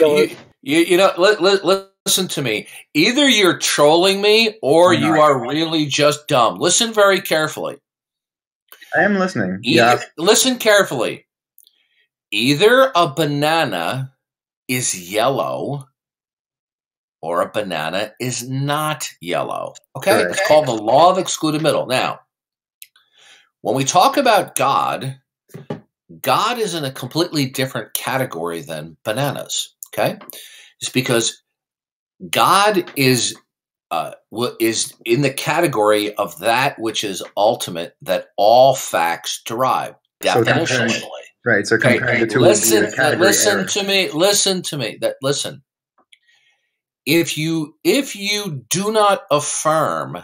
You, you, you know, let, let, listen to me. Either you're trolling me or I'm you not. are really just dumb. Listen very carefully. I am listening. E- Yeah. Listen carefully. Either a banana is yellow or a banana is not yellow. Okay? It's called the law of excluded middle. Now, when we talk about God, God is in a completely different category than bananas. Okay? It's because God is uh, is in the category of that which is ultimate that all facts derive So comparing- definitionally. Right. So Okay, comparing the two listen, would be a category listen error. to me. Listen to me. That listen. If you if you do not affirm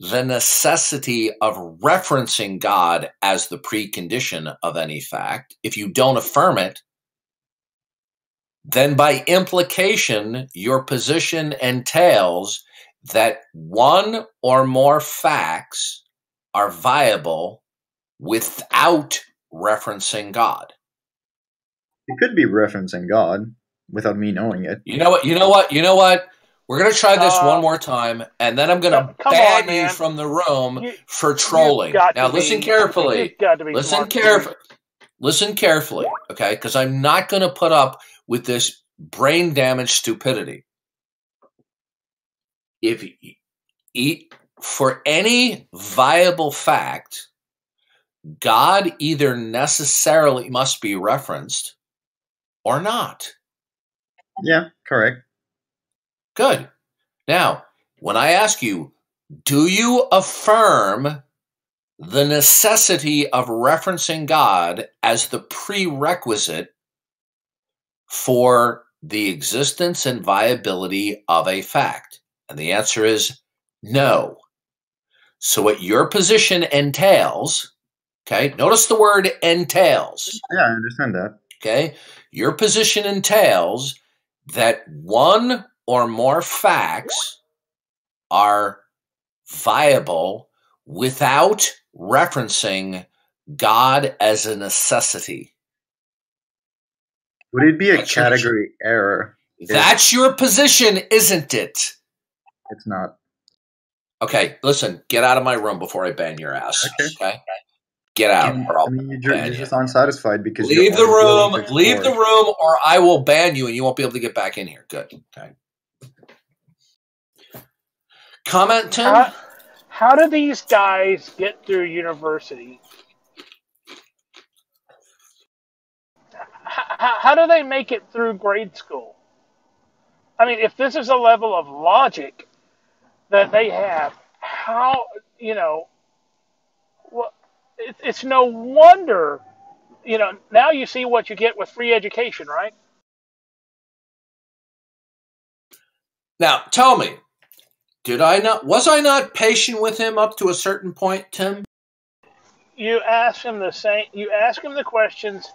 the necessity of referencing God as the precondition of any fact, if you don't affirm it, then by implication, your position entails that one or more facts are viable without referencing God. It could be referencing God without me knowing it. You know what? You know what? You know what? We're gonna try this Uh, one more time, and then I'm gonna come- come ban on, you from the room You- for trolling. Now listen be- carefully. You've got to be Listen smart. carefully. Listen carefully, okay? Because I'm not going to put up with this brain damaged stupidity. If y- e- for any viable fact, God either necessarily must be referenced or not. Yeah, correct. Good. Now, when I ask you, do you affirm the necessity of referencing God as the prerequisite for the existence and viability of a fact? And the answer is no. So, what your position entails, okay, notice the word entails. Yeah, I understand that. Okay. Your position entails that one or more facts are viable without referencing God as a necessity. Would it be a category error? That's your position, isn't it? It's not. Okay, listen, get out of my room before I ban your ass. Okay. Okay? Get out, or I I'll mean, you're, ban you're just unsatisfied because Leave you're the room, leave the room, or I will ban you and you won't be able to get back in here. Good. Okay. Comment, Tim? How, how do these guys get through university? How, how do they make it through grade school? I mean, if this is a level of logic that they have, how you know? Well, it, it's no wonder. You know, now you see what you get with free education, right? Now, tell me, did I not was I not patient with him up to a certain point, Tim? you ask him the same you ask him the questions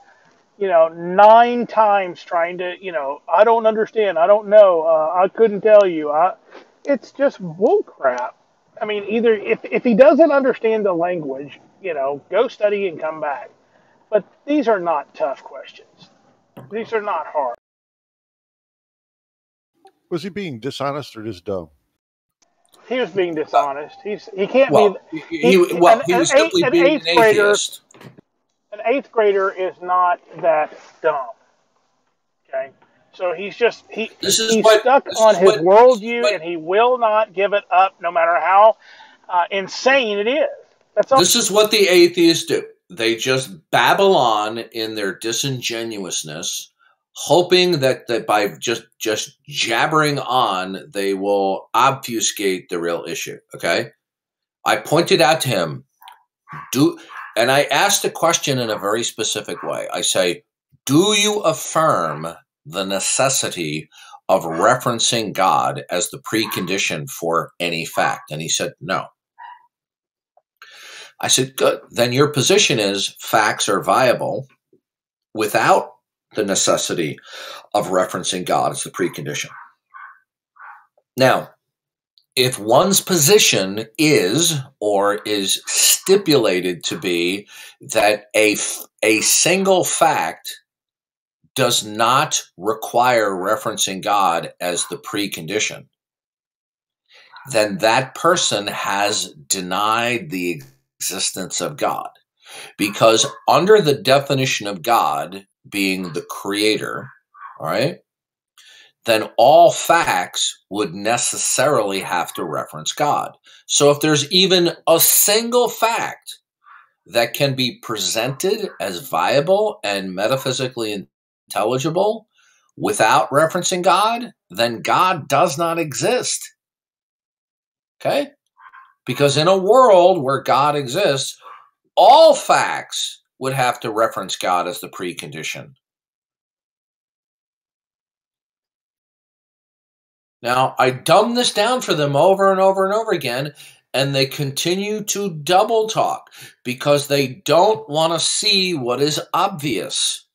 you know nine times trying to you know i don't understand i don't know uh, i couldn't tell you I, it's just bull crap i mean either if, if he doesn't understand the language you know go study and come back. But these are not tough questions. These are not hard. Was he being dishonest or just dumb? he was being dishonest. He's he can't Well, be he, he, well, an- he was an simply an being an eighth grader- atheist. An eighth grader is not that dumb. Okay, so he's just he This is he's what- stuck on is his what- worldview, what- and he will not give it up, no matter how uh, insane it is. That's all. This is what the atheists do. They just babble on in their disingenuousness, hoping that, that by just just jabbering on, they will obfuscate the real issue. Okay. I pointed out to him, do and I asked a question in a very specific way. I say, do you affirm the necessity of referencing God as the precondition for any fact? And he said, no. I said, good. Then your position is facts are viable without the necessity of referencing God as the precondition. Now, if one's position is or is stipulated to be that a, a single fact does not require referencing God as the precondition, then that person has denied the existence of God. Because under the definition of God being the creator, all right, then all facts would necessarily have to reference God. So if there's even a single fact that can be presented as viable and metaphysically intelligible without referencing God, then God does not exist. Okay? Because in a world where God exists, all facts would have to reference God as the precondition. Now, I dumb this down for them over and over and over again, and they continue to double talk because they don't want to see what is obvious.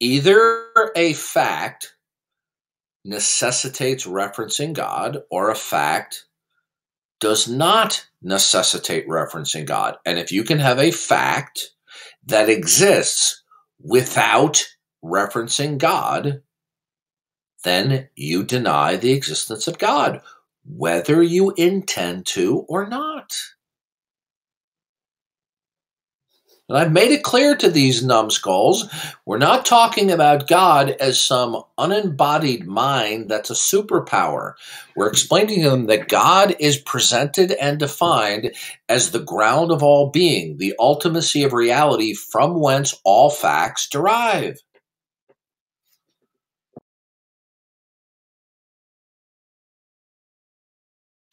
Either a fact necessitates referencing God, or a fact does not necessitate referencing God. And if you can have a fact that exists without referencing God, then you deny the existence of God, whether you intend to or not. And I've made it clear to these numbskulls, we're not talking about God as some unembodied mind that's a superpower. We're explaining to them that God is presented and defined as the ground of all being, the ultimacy of reality from whence all facts derive.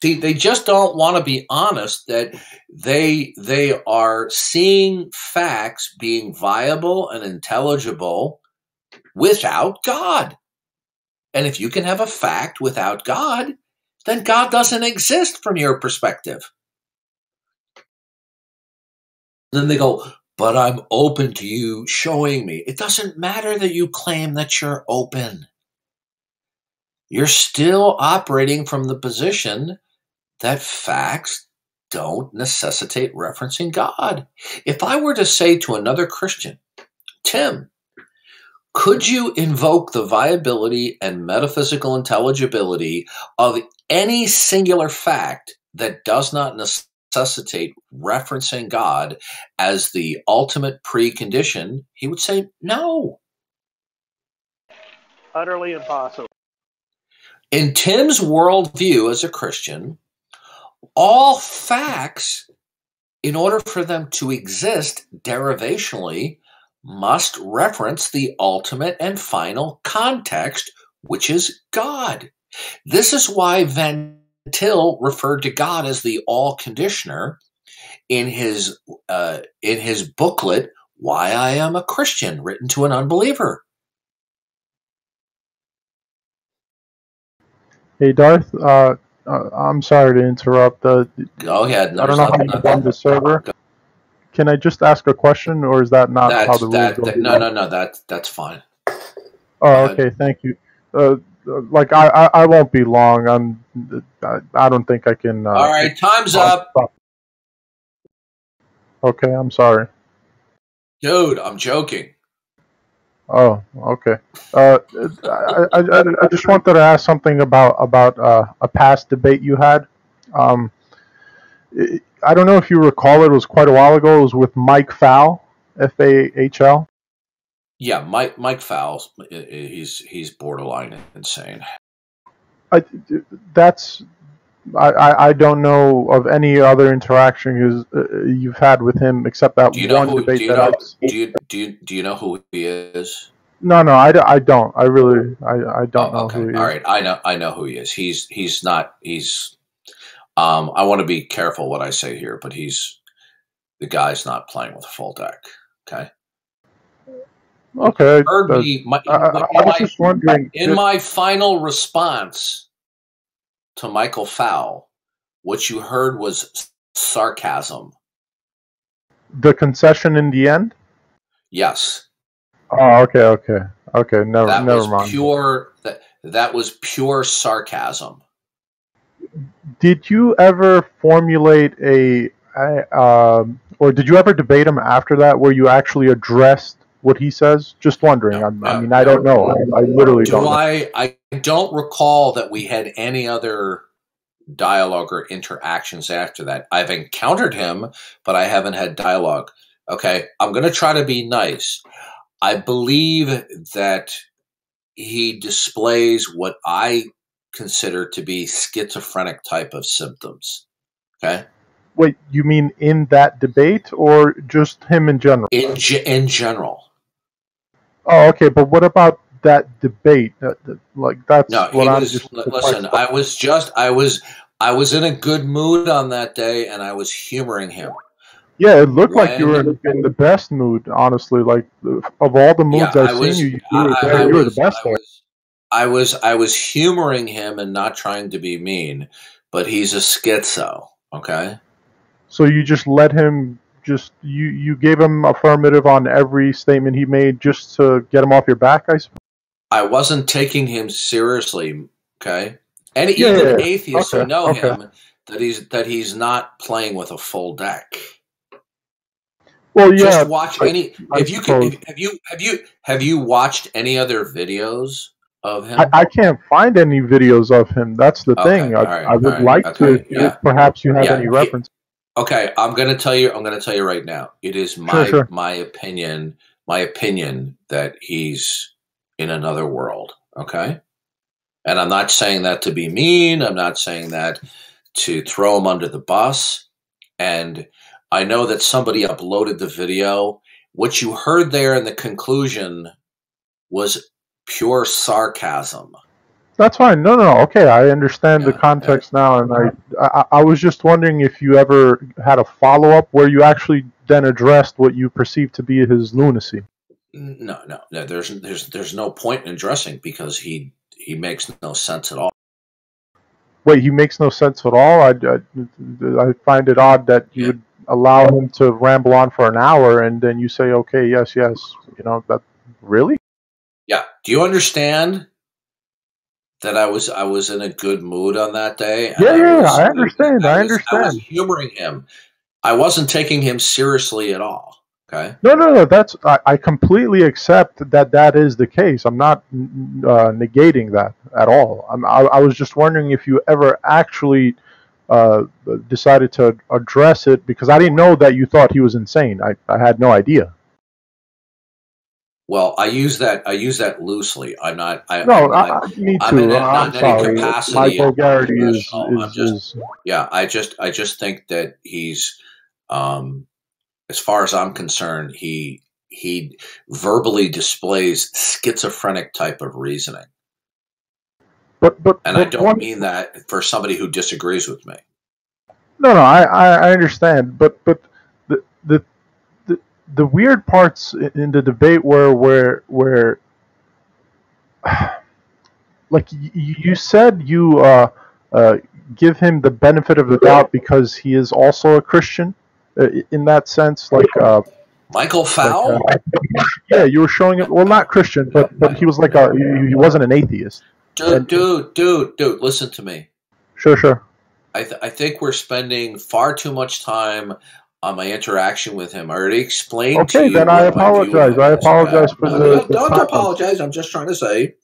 See, they just don't want to be honest that they they are seeing facts being viable and intelligible without God. And if you can have a fact without God, then God doesn't exist from your perspective. Then they go, but I'm open to you showing me. It doesn't matter that you claim that you're open. You're still operating from the position that facts don't necessitate referencing God. If I were to say to another Christian, Tim, could you invoke the viability and metaphysical intelligibility of any singular fact that does not necessitate referencing God as the ultimate precondition? He would say, no. Utterly impossible. In Tim's worldview as a Christian, all facts, in order for them to exist derivationally, must reference the ultimate and final context, which is God. This is why Van Til referred to God as the all conditioner in his uh, in his booklet "Why I Am a Christian," written to an unbeliever. Hey Darth, uh, uh, I'm sorry to interrupt. Uh, Go ahead. I don't know how you run the server. Can I just ask a question, or is that not That's, how the rules that, go? that- no, no, no. That that's fine. Oh, okay. Thank you. Uh, like I, I, I won't be long. I'm. I, I don't think I can. Uh, All right, time's up, Okay, I'm sorry. dude. I'm joking. Oh, okay. Uh, I, I, I, just wanted to ask something about about uh, a past debate you had. Um, I- don't know if you recall. It was quite a while ago. It was with Mike Fahl, F A H L. Yeah, Mike Mike Fowles. He's he's borderline insane. I, that's I, I, I don't know of any other interaction you's- uh, you've had with him except that you one who? debate Do you that know? I've Do you do you, do you know who he is? no no I don't I really I, I don't Oh, know okay. who he is. All right. I know. I know who he is. He's he's not. He's. Um. I want to be careful what I say here, but he's the guy's not playing with a full deck. Okay. Okay, Heard me. My, I, I, I was just wondering. in my final response to Michael Fahl, what you heard was sarcasm. the concession in the end. Yes. Oh, okay, okay, okay. Never, that never was mind. pure that that was pure sarcasm. Did you ever formulate a, um, or did you ever debate him after that, where you actually addressed what he says? Just wondering. No, I'm- I no, mean, I don't know. I, I literally don't. Do know. I? I don't recall that we had any other dialogue or interactions after that. I've encountered him, but I haven't had dialogue. Okay, I'm going to try to be nice. I believe that he displays what I consider to be schizophrenic type of symptoms. Okay, Wait, you mean in that debate, or just him in general? in ge- in general. Oh, okay. But what about that debate? That, that- like that's No, what I'm was. just Listen. I was just, I was, I was in a good mood on that day, and I was humoring him. Yeah, it looked like you were in, in the best mood, honestly. Like of all the moods yeah, I've I was. seen you, you were, I, I you were was, the best I was, I was, I was humoring him and not trying to be mean, but he's a schizo. Okay. So you just let him just you you gave him affirmative on every statement he made just to get him off your back. I suppose. I wasn't taking him seriously. Okay. And Yeah, even yeah, yeah. atheists who know okay. him that he's that he's not playing with a full deck. Well, yeah. Just watch I- any. I if you can, suppose. if, have you have you have you watched any other videos of him? I, I can't find any videos of him. That's the Okay, thing. I, right, I would right, like to. okay, if yeah. Perhaps you have Yeah, any reference. Okay, I'm gonna tell you. I'm gonna tell you right now. It is my Sure, sure. my opinion. My opinion that he's in another world. Okay, and I'm not saying that to be mean. I'm not saying that to throw him under the bus. And I know that somebody uploaded the video. What you heard there in the conclusion was pure sarcasm. That's fine. No, no, no. Okay, I understand the Yeah, context now, and I, I, I was just wondering if you ever had a follow up where you actually then addressed what you perceived to be his lunacy. No, no, no. There's there's there's no point in addressing because he he makes no sense at all. Wait, he makes no sense at all. I, I, I find it odd that you Yeah. would allow him to ramble on for an hour and then you say, okay, yes, yes. You know that really? Yeah. Do you understand that I was I was in a good mood on that day? Yeah, yeah, was- I understand, I was- I was understand. humoring him. I wasn't taking him seriously at all. Okay. No, no, no. That's I, I completely accept that that is the case. I'm not uh, negating that at all. I'm, I, I was just wondering if you ever actually uh, decided to address it because I didn't know that you thought he was insane. I, I had no idea. Well, I use that I use that loosely. I'm not. I, No, I, I, me I'm in too. I'm not in any sorry. capacity My vulgarity is, professional. I'm just- is yeah. I just I just think that he's, um, as far as I'm concerned, he he verbally displays schizophrenic type of reasoning, but but, and I don't one- mean that for somebody who disagrees with me. No, no, I, I, I understand, but but the the the, weird parts in the debate were where where like you said you uh, uh, give him the benefit of the doubt because he is also a Christian uh, in that sense, like uh, Michael like, Fahl. uh, yeah, you were showing it. Well, not Christian, but but he was like a he, wasn't an atheist. dude, dude, dude, dude, listen to me. Sure, sure. I, th- I think we're spending far too much time on my interaction with him. I already explained to Okay, then I apologize. I apologize for No, the- no, the Don't apologize. I'm just trying to say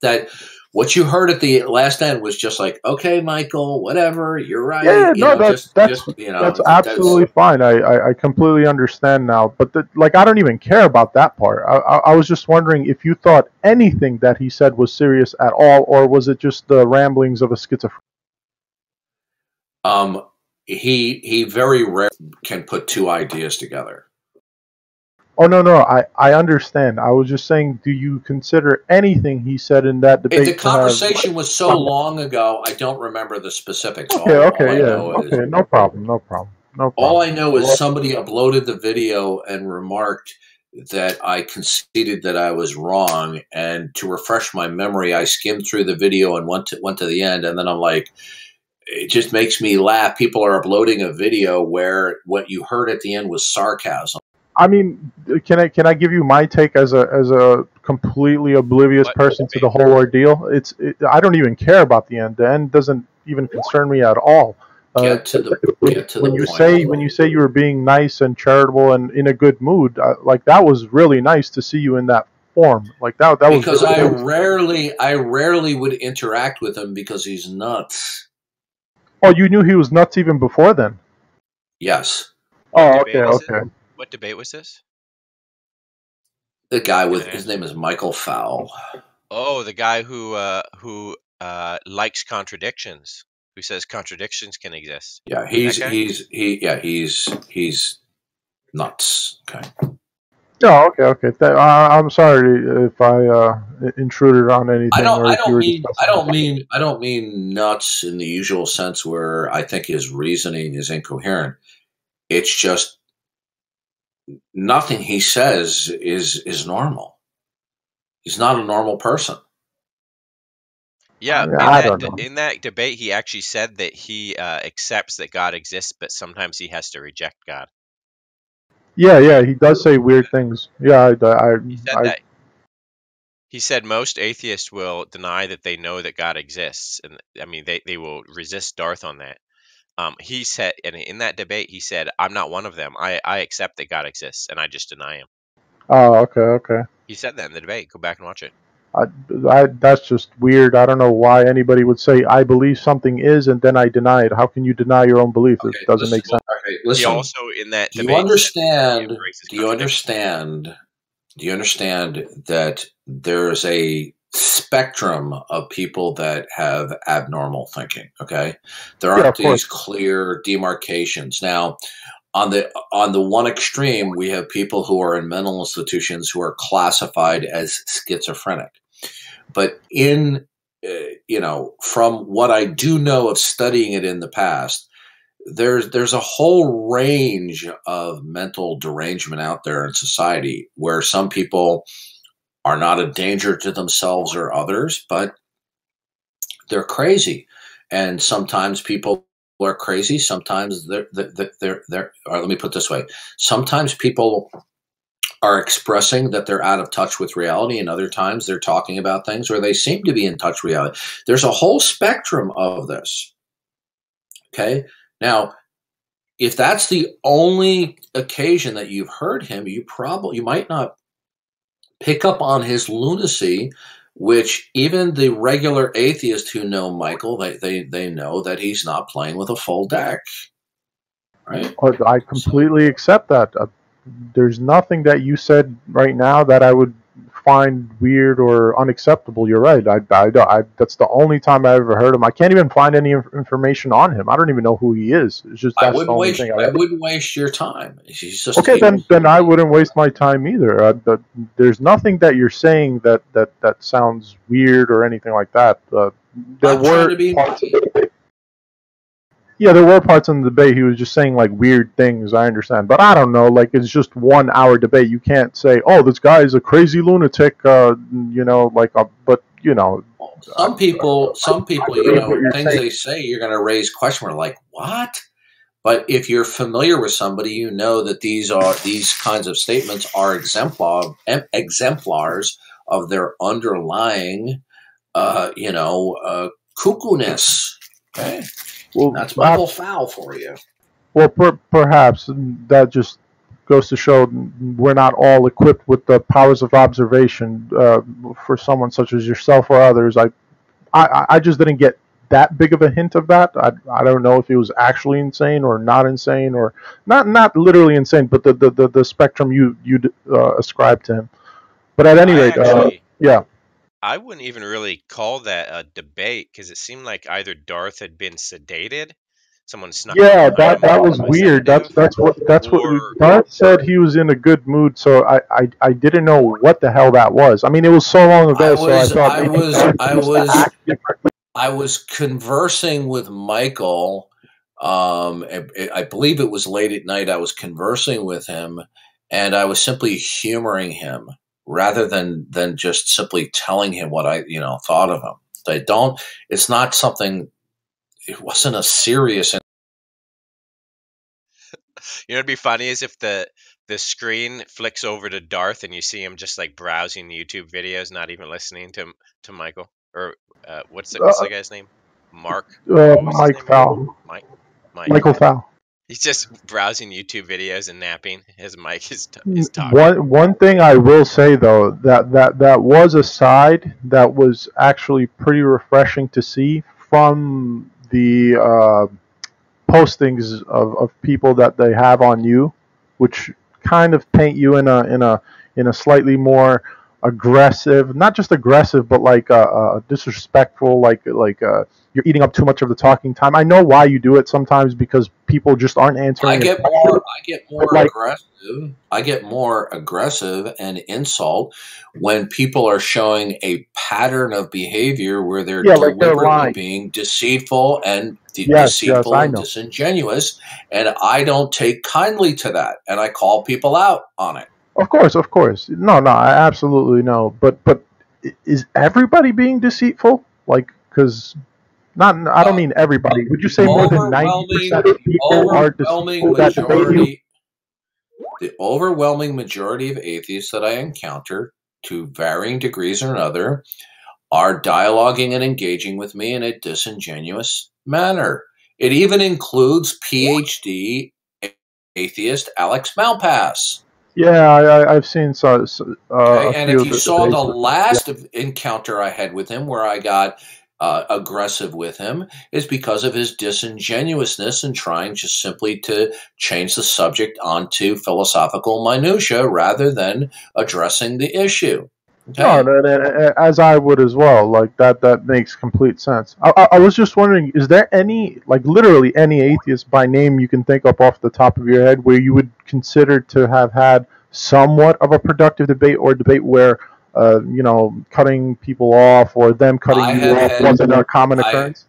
that what you heard at the last end was just like, okay, Michael, whatever, you're right. Yeah, you no, know, that's- just, that's- just, you know, That's absolutely fine. I, I, I completely understand now. But the, like, I don't even care about that part. I, I, I was just wondering if you thought anything that he said was serious at all, or was it just the ramblings of a schizophrenic? Um, he he very rarely can put two ideas together. Oh no, no, I, I understand. I was just saying, do you consider anything he said in that debate? If the to have- conversation was so long ago, I don't remember the specifics. Okay, all, okay, all yeah, know is- okay, no problem, no problem, no problem. All I know is somebody uploaded the video and remarked that I conceded that I was wrong. And to refresh my memory, I skimmed through the video and went to went to the end, and then I'm like, it just makes me laugh. People are uploading a video where what you heard at the end was sarcasm. I mean, can I can I give you my take as a as a completely oblivious What? person to the whole ordeal? It's it, I don't even care about the end. The end doesn't even concern me at all. Uh, Get to the when, get to when the you point. say when you say you were being nice and charitable and in a good mood, uh, like that was really nice to see you in that form. Like that that was because really I nice. rarely I rarely would interact with him because he's nuts. Oh, you knew he was nuts even before then. Yes, Oh, debate okay, it? okay. What debate was this? the guy with his name is Michael Fahl. Oh, the guy who uh, who uh, likes contradictions, who says contradictions can exist. Yeah, he's he's he yeah he's he's nuts. Okay. Oh, okay, okay. Th- uh, I'm sorry if I uh, intruded on anything. I don't. or I don't mean. I don't mean. I don't mean nuts in the usual sense where I think his reasoning is incoherent. It's just nothing he says is is normal. He's not a normal person. Yeah, in that don't de- know. in that debate, he actually said that he uh, accepts that God exists, but sometimes he has to reject God. Yeah, yeah, he does say weird things. Yeah, I, I, He said I, that. He said most atheists will deny that they know that God exists, and I mean they, they will resist Darth on that. Um, he said, and in that debate, he said, "I'm not one of them. I, I accept that God exists, and I just deny him." oh, okay, okay. He said that in the debate. Go back and watch it. I, I, that's just weird. I don't know why anybody would say I believe something is and then I deny it. How can you deny your own belief? Okay, it doesn't listen, make sense. Okay, He listen. also in that Do you debate that understand? Do you understand? Do you understand that there's a spectrum of people that have abnormal thinking? Okay, there aren't of course. these clear demarcations. Now, on the on the one extreme, we have people who are in mental institutions who are classified as schizophrenic. But in uh, you know, from what I do know of studying it in the past, there's there's a whole range of mental derangement out there in society where some people are not a danger to themselves or others, but they're crazy, and sometimes people are crazy. Sometimes they're they're they're, they're or let me put this way: sometimes people are expressing that they're out of touch with reality, and other times they're talking about things where they seem to be in touch with reality. There's a whole spectrum of this. Okay. Now, if that's the only occasion that you've heard him, you probably you might not pick up on his lunacy, which even the regular atheists who know Michael, they they, they know that he's not playing with a full deck. Right? I completely accept that. Uh, Uh, there's nothing that you said right now that I would find weird or unacceptable. You're right. I, I, I, that's the only time I ever heard him. I can't even find any information on him. I don't even know who he is. It's just I that's the wouldn't only waste thing I I wouldn't waste your time. Just Okay, then then I wouldn't waste my time either. Uh, but there's nothing that you're saying that that that sounds weird or anything like that. Uh, there I'm were to be parts of the debate. Yeah, there were parts in the debate he was just saying like weird things. I understand, but I don't know. Like it's just one hour debate. You can't say, "Oh, this guy is a crazy lunatic." Uh, you know, like, uh, but you know, some people some people you know things saying. they say you're going to raise question mark like what but if you're familiar with somebody you know that these are these kinds of statements are exemplar em- exemplars of their underlying uh you know uh cuckoo-ness okay well, that's perhaps- michael Fahl for you Well, per- perhaps that just goes to show we're not all equipped with the powers of observation. Uh, for someone such as yourself or others, I, I, I just didn't get that big of a hint of that. I, I don't know if he was actually insane or not insane or not not literally insane, but the the, the, the spectrum you you uh, ascribe to him. But at any I rate, uh, yeah. I wouldn't even really call that a debate because it seemed like either Darth had been sedated, someone snuck. Yeah, that that was weird. That's that's what that's what or Darth said. He was in a good mood, so I, I I didn't know what the hell that was. I mean, it was so long ago, I so I thought I was- I was- I was conversing with Michael. Um, I, I believe it was late at night. I was conversing with him, and I was simply humoring him rather than than just simply telling him what I you know thought of him. They don't. It's not something. It wasn't a serious. You know, it'd be funny is if the the screen flicks over to Darth, and you see him just like browsing YouTube videos, not even listening to to Michael or uh, what's the, what's the guy's name? Mark. Uh, What was his Mike name? Fahl. Mike. Mike. Michael Fahl. He's just browsing YouTube videos and napping. His mic is t- is talking. One one thing I will say though that that that was a side that was actually pretty refreshing to see from the uh, postings of, of people that they have on you, which kind of paint you in a in a in a slightly more aggressive, not just aggressive, but like uh, uh, disrespectful, like like uh, you're eating up too much of the talking time. I know why you do it sometimes because people just aren't answering. I get more. I get more like- aggressive. I get more aggressive and insult when people are showing a pattern of behavior where they're Yeah, like they're deliberately being deceitful and de- Yes, yes, deceitful I and disingenuous, and I don't take kindly to that, and I call people out on it. Of course, of course. No, no, I absolutely know. But but is everybody being deceitful? Like, because not I don't uh, mean everybody. Would you say more than ninety percent of people are overwhelming deceitful that debate you? majority the overwhelming majority of atheists that I encounter to varying degrees or another are dialoguing and engaging with me in a disingenuous manner. It even includes PhD atheist Alex Malpass. Yeah, I, I, I've seen so, uh, and few if you saw the last of encounter I had with him, where I got uh, aggressive with him, is because of his disingenuousness and trying just simply to change the subject onto philosophical minutia rather than addressing the issue. No, as I would as well. Like that, that makes complete sense. I, I, I was just wondering, is there any, like, literally any atheist by name you can think up off the top of your head where you would consider to have had somewhat of a productive debate or debate where, uh, you know, cutting people off or them cutting I you off had- wasn't a common occurrence?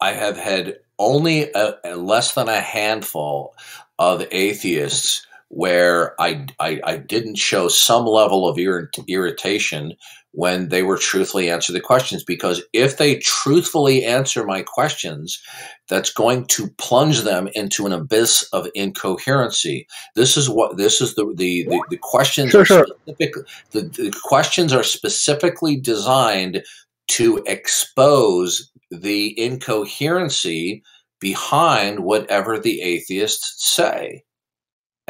I have had only a less than a handful of atheists where I, I, I didn't show some level of irrit- irritation when they were truthfully answer the questions because if they truthfully answer my questions that's going to plunge them into an abyss of incoherency this is what this is the the, the, the questions Sure, are sure. specific the, the questions are specifically designed to expose the incoherency behind whatever the atheists say.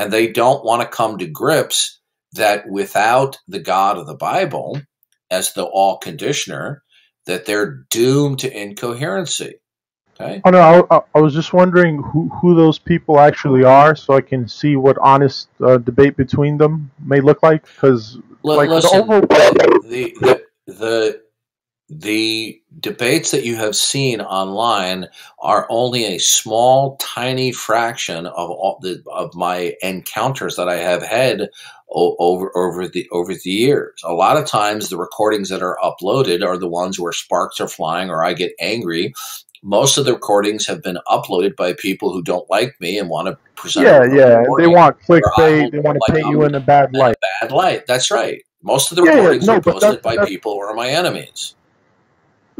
And they don't want to come to grips that without the God of the Bible as the all conditioner, that they're doomed to incoherency. Okay? Oh no, I, I- I was just wondering who, who those people actually are, so I can see what honest uh, debate between them may look like. Because Like, the listen, over- the, the, the, the debates that you have seen online are only a small, tiny fraction of all the of my encounters that I have had over over the over the years. A lot of times, the recordings that are uploaded are the ones where sparks are flying or I get angry. Most of the recordings have been uploaded by people who don't like me and want to present. yeah, yeah, they want clickbait. They want to like paint you in a bad in a light. bad light. That's right. Most of the Yeah, yeah, recordings no, are posted that- by people who are my enemies.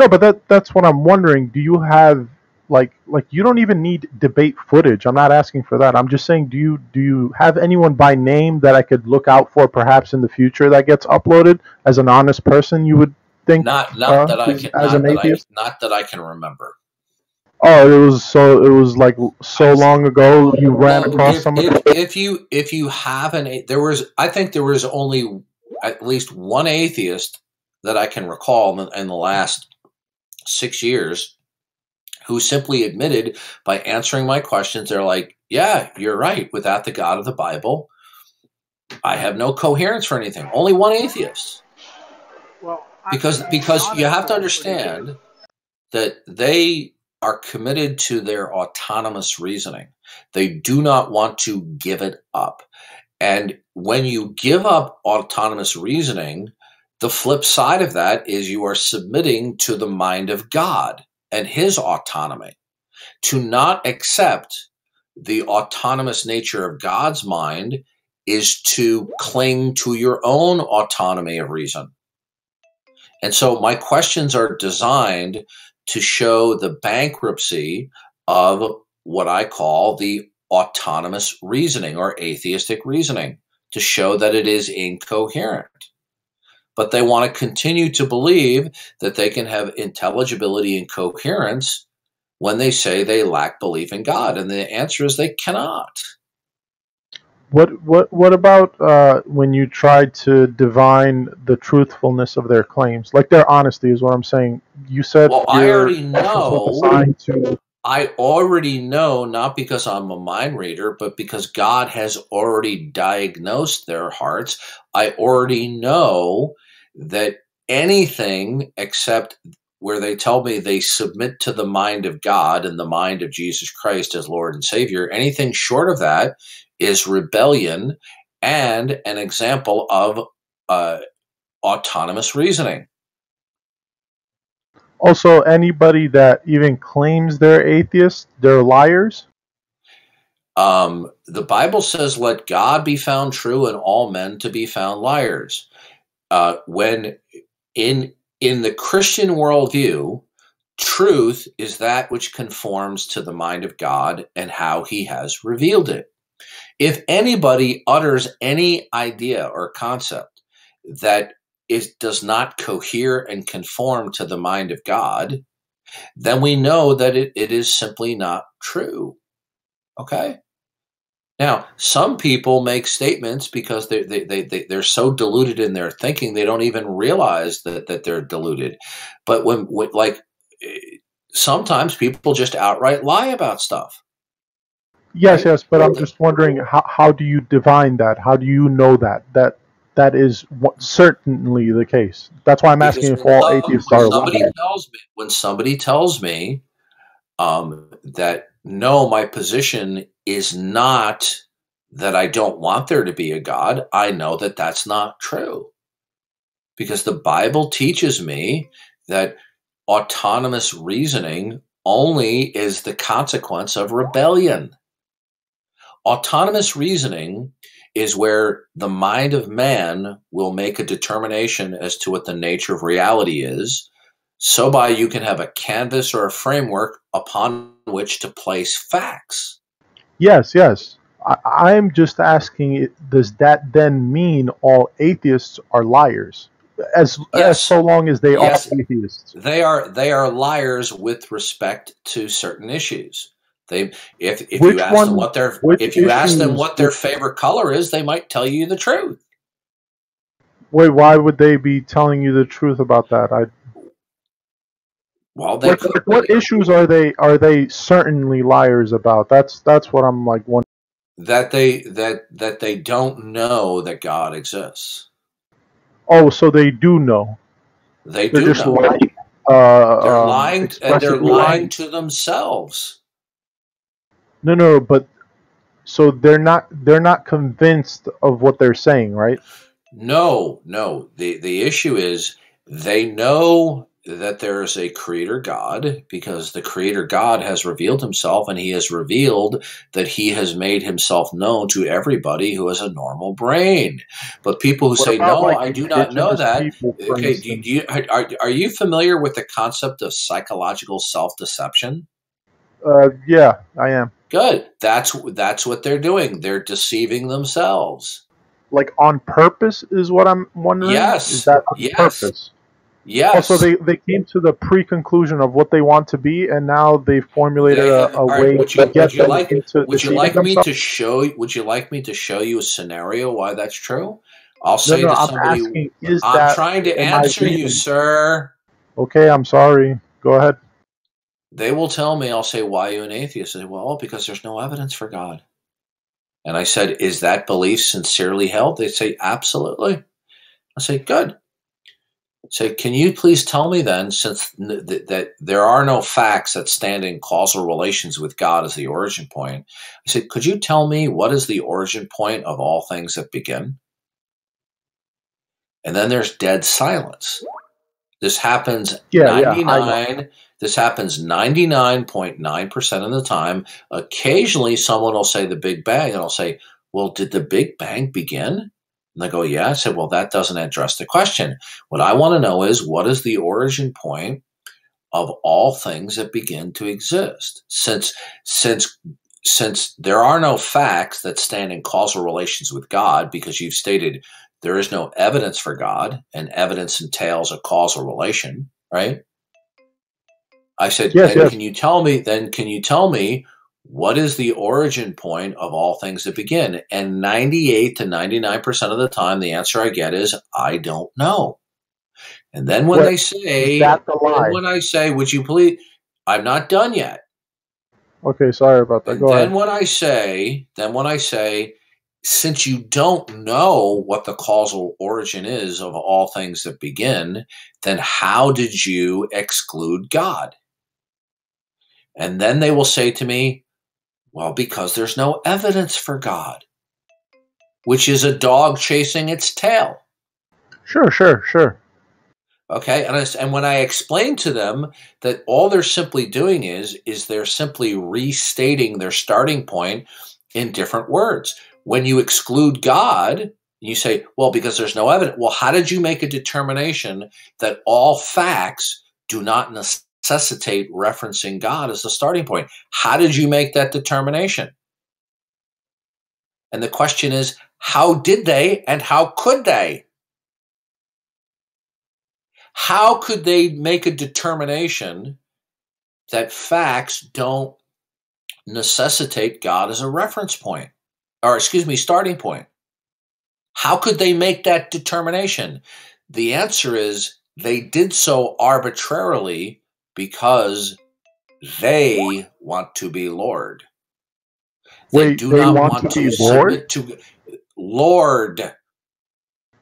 No, but that that's what I'm wondering. Do you have like like you don't even need debate footage. I'm not asking for that. I'm just saying do you do you have anyone by name that I could look out for perhaps in the future that gets uploaded as an honest person you would think Not not uh, that I can as not an that I, atheist? not that I can remember. Oh, it was so it was like so long ago you ran Well, across if, someone if, if you if you have an there was I think there was only at least one atheist that I can recall in, in the last six years who simply admitted by answering my questions they're like yeah you're right without the God of the Bible I have no coherence for anything only one atheist Well, because because you have to understand that they are committed to their autonomous reasoning. They do not want to give it up. And when you give up autonomous reasoning, the flip side of that is you are submitting to the mind of God and his autonomy. To not accept the autonomous nature of God's mind is to cling to your own autonomy of reason. And so my questions are designed to show the bankruptcy of what I call the autonomous reasoning or atheistic reasoning to show that it is incoherent. But they want to continue to believe that they can have intelligibility and coherence when they say they lack belief in God. And the answer is they cannot. What what what about uh, when you try to divine the truthfulness of their claims, like their honesty is what I'm saying. You said Well, I already know. assigned to I already know, not because I'm a mind reader, but because God has already diagnosed their hearts. I already know that anything except where they tell me they submit to the mind of God and the mind of Jesus Christ as Lord and Savior, anything short of that is rebellion and an example of uh, autonomous reasoning. Also anybody that even claims they're atheists, they're liars. Um, the Bible says, "Let God be found true, and all men to be found liars." Uh, when in in the Christian worldview, truth is that which conforms to the mind of God and how He has revealed it. If anybody utters any idea or concept that is does not cohere and conform to the mind of God, then we know that it, it is simply not true. Okay? Now, some people make statements because they, they, they, they, they're so diluted in their thinking, they don't even realize that, that they're diluted. But when, when, like, sometimes people just outright lie about stuff. Yes, yes, but I'm just wondering how how do you divine that? How do you know that that that is what, certainly the case? That's why I'm asking Because if all atheists when are somebody tells me, when somebody tells me um, that no, my position is not that I don't want there to be a God, I know that that's not true. Because the Bible teaches me that autonomous reasoning only is the consequence of rebellion. Autonomous reasoning is where the mind of man will make a determination as to what the nature of reality is. So by you can have a canvas or a framework upon which to place facts. Yes, yes. I, I'm just asking: Does that then mean all atheists are liars? As as Yes. so long as they Yes. are atheists. They are they are liars with respect to certain issues. They if if Which you ask them what their if you ask them what their favorite color is, they might tell you the truth. Wait, why would they be telling you the truth about that? I Well, they what, could what, issues are they are they certainly liars about? That's that's what I'm like wondering. that they that that they don't know that God exists. Oh, so they do know. They They're do just know. lying. Uh, They're um, lying, and they're expressively lying to themselves. No, no, but so they're not they're not convinced of what they're saying, right? No, no. the The issue is they know that there is a creator God because the creator God has revealed himself, and he has revealed that he has made himself known to everybody who has a normal brain. But people who What say no, like, I do not know that. people, Okay, do, do you, are, are you familiar with the concept of psychological self deception? Uh, yeah, I am. Good. That's that's what they're doing. They're deceiving themselves. Like on purpose is what I'm wondering. Yes, Is that on yes. purpose? Yes. Also, they, they came to the pre-conclusion of what they want to be, and now they formulated They- a, a right, way would to get would you like- into would you like me to show? Would you like me to show you a scenario why that's true? I'll say no, to I'm somebody. asking: Is I'm trying to answer you, sir. okay? I'm sorry. Go ahead. They will tell me. I'll say, "Why are you an atheist?" I say, "Well, because there's no evidence for God." And I said, "Is that belief sincerely held?" They say, "Absolutely." I say, "Good." I Say, can you please tell me then, since th- that there are no facts that stand in causal relations with God as the origin point? I said, could you tell me what is the origin point of all things that begin? And then there's dead silence. This happens Yeah, yeah, 99. This happens 99.9% of the time. Occasionally, someone will say the Big Bang, and I'll say, well, did the Big Bang begin? And they go, yeah. I said, well, that doesn't address the question. What I want to know is what is the origin point of all things that begin to exist? Since since since there are no facts that stand in causal relations with God, because you've stated there is no evidence for God, and evidence entails a causal relation, right? I said, Yes, yes. can you tell me? Then can you tell me what is the origin point of all things that begin? And ninety-eight to ninety-nine percent of the time, the answer I get is I don't know. And then when What- they say, That's a and lie. when I say, would you please? I'm not done yet. Okay, sorry about that. And Go then ahead. when I say, then when I say, since you don't know what the causal origin is of all things that begin, then how did you exclude God? And then they will say to me, well, because there's no evidence for God, which is a dog chasing its tail. Sure, sure, sure. Okay, and I, and when I explain to them that all they're simply doing is is they're simply restating their starting point in different words. When you exclude God, you say, "Well, because there's no evidence." Well, how did you make a determination that all facts do not necessitate referencing God as the starting point? How did you make that determination? And the question is, how did they and how could they? how could they make a determination that facts don't necessitate God as a reference point, or excuse me, starting point? How could they make that determination? The answer is they did so arbitrarily because they want to be Lord. They Wait, do they not want to be Lord? to Lord.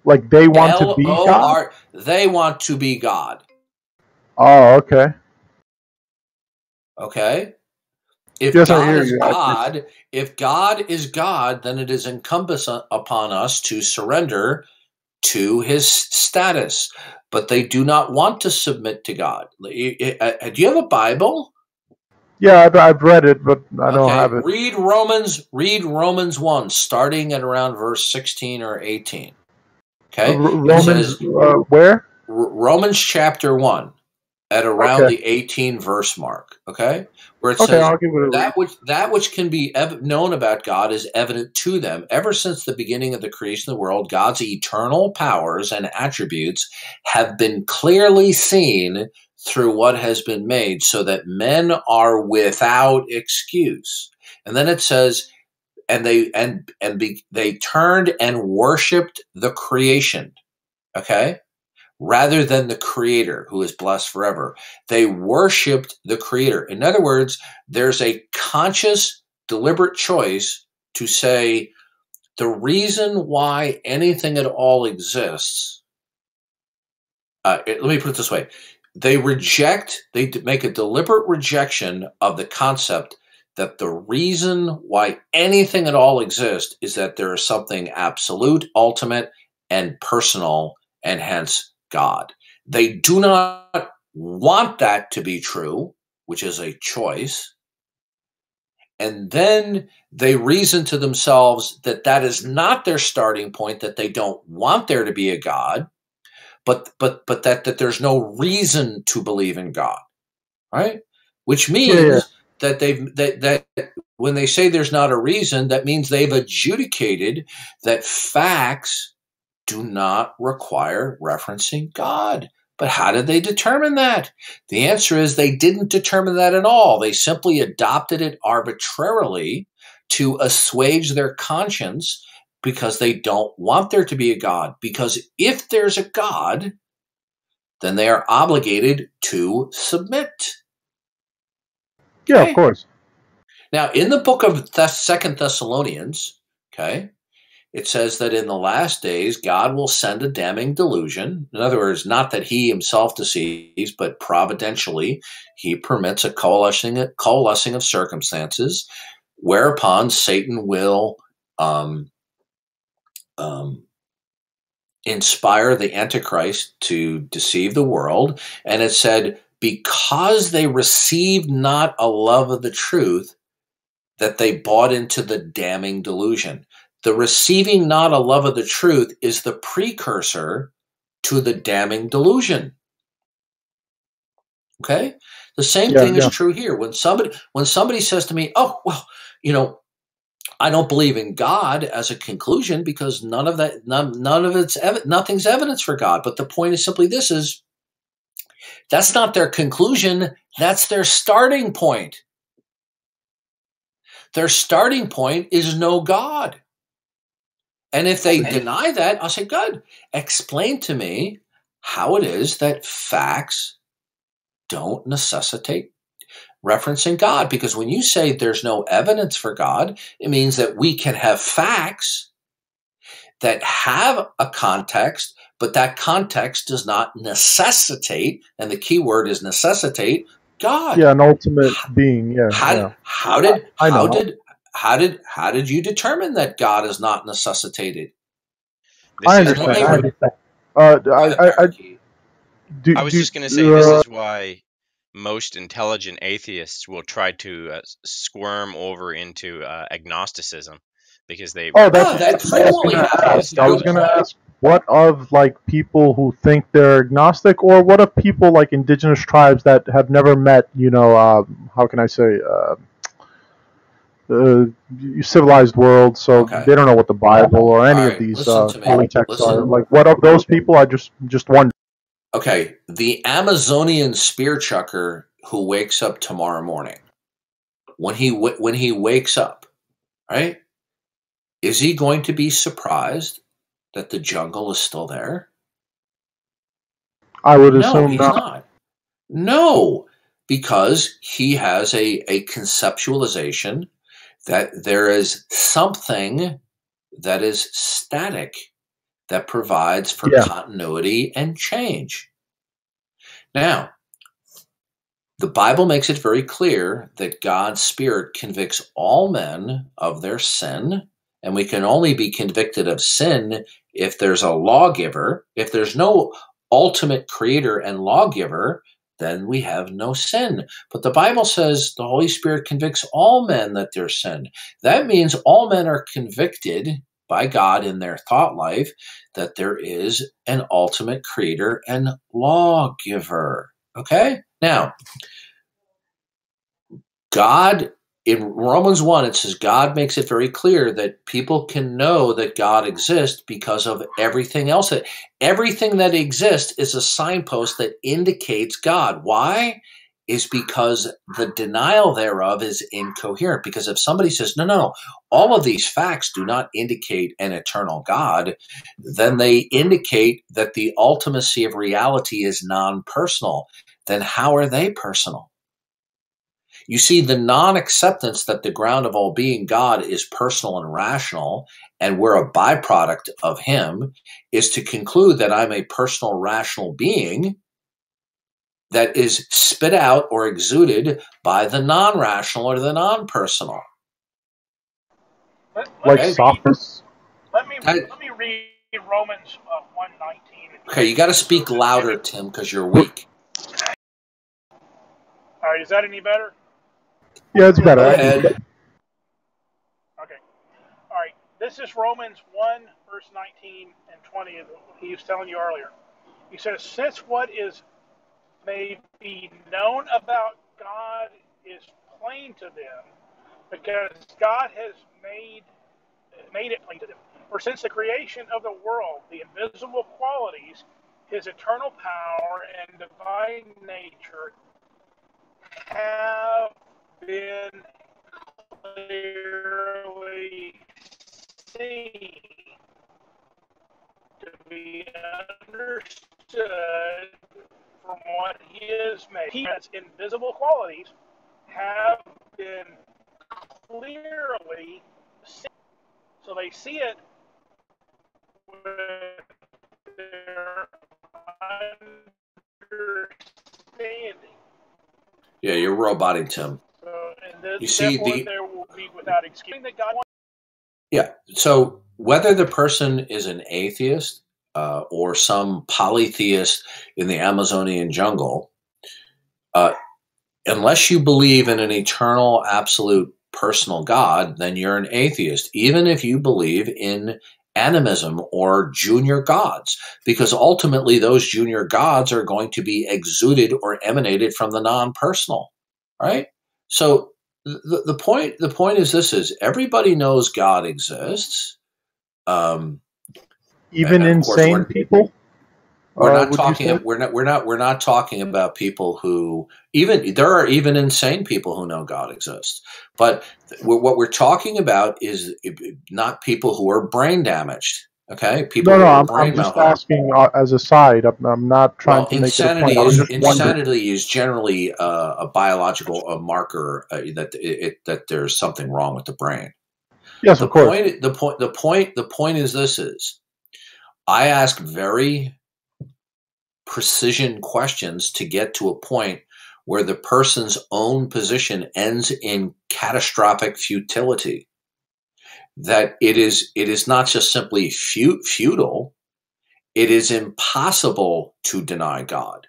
Like they want to be God. They want to be God. Oh, okay. Okay. If Yes, God is you. God, if God is God, then it is incumbent upon us to surrender to His status. But they do not want to submit to God. You- uh, Do you have a Bible? Yeah, I've, I've read it, but I don't Okay, have it. Read Romans. Read Romans one, starting at around verse sixteen or eighteen. Okay. It Romans, says- uh, where? Romans chapter 1 at around Okay. the 18 verse mark, okay? Where it Okay, says it that which that which can be ev- known about God is evident to them ever since the beginning of the creation of the world God's eternal powers and attributes have been clearly seen through what has been made so that men are without excuse. And then it says and they and and be, they turned and worshiped the creation. Okay? Rather than the creator who is blessed forever. They worshiped the creator. In other words, there's a conscious, deliberate choice to say the reason why anything at all exists. Uh, it- let me put it this way they reject, they make a deliberate rejection of the concept that the reason why anything at all exists is that there is something absolute, ultimate, and personal, and hence God. They do not want that to be true, which is a choice. And then they reason to themselves that that is not their starting point, that they don't want there to be a God, but but but that that there's no reason to believe in God, right? Which means Yeah, that they've that that when they say there's not a reason, that means they've adjudicated that facts do not require referencing God. But how did they determine that? The answer is they didn't determine that at all. They simply adopted it arbitrarily to assuage their conscience because they don't want there to be a God. Because if there's a God, then they are obligated to submit. Yeah, Okay. of course. Now, in the book of Second Thessalonians, okay, it says that in the last days God will send a damning delusion. In other words, not that He Himself deceives, but providentially He permits a coalescing coalescing of circumstances, whereupon Satan will um, um, inspire the Antichrist to deceive the world. And it said, because they received not a love of the truth, that they bought into the damning delusion. The receiving not a love of the truth is the precursor to the damning delusion. Okay? The same Yeah, thing yeah. is true here. When somebody when somebody says to me, "Oh, well, you know, I don't believe in God as a conclusion because none of that, none, none of it's, ev- nothing's evidence for God. But the point is simply this is that's not their conclusion. That's their starting point. Their starting point is no God. And if they deny that, I'll say, good. Explain to me how it is that facts don't necessitate referencing God. Because when you say there's no evidence for God, it means that we can have facts that have a context, but that context does not necessitate, and the key word is necessitate, God. Yeah, an ultimate being. Yeah. How, yeah. how did I how know. did how did how did you determine that God is not necessitated? This I understand. they I understand. Uh, I, I, I do. I was do- just going to say uh, this is why most intelligent atheists will try to uh, squirm over into uh, agnosticism because they Oh, No, that's, that that's I was totally gonna ask. I was gonna ask, what of like people who think they're agnostic, or what of people like indigenous tribes that have never met, you know, uh, how can I say, uh, civilized world, so Okay. they don't know what the Bible or any All of these uh, holy texts are. Like, what of those people? I just just wonder. Okay, the Amazonian spear chucker who wakes up tomorrow morning, when he w- when he wakes up, right? Is he going to be surprised that the jungle is still there? I would No, assume not. not. No, because he has a, a conceptualization that there is something that is static that provides for Yeah. continuity and change. Now, the Bible makes it very clear that God's Spirit convicts all men of their sin, and we can only be convicted of sin if there's a lawgiver. If there's no ultimate creator and lawgiver, then we have no sin. But the Bible says the Holy Spirit convicts all men that they're sin. That means all men are convicted by God in their thought life that there is an ultimate creator and lawgiver. Okay? Now, God, in Romans 1, it says God makes it very clear that people can know that God exists because of everything else. That everything that exists is a signpost that indicates God. Why? Is because the denial thereof is incoherent. Because if somebody says, no, no, no, all of these facts do not indicate an eternal God, then they indicate that the ultimacy of reality is non personal. Then how are they personal? You see, the non acceptance that the ground of all being God is personal and rational, and we're a byproduct of Him, is to conclude that I'm a personal, rational being that is spit out or exuded by the non rational or the non personal. Let, Like let, me, sophists. let me I- let me read Romans uh, one nineteen. Okay, you got to speak louder, Tim, because you're weak. All right, is that any better? Yeah, it's better. Go ahead. Okay. All right. This is Romans 1, verse 19 and 20. He was telling you earlier. He says, Since what is may be known about God is plain to them, because God has made made it plain to them. For since the creation of the world, the invisible qualities, his eternal power and divine nature have been clearly seen to be understood from what he has made. He has invisible qualities have been clearly seen. So they see it with their understanding. Yeah, you're roboting, Tim. So, this, You see, the- there will be without excuse that God wants. Yeah. So whether the person is an atheist uh, or some polytheist in the Amazonian jungle, uh, unless you believe in an eternal, absolute, personal God, then you're an atheist, even if you believe in animism or junior gods, because ultimately those junior gods are going to be exuded or emanated from the non personal, right? So the, the point the point is this is everybody knows God exists. Um, Even And of course, insane people. we're Uh, not talking we're not we're not we're not talking about people who even there are even insane people who know God exists. But th- what we're talking about is not people who are brain damaged. Okay, people No, no. are I'm, I'm just asking uh, as a side. I'm, I'm not trying Well, to make it a insanity point. Is just wondering. insanity is generally uh, a biological a marker uh, that it, it, that there's something wrong with the brain. Yes, The of course. point the point the point the point is this is I ask very precision questions to get to a point where the person's own position ends in catastrophic futility. That it is it is not just simply fu- futile, it is impossible to deny God.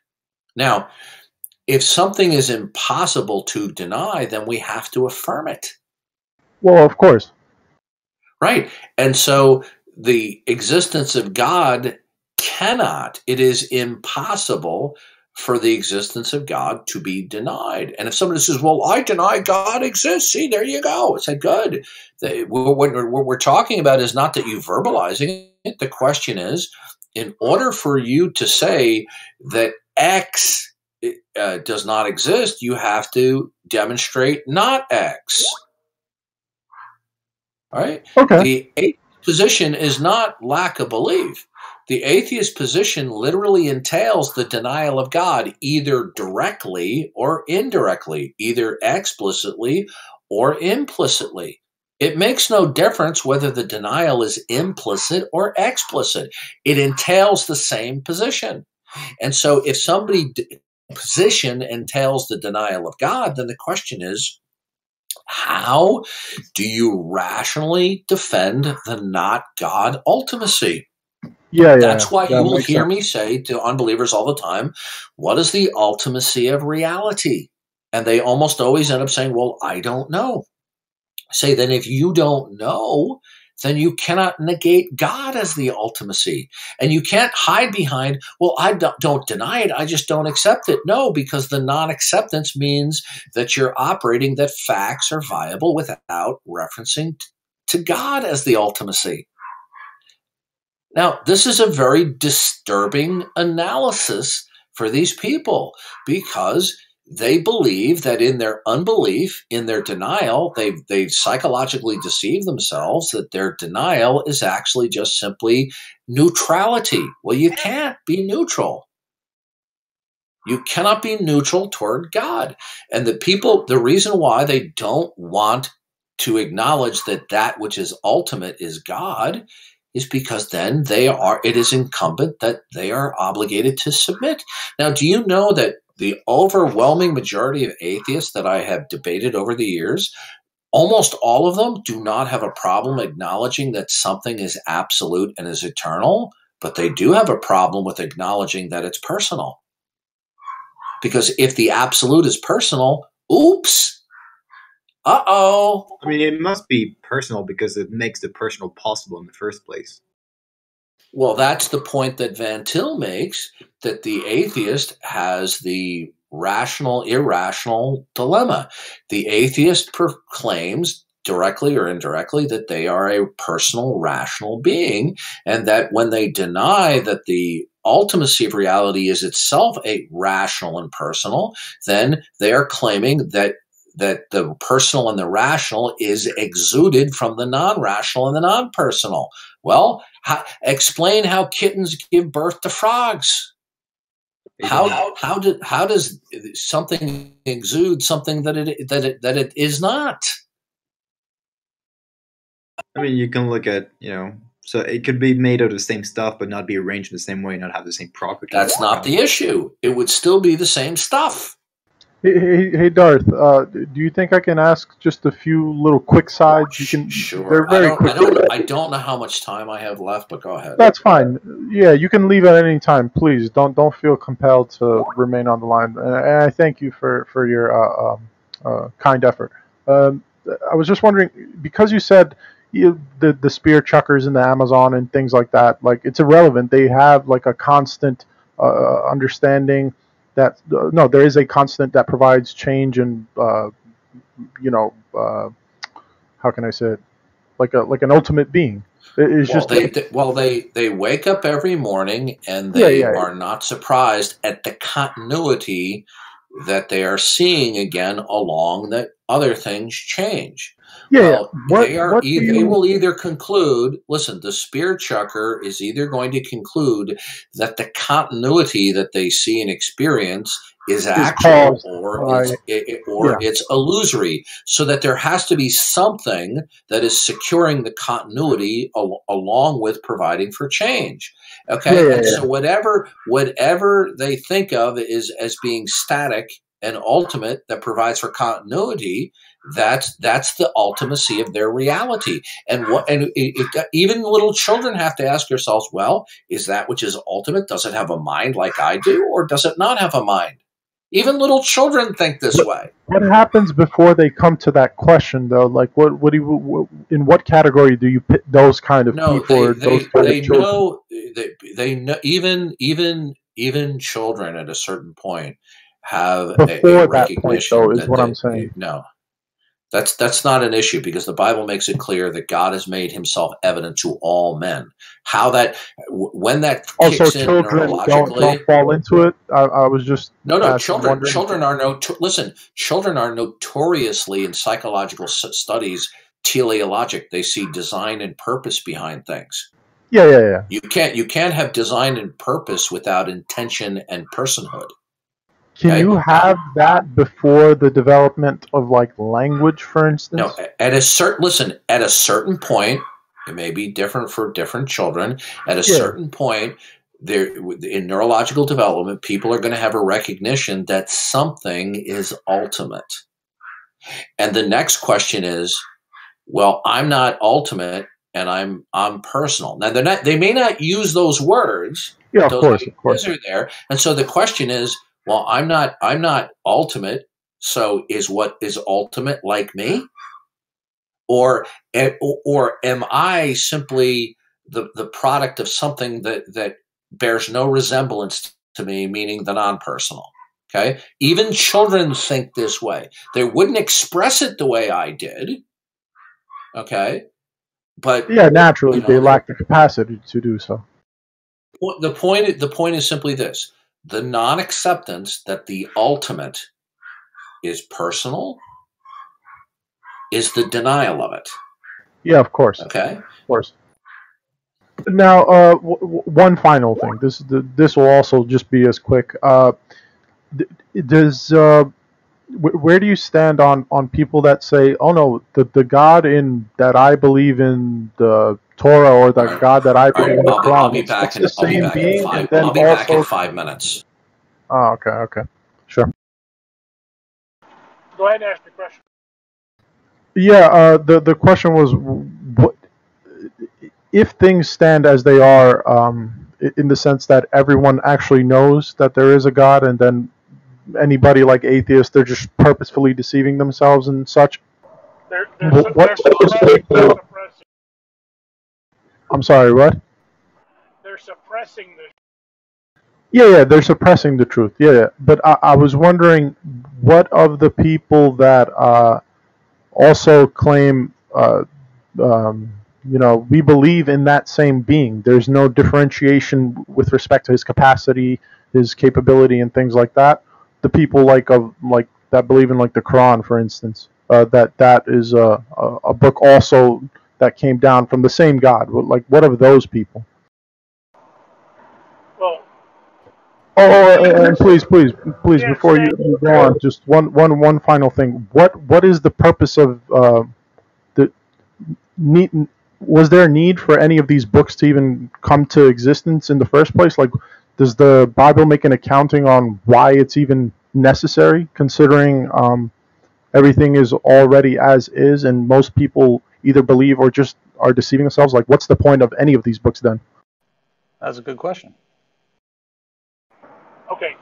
Now, if something is impossible to deny, then we have to affirm it. Well, of course. Right. And so the existence of God cannot, it is impossible for the existence of God to be denied. And if somebody says, well, I deny God exists, see, there you go. It's like, good. The- What what- what we're talking about is not that you verbalizing it. The question is, in order for you to say that X uh, does not exist, you have to demonstrate not X. All right? Okay. The atheist position is not lack of belief. The atheist position literally entails the denial of God, either directly or indirectly, either explicitly or implicitly. It makes no difference whether the denial is implicit or explicit. It entails the same position. And so if somebody position entails the denial of God, then the question is how do you rationally defend the not God ultimacy? Yeah, yeah. That's why that you will hear sense. me say to unbelievers all the time, What is the ultimacy of reality? And they almost always end up saying, Well, I don't know. Say, then if you don't know, then you cannot negate God as the ultimacy. And you can't hide behind, well, I don't, don't deny it, I just don't accept it. No, because the non acceptance means that you're operating that facts are viable without referencing to God as the ultimacy. Now, this is a very disturbing analysis for these people because they believe that in their unbelief, in their denial, they've, they've psychologically deceived themselves that their denial is actually just simply neutrality. Well, you can't be neutral. You cannot be neutral toward God. And the people, the reason why they don't want to acknowledge that that which is ultimate is God is because then they are it is incumbent that they are obligated to submit. Now, do you know that the overwhelming majority of atheists that I have debated over the years, almost all of them do not have a problem acknowledging that something is absolute and is eternal, but they do have a problem with acknowledging that it's personal. Because if the absolute is personal, oops, uh oh, I mean, it must be personal because it makes the personal possible in the first place. Well, that's the point that Van Til makes that the atheist has the rational irrational dilemma. The atheist proclaims directly or indirectly that they are a personal rational being and that when they deny that the ultimacy of reality is itself a rational and personal, then they are claiming that that the personal and the rational is exuded from the non-rational and the non-personal. Well, how, explain how kittens give birth to frogs. How how did how does something exude something that it that it that it is not? I mean, you can look at, you know, so it could be made out of the same stuff, but not be arranged in the same way, not have the same properties. That's not the issue. It would still be the same stuff. Hey, hey, hey Darth. Uh, do you think I can ask just a few little quick sides? You can. Sure. They're I very don't, quick. I don't I don't know how much time I have left, but go ahead. That's fine. Yeah, you can leave at any time. Please don't don't feel compelled to remain on the line. And and I thank you for for your uh, um, uh, kind effort. Um, I was just wondering because you said you, the the spear chuckers in the Amazon and things like that. Like it's irrelevant. They have like a constant uh, understanding that uh, no, there is a constant that provides change and uh, you know, uh, how can I say it, like a like an ultimate being. It's Well, just they, they well they they wake up every morning and they yeah, yeah. are not surprised at the continuity that they are seeing again along that other things change. Yeah. Well, What, they are e- they will either conclude. Listen, the spear chucker is either going to conclude that the continuity that they see and experience is actual, caused or by- it's, it, or Yeah. it's illusory. So that there has to be something that is securing the continuity al- along with providing for change. Okay, Yeah, yeah. so whatever whatever they think of is as being static and ultimate that provides for continuity that's that's the ultimacy of their reality. And what and it, it, even little children have to ask themselves well is that which is ultimate? Does it have a mind like i do or does it not have a mind? Even little children think this way. What happens before they come to that question, though? Like, what, what do you, what, in what category do you put those kind of no people they they, they know they, they know even even even children at a certain point have a- Before a, that point, recognition though, is that what they- I'm saying. no that's that's not an issue because the bible makes it clear that god has made himself evident to all men how that when that Also, kicks in children don't, don't fall into it. I, I was just no, no, children. wondering- Children are no. Listen, children are notoriously in psychological studies teleologic. They see design and purpose behind things. Yeah, yeah, yeah. You can't. You can't have design and purpose without intention and personhood. Can you uh, have that before the development of like language, for instance? No, at a certain listen. At a certain point, it may be different for different children. At a Yeah. certain point, there in neurological development, people are going to have a recognition that something is ultimate. And the next question is, well, I'm not ultimate and I'm I'm personal. Now they're not they may not use those words, Yeah, of those course, of course. are there. And so the question is, well, I'm not I'm not ultimate, so is what is ultimate like me? Or eh, or am I simply the the product of something that that bears no resemblance to me, meaning the non-personal? Okay? Even children think this way. They wouldn't express it the way I did. Okay? But Yeah, naturally, You know, they they- lack the capacity to do so. The point the point is simply this the non-acceptance that the ultimate is personal is the denial of it Yeah, of course, Okay. of course. Now, uh, one final thing. This the, this will also just be as quick. Uh, does uh, where do you stand on on people that say, "Oh no, the the God in that I believe in the Torah or the All right. God that I believe right in the i'll be, I'll be back it's in the i'll be same back in five and then i'll be back in five minutes Oh, okay, okay, sure. Go ahead and ask the question. Yeah, uh, the the question was, what if things stand as they are, um, in the sense that everyone actually knows that there is a God, and then anybody like atheists, they're just purposefully deceiving themselves and such. They're, they're, What- they're, suppressing, they're suppressing. I'm sorry, what? They're suppressing the. Yeah, yeah, they're suppressing the truth. Yeah, yeah. But I, I was wondering, what of the people that uh, also claim, uh, um, you know, we believe in that same being. There's no differentiation with respect to his capacity, his capability, and things like that. The people like of like that believe in like the Quran, for instance, uh, that that is a, a book also that came down from the same God. Like, what of those people? Well, Oh, oh, and- and please, please, please, Yeah, before you go on, just one, one, one final thing. What, what is the purpose of uh, the need? Was there a need for any of these books to even come to existence in the first place? Like, does the Bible make an accounting on why it's even necessary, considering um, everything is already as is, and most people either believe or just are deceiving themselves? Like, what's the point of any of these books then? That's a good question. okay.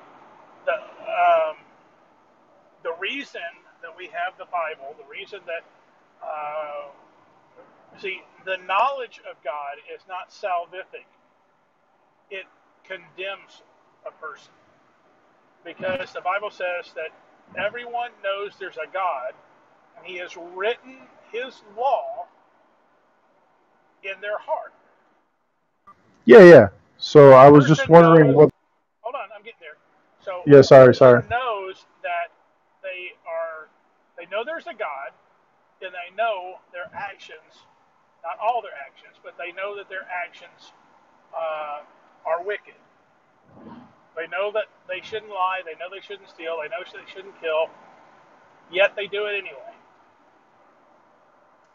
The um, the reason that we have the Bible, the reason that uh, see the knowledge of God is not salvific. It condemns a person because the Bible says that everyone knows there's a God, and He has written His law in their heart. Yeah, yeah. So I was just wondering knows- what. Hold on, I'm getting there. So Yeah, sorry, sorry. Knows that they are, they know there's a God, and they know their actions, not all their actions, but they know that their actions uh, are wicked. They know that they shouldn't lie. They know they shouldn't steal. They know they shouldn't kill. Yet they do it anyway.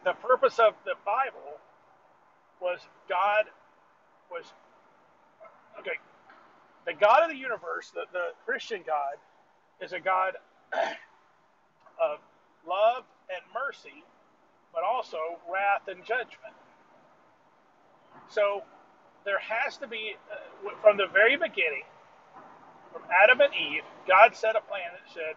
The purpose of the Bible was God was okay. The God of the universe, the, the Christian God, is a God of love and mercy, but also wrath and judgment. So there has to be, uh, from the very beginning, from Adam and Eve, God set a plan that said,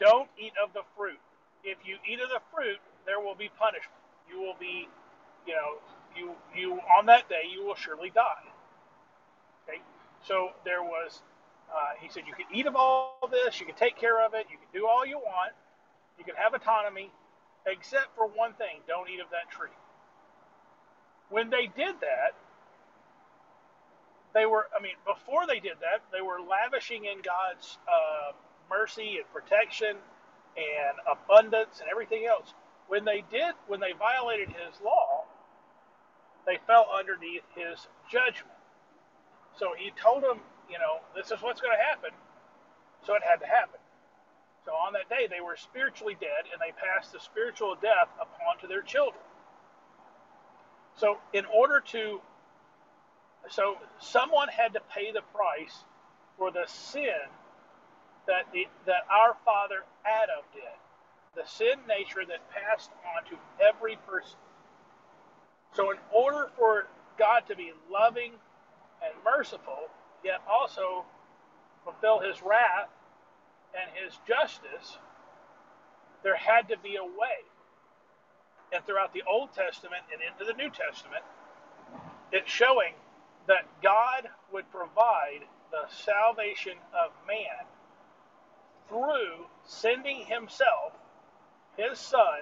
don't eat of the fruit. If you eat of the fruit, there will be punishment. You will be, you know, you you on that day you will surely die. Okay, so there was. Uh, he said you can eat of all this, you can take care of it, you can do all you want, you can have autonomy, except for one thing: don't eat of that tree. When they did that, they were. I mean, before they did that, they were lavishing in God's uh, mercy and protection and abundance and everything else. When they did, when they violated His law, they fell underneath His judgment. So He told them, you know, this is what's going to happen. So it had to happen. So on that day, they were spiritually dead, and they passed the spiritual death upon to their children. So in order to, so someone had to pay the price for the sin that the that our father Adam did, the sin nature that passed on to every person. So in order for God to be loving and merciful, yet also fulfill his wrath and his justice, there had to be a way. And throughout the Old Testament and into the New Testament, it's showing that God would provide the salvation of man through sending himself, his son,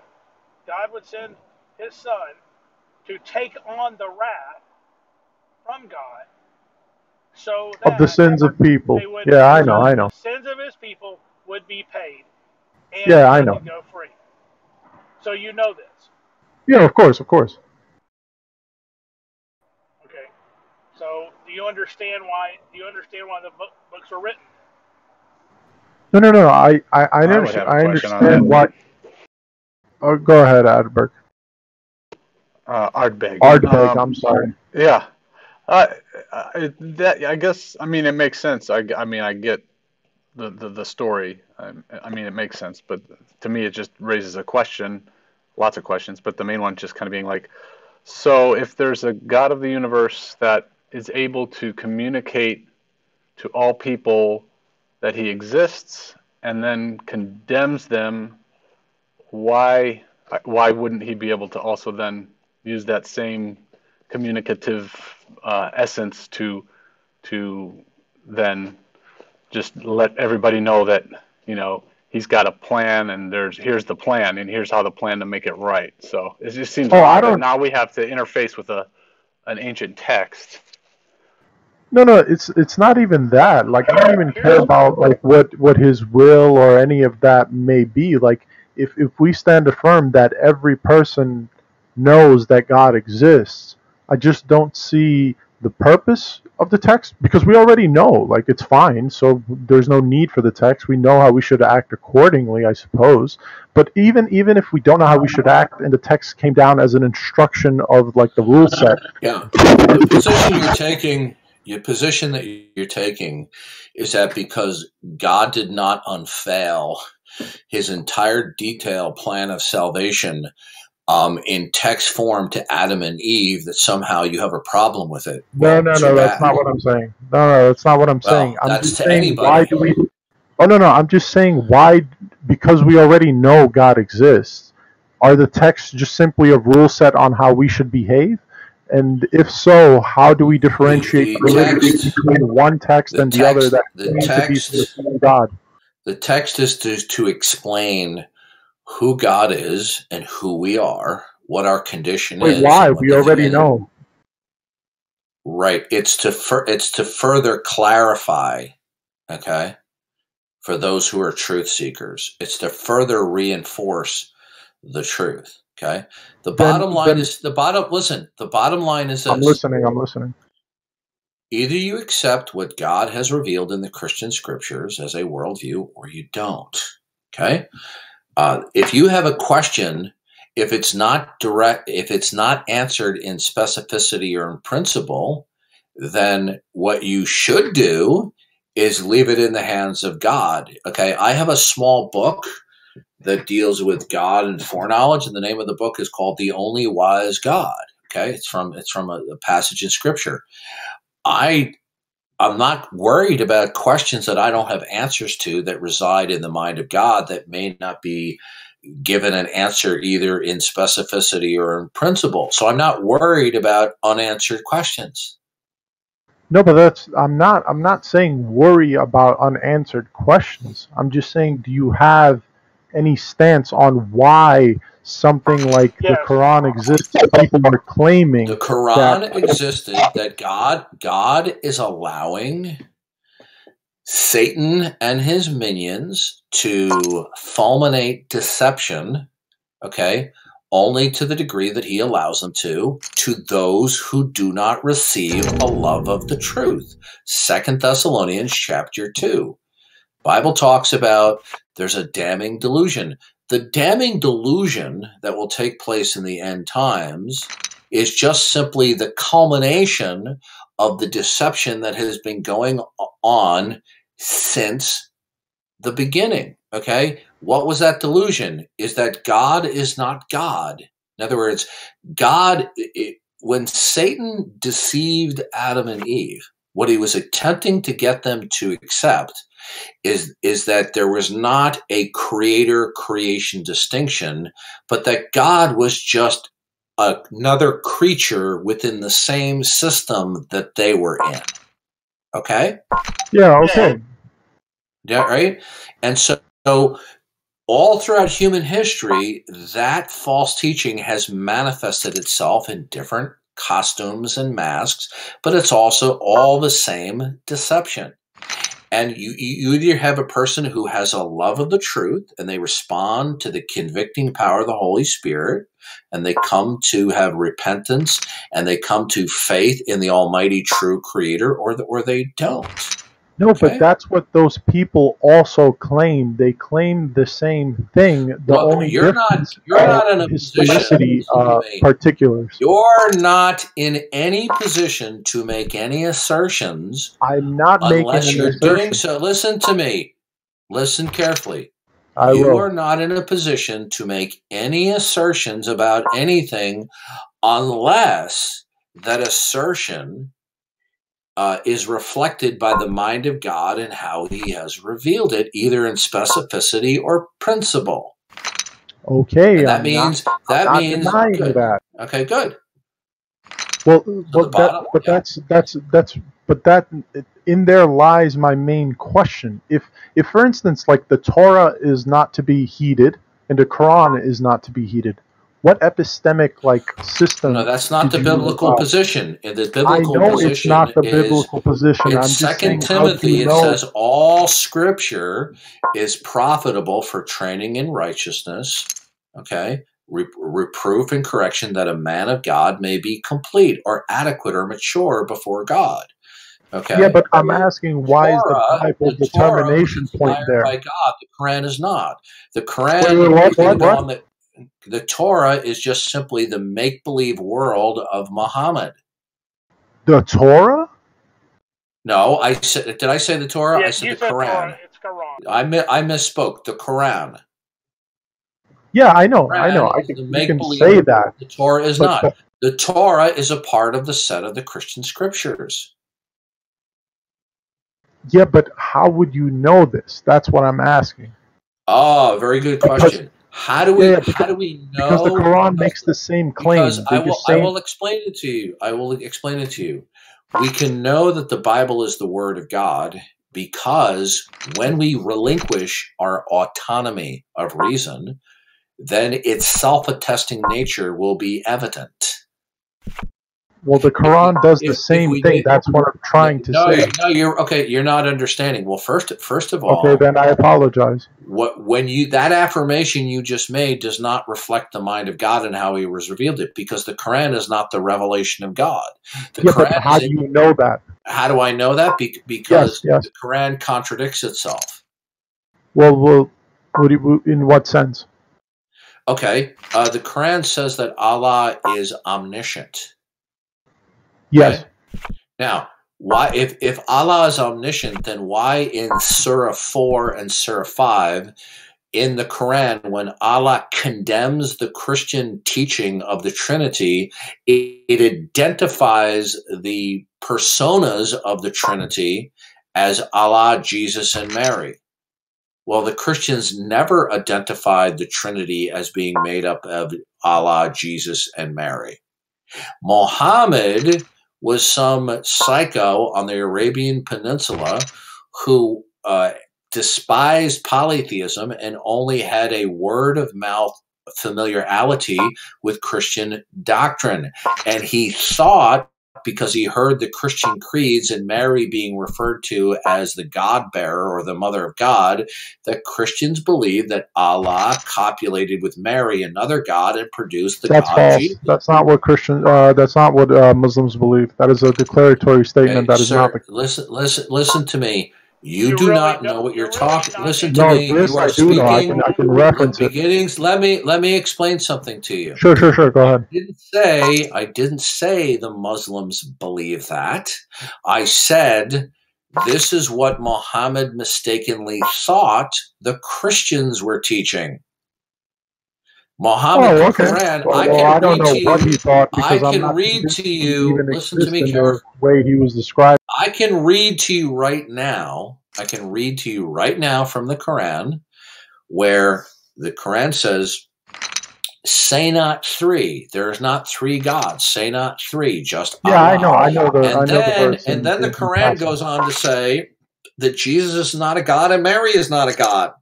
God would send his son to take on the wrath from God so that Of the sins of people. would, Yeah, I know, I know. The sins of his people would be paid. And Yeah, I know. go free. So you know this. Yeah, of course, of course. Okay. So do you understand why do you understand why the book, books were written? No, no, no. I, I, I, I understand, have a I question on understand why. Oh, go ahead, Adberg. Uh, Ardbeg. Ardbeg, Um, I'm sorry. Yeah. Uh, I, that I guess I mean it makes sense. I, I mean I get the the, the story. I, I mean it makes sense, but to me it just raises a question, lots of questions. But the main one just kind of being like, so if there's a God of the universe that is able to communicate to all people that He exists and then condemns them, why why wouldn't He be able to also then use that same communicative uh, essence to to then just let everybody know that you know he's got a plan and there's here's the plan and here's how the plan to make it right. So it just seems Oh, I odd don't- now we have to interface with a an ancient text. No, no, it's it's not even that. Like I don't even care about like what what his will or any of that may be. Like if if we stand affirm that every person knows that God exists, I just don't see the purpose of the text because we already know. Like it's fine, so there's no need for the text. We know how we should act accordingly, I suppose. But even even if we don't know how we should act, and the text came down as an instruction of like the rule set, Yeah. The position you're taking, your position that you're taking is that because God did not unveil his entire detailed plan of salvation um, in text form to Adam and Eve, that somehow you have a problem with it. No, no, no, that's not what I'm saying. No, no, that's not what I'm Well, saying. I'm that's just to saying anybody. why do we Oh no, no, I'm just saying why because we already know God exists. Are the texts just simply a rule set on how we should behave? And if so, how do we differentiate the validity text- between one text the and the other that the claim to be text- the same God? The text is to, to explain who God is and who we are, what our condition Wait, is. why? We already know. Right. It's to fur- it's to further clarify, okay, for those who are truth seekers. It's to further reinforce the truth. Okay. The Then- bottom line then- is the bottom. Listen, the bottom line is I'm listening. I'm listening. either you accept what God has revealed in the Christian scriptures as a worldview, or you don't. Okay. Uh, if you have a question, if it's not direct, if it's not answered in specificity or in principle, then what you should do is leave it in the hands of God. Okay. I have a small book that deals with God and foreknowledge, and the name of the book is called "The Only Wise God." Okay, it's from it's from a, a passage in Scripture. I I'm not worried about questions that I don't have answers to that reside in the mind of God that may not be given an answer either in specificity or in principle. So I'm not worried about unanswered questions. No, but that's I'm not I'm not saying worry about unanswered questions. I'm just saying do you have any stance on why something like Yes. the Quran exists people are claiming The Quran that- existed that God God is allowing Satan and his minions to fulminate deception, okay, only to the degree that he allows them to, to those who do not receive a love of the truth. Second Thessalonians chapter 2. Bible talks about there's a damning delusion. The damning delusion that will take place in the end times is just simply the culmination of the deception that has been going on since the beginning. Okay? What was that delusion? Is that God is not God. In other words, God, it, when Satan deceived Adam and Eve, what he was attempting to get them to accept is, is that there was not a creator creation distinction, but that God was just another creature within the same system that they were in. Okay? Yeah, okay. Yeah, right? And so, so all throughout human history, that false teaching has manifested itself in different costumes and masks, but it's also all the same deception. And you, you either have a person who has a love of the truth and they respond to the convicting power of the Holy Spirit and they come to have repentance and they come to faith in the Almighty true Creator, or, the, or they don't. No, Okay. but that's what those people also claim. They claim the same thing. The Well, only you're not- you're are not in a position uh, particulars. You're not in any position to make any assertions I'm not unless an you're doing so. Listen to me. Listen carefully. I you will. are not in a position to make any assertions about anything unless that assertion uh, is reflected by the mind of God and how He has revealed it, either in specificity or principle. Okay, And that I'm means not, that I'm means denying good. that. Okay, good. Well, that, but yeah. that's that's that's but that in there lies my main question. If if for instance, like the Torah is not to be heeded and the Quran is not to be heeded, what epistemic like system? No, that's not the biblical position. The I biblical know position it's not the is biblical position. in I'm Second saying, Timothy. It know? says all Scripture is profitable for training in righteousness. Okay, Re- reproof and correction that a man of God may be complete or adequate or mature before God. Okay. Yeah, but I'm asking why is the Bible the determination is point there? By God, the Quran is not. The Quran, Wait, wait, the what, what? that- the Torah is just simply the make believe world of Muhammad. The Torah? No, I said. Did I say the Torah? I said the said Quran. Torah. It's Quran. I mi- I misspoke. The Quran. Yeah, I know, I know. I can, the you can make-believe. say that, The Torah is but, not. The Torah is a part of the set of the Christian scriptures. yeah, but how would you know this? That's what I'm asking. Oh, very good Because- question. How do we? Yeah, how do we know? Because the Quran makes the same claim. Because I will, just I will explain it to you. I will explain it to you. We can know that the Bible is the Word of God because when we relinquish our autonomy of reason then its self-attesting nature will be evident. Well, the Quran does the if- if same thing. did- That's what I'm trying to no, say. no, you're okay. You're not understanding. Well, first, first of all, Okay, then I apologize. what when you that affirmation you just made does not reflect the mind of God and how He was revealed it, because the Quran is not the revelation of God. The Yeah, but Quran how is do you know that? How do I know that? Be- because Yes, yes. the Quran contradicts itself. Well, well, in what sense? Okay, uh, the Quran says that Allah is omniscient. Yes. Now, why if if Allah is omniscient, then why in Surah four and Surah five in the Quran, when Allah condemns the Christian teaching of the Trinity, it, it identifies the personas of the Trinity as Allah, Jesus, and Mary. Well, the Christians never identified the Trinity as being made up of Allah, Jesus, and Mary. Muhammad was some psycho on the Arabian Peninsula who uh, despised polytheism and only had a word of mouth familiarity with Christian doctrine. And he thought, because he heard the Christian creeds and Mary being referred to as the God bearer or the mother of God, that Christians believe that Allah copulated with Mary, another God, and produced the That's God false. Jesus. That's not what Christian. Uh, that's not what uh, Muslims believe. That is a declaratory statement. Hey, that is sir, not the. listen, listen, listen to me. You, You do really not don't- know what you're you're really talking. not Listen to No, me. this you I are do know. I speaking. can, I can reference it. beginnings. Let me let me explain something to you. Sure, sure, sure. Go ahead. I didn't say I didn't say the Muslims believe that. I said this is what Muhammad mistakenly thought the Christians were teaching. Muhammad, Oh, okay. Quran. Well, I well, can I don't read know to you. what he thought because I I'm can not read to you. Listen to me, exists the way he was described. I can read to you right now. I can read to you right now from the Quran, where the Quran says, "Say not three. There is not three gods. Say not three. Just Yeah, I know. I know the. I know And the then, verse. and then the Quran goes on to say that Jesus is not a god and Mary is not a god.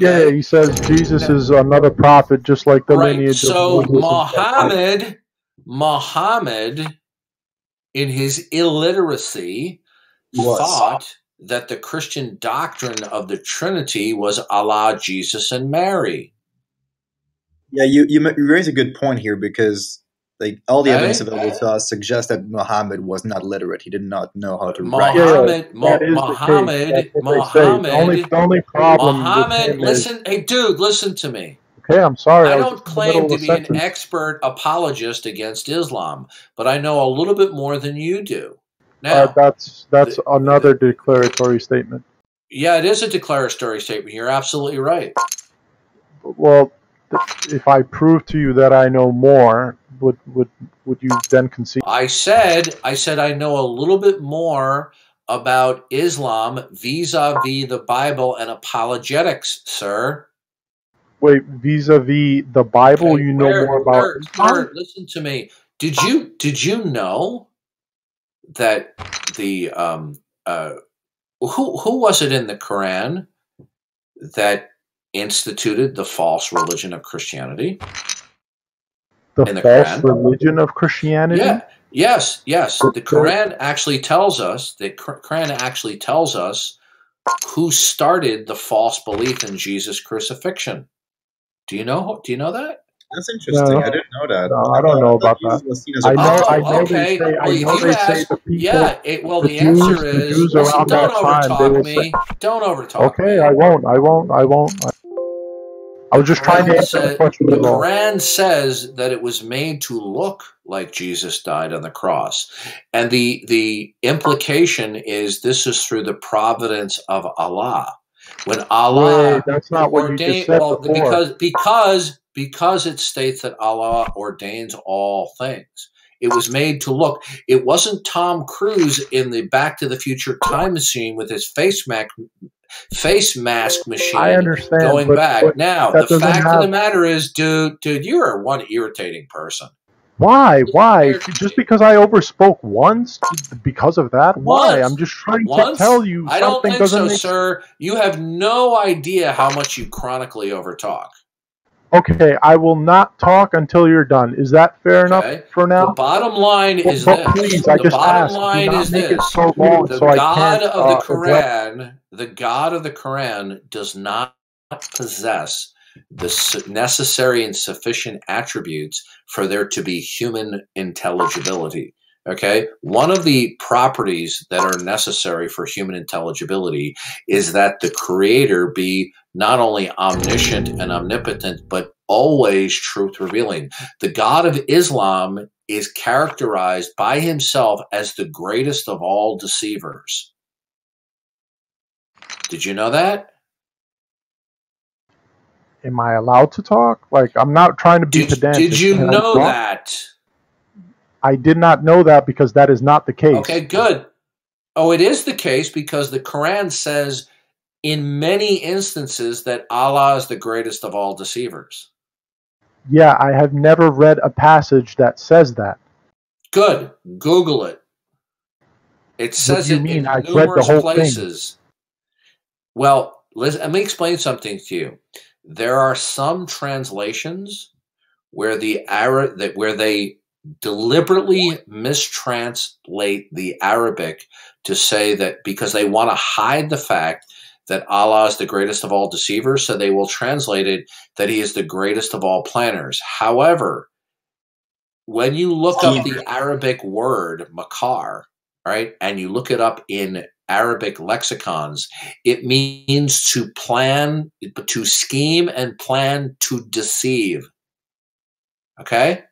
Yeah, he says Jesus is another prophet, just like the right. lineage So. Muhammad, Muhammad, in his illiteracy, Was. thought that the Christian doctrine of the Trinity was Allah, Jesus, and Mary. Yeah, you, you you raise a good point here because like all the evidence available to us suggests that Muhammad was not literate. He did not know how to Muhammad, write. Mo- That is the case. Muhammad, That's what they say. Muhammad, The only, the only problem with Muhammad. him is- Listen, hey, dude, listen to me. Okay, I'm sorry. I was don't the claim to be an expert apologist against Islam, but I know a little bit more than you do. Now, Uh, that's that's another declaratory statement. yeah, it is a declaratory statement. You're absolutely right. Well, th- if I prove to you that I know more, would would would you then concede? I said, I said, I know a little bit more about Islam vis-a-vis the Bible and apologetics, sir. Wait, vis-a-vis the Bible, Okay, you know where- more about where- where- listen to me. Did you did you know that the um uh who who was it in the Quran that instituted the false religion of Christianity? the the false Quran? religion of Christianity. Yeah. Yes, yes. The. Quran actually tells us, the Qur- Quran actually tells us who started the false belief in Jesus' crucifixion. Do you know do you know that? That's interesting. No. I didn't know that. No, I don't know about that. was seen as I a know. Oh, I know okay. they say. Well, I know you they say the people. Yeah, it, well, the the, Jews- answer the is Jews listen, around don't that time, they overtalk will me. Don't overtalk Okay, me. Okay, I won't. I won't. I won't. I, I was just trying to Quran answer the said- question. the. Quran says that it was made to look like Jesus died on the cross, and the the implication is this is through the providence of Allah. When Allah Wait, that's not what you just said well, before. because because because it states that Allah ordains all things. It was made to look. It wasn't Tom Cruise in the Back to the Future time machine with his face mask face mask machine I understand. going but, back. but now, the fact of the matter is, dude, dude, you're one irritating person. Why? Why? Just because I overspoke once, because of that? Why? Once. I'm just trying Once? to tell you I don't something think doesn't so, make sir. You have no idea how much you chronically overtalk. Okay, I will not talk until you're done. Is that fair enough Okay. for The bottom line But- is this. please, I the just bottom asked, line is this. so long The so God of uh, the address- Quran, the God of the Quran does not possess the necessary and sufficient attributes for there to be human intelligibility. Okay? One of the properties that are necessary for human intelligibility is that the creator be not only omniscient and omnipotent, but always truth revealing. The God of Islam is characterized by himself as the greatest of all deceivers. Did you know that? Am I allowed to talk? Like, I'm not trying to be Did, pedantic. did you Can I know that? I did not know that because that is not the case. Okay, good. Oh, it is the case because the Quran says in many instances that Allah is the greatest of all deceivers. Yeah, I have never read a passage that says that. Good. Google it. It says it mean? in I numerous whole thing. places. Well, let me explain something to you. There are some translations where the Ara- that where they deliberately mistranslate the Arabic to say that because they want to hide the fact that Allah is the greatest of all deceivers, so they will translate it that He is the greatest of all planners. However, when you look up the Arabic word makar, right, and you look it up in Arabic lexicons, it means to plan, to scheme and plan to deceive. Okay?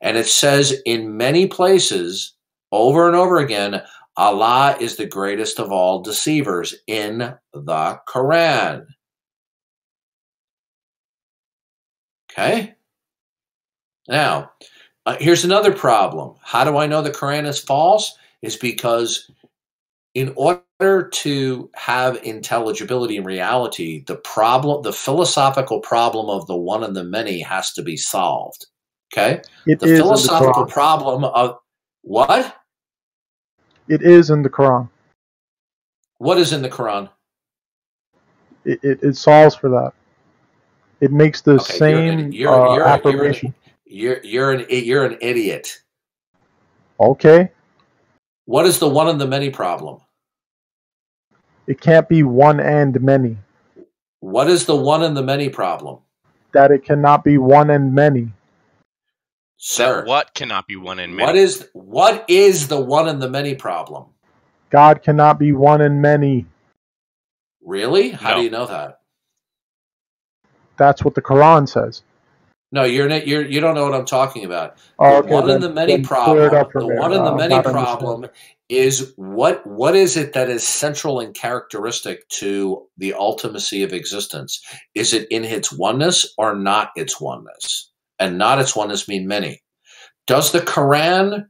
And it says in many places, over and over again, Allah is the greatest of all deceivers in the Quran. Okay? Now, uh, here's another problem. How do I know the Quran is false? Is because in order to have intelligibility in reality, the problem, the philosophical problem of the one and the many has to be solved. Okay? It The in the philosophical problem of what? It is in the Quran. What is in the Quran? It, it, it solves for that. It makes the Okay, you're an same. You're- uh, you're affirmation. You're you're an you're an idiot. Okay, What is the one and the many problem? it can't be one and many. What is the one and the many problem? That it cannot be one and many. Sir, That what cannot be one and many. what is what is the one and the many problem? God cannot be one and many. Really? How do you know that? That's what the Quran says. No, you're not, you're you don't know what I'm talking about. Oh, the okay, one then- and the many problem. The one and the Uh, many problem is what what is it that is central and characteristic to the ultimacy of existence? Is it in its oneness or not its oneness? And not its oneness mean many. Does the Quran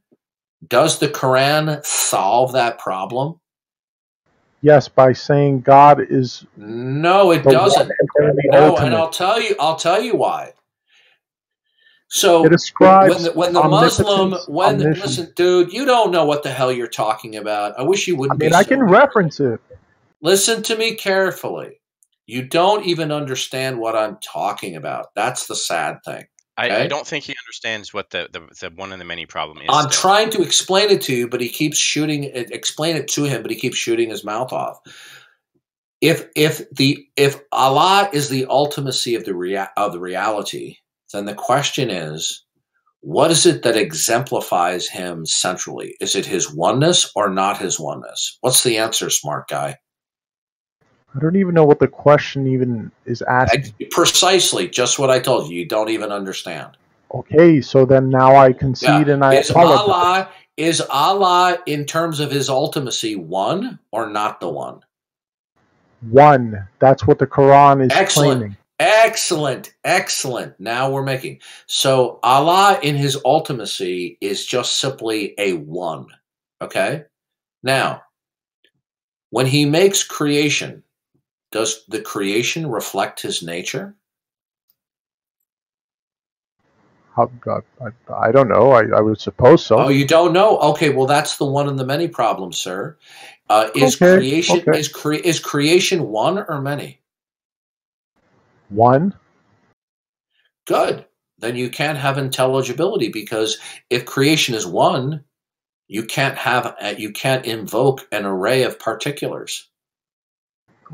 does the Quran solve that problem? Yes, by saying God is No, it doesn't. No, and. I'll tell you. I'll tell you why. So It ascribes when the, when the Muslim, when the, omniscience. listen, dude, you don't know what the hell you're talking about. I wish you wouldn't. I mean, be I so can ignorant. reference it. Listen to me carefully. You don't even understand what I'm talking about. That's the sad thing. I, okay. I don't think he understands what the, the, the one in the many problem is. I'm still. trying to explain it to you, but he keeps shooting it. Explain it to him, but he keeps shooting his mouth off. If if the if Allah is the ultimacy of the rea- of the reality, then the question is, what is it that exemplifies him centrally? Is it his oneness or not his oneness? What's the answer, smart guy? I don't even know what the question even is asking. I- precisely, just what I told you. You don't even understand. Okay, so then now I concede Yeah. and I is apologize. Allah is Allah in terms of his ultimacy one or not the one? One. That's what the Quran is Excellent. claiming. Excellent, excellent. Now we're making so Allah in his ultimacy is just simply a one. Okay. Now, when he makes creation, does the creation reflect his nature? How, God, I, I don't know. I, I would suppose so. Oh, you don't know? Okay, well, that's the one and the many problem, sir. Uh, is Okay, creation okay. is cre- is creation one or many? One. Good. Then you can't have intelligibility because if creation is one, you can't have uh, you can't invoke an array of particulars.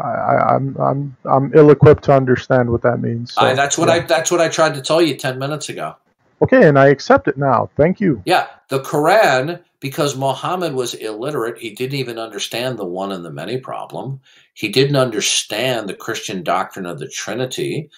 I, I, I'm I'm I'm ill-equipped to understand what that means. So, I, that's what yeah. I that's what I tried to tell you ten minutes ago. Okay, and I accept it now. Thank you. Yeah, the Quran, because Muhammad was illiterate, he didn't even understand the one and the many problem. He didn't understand the Christian doctrine of the Trinity.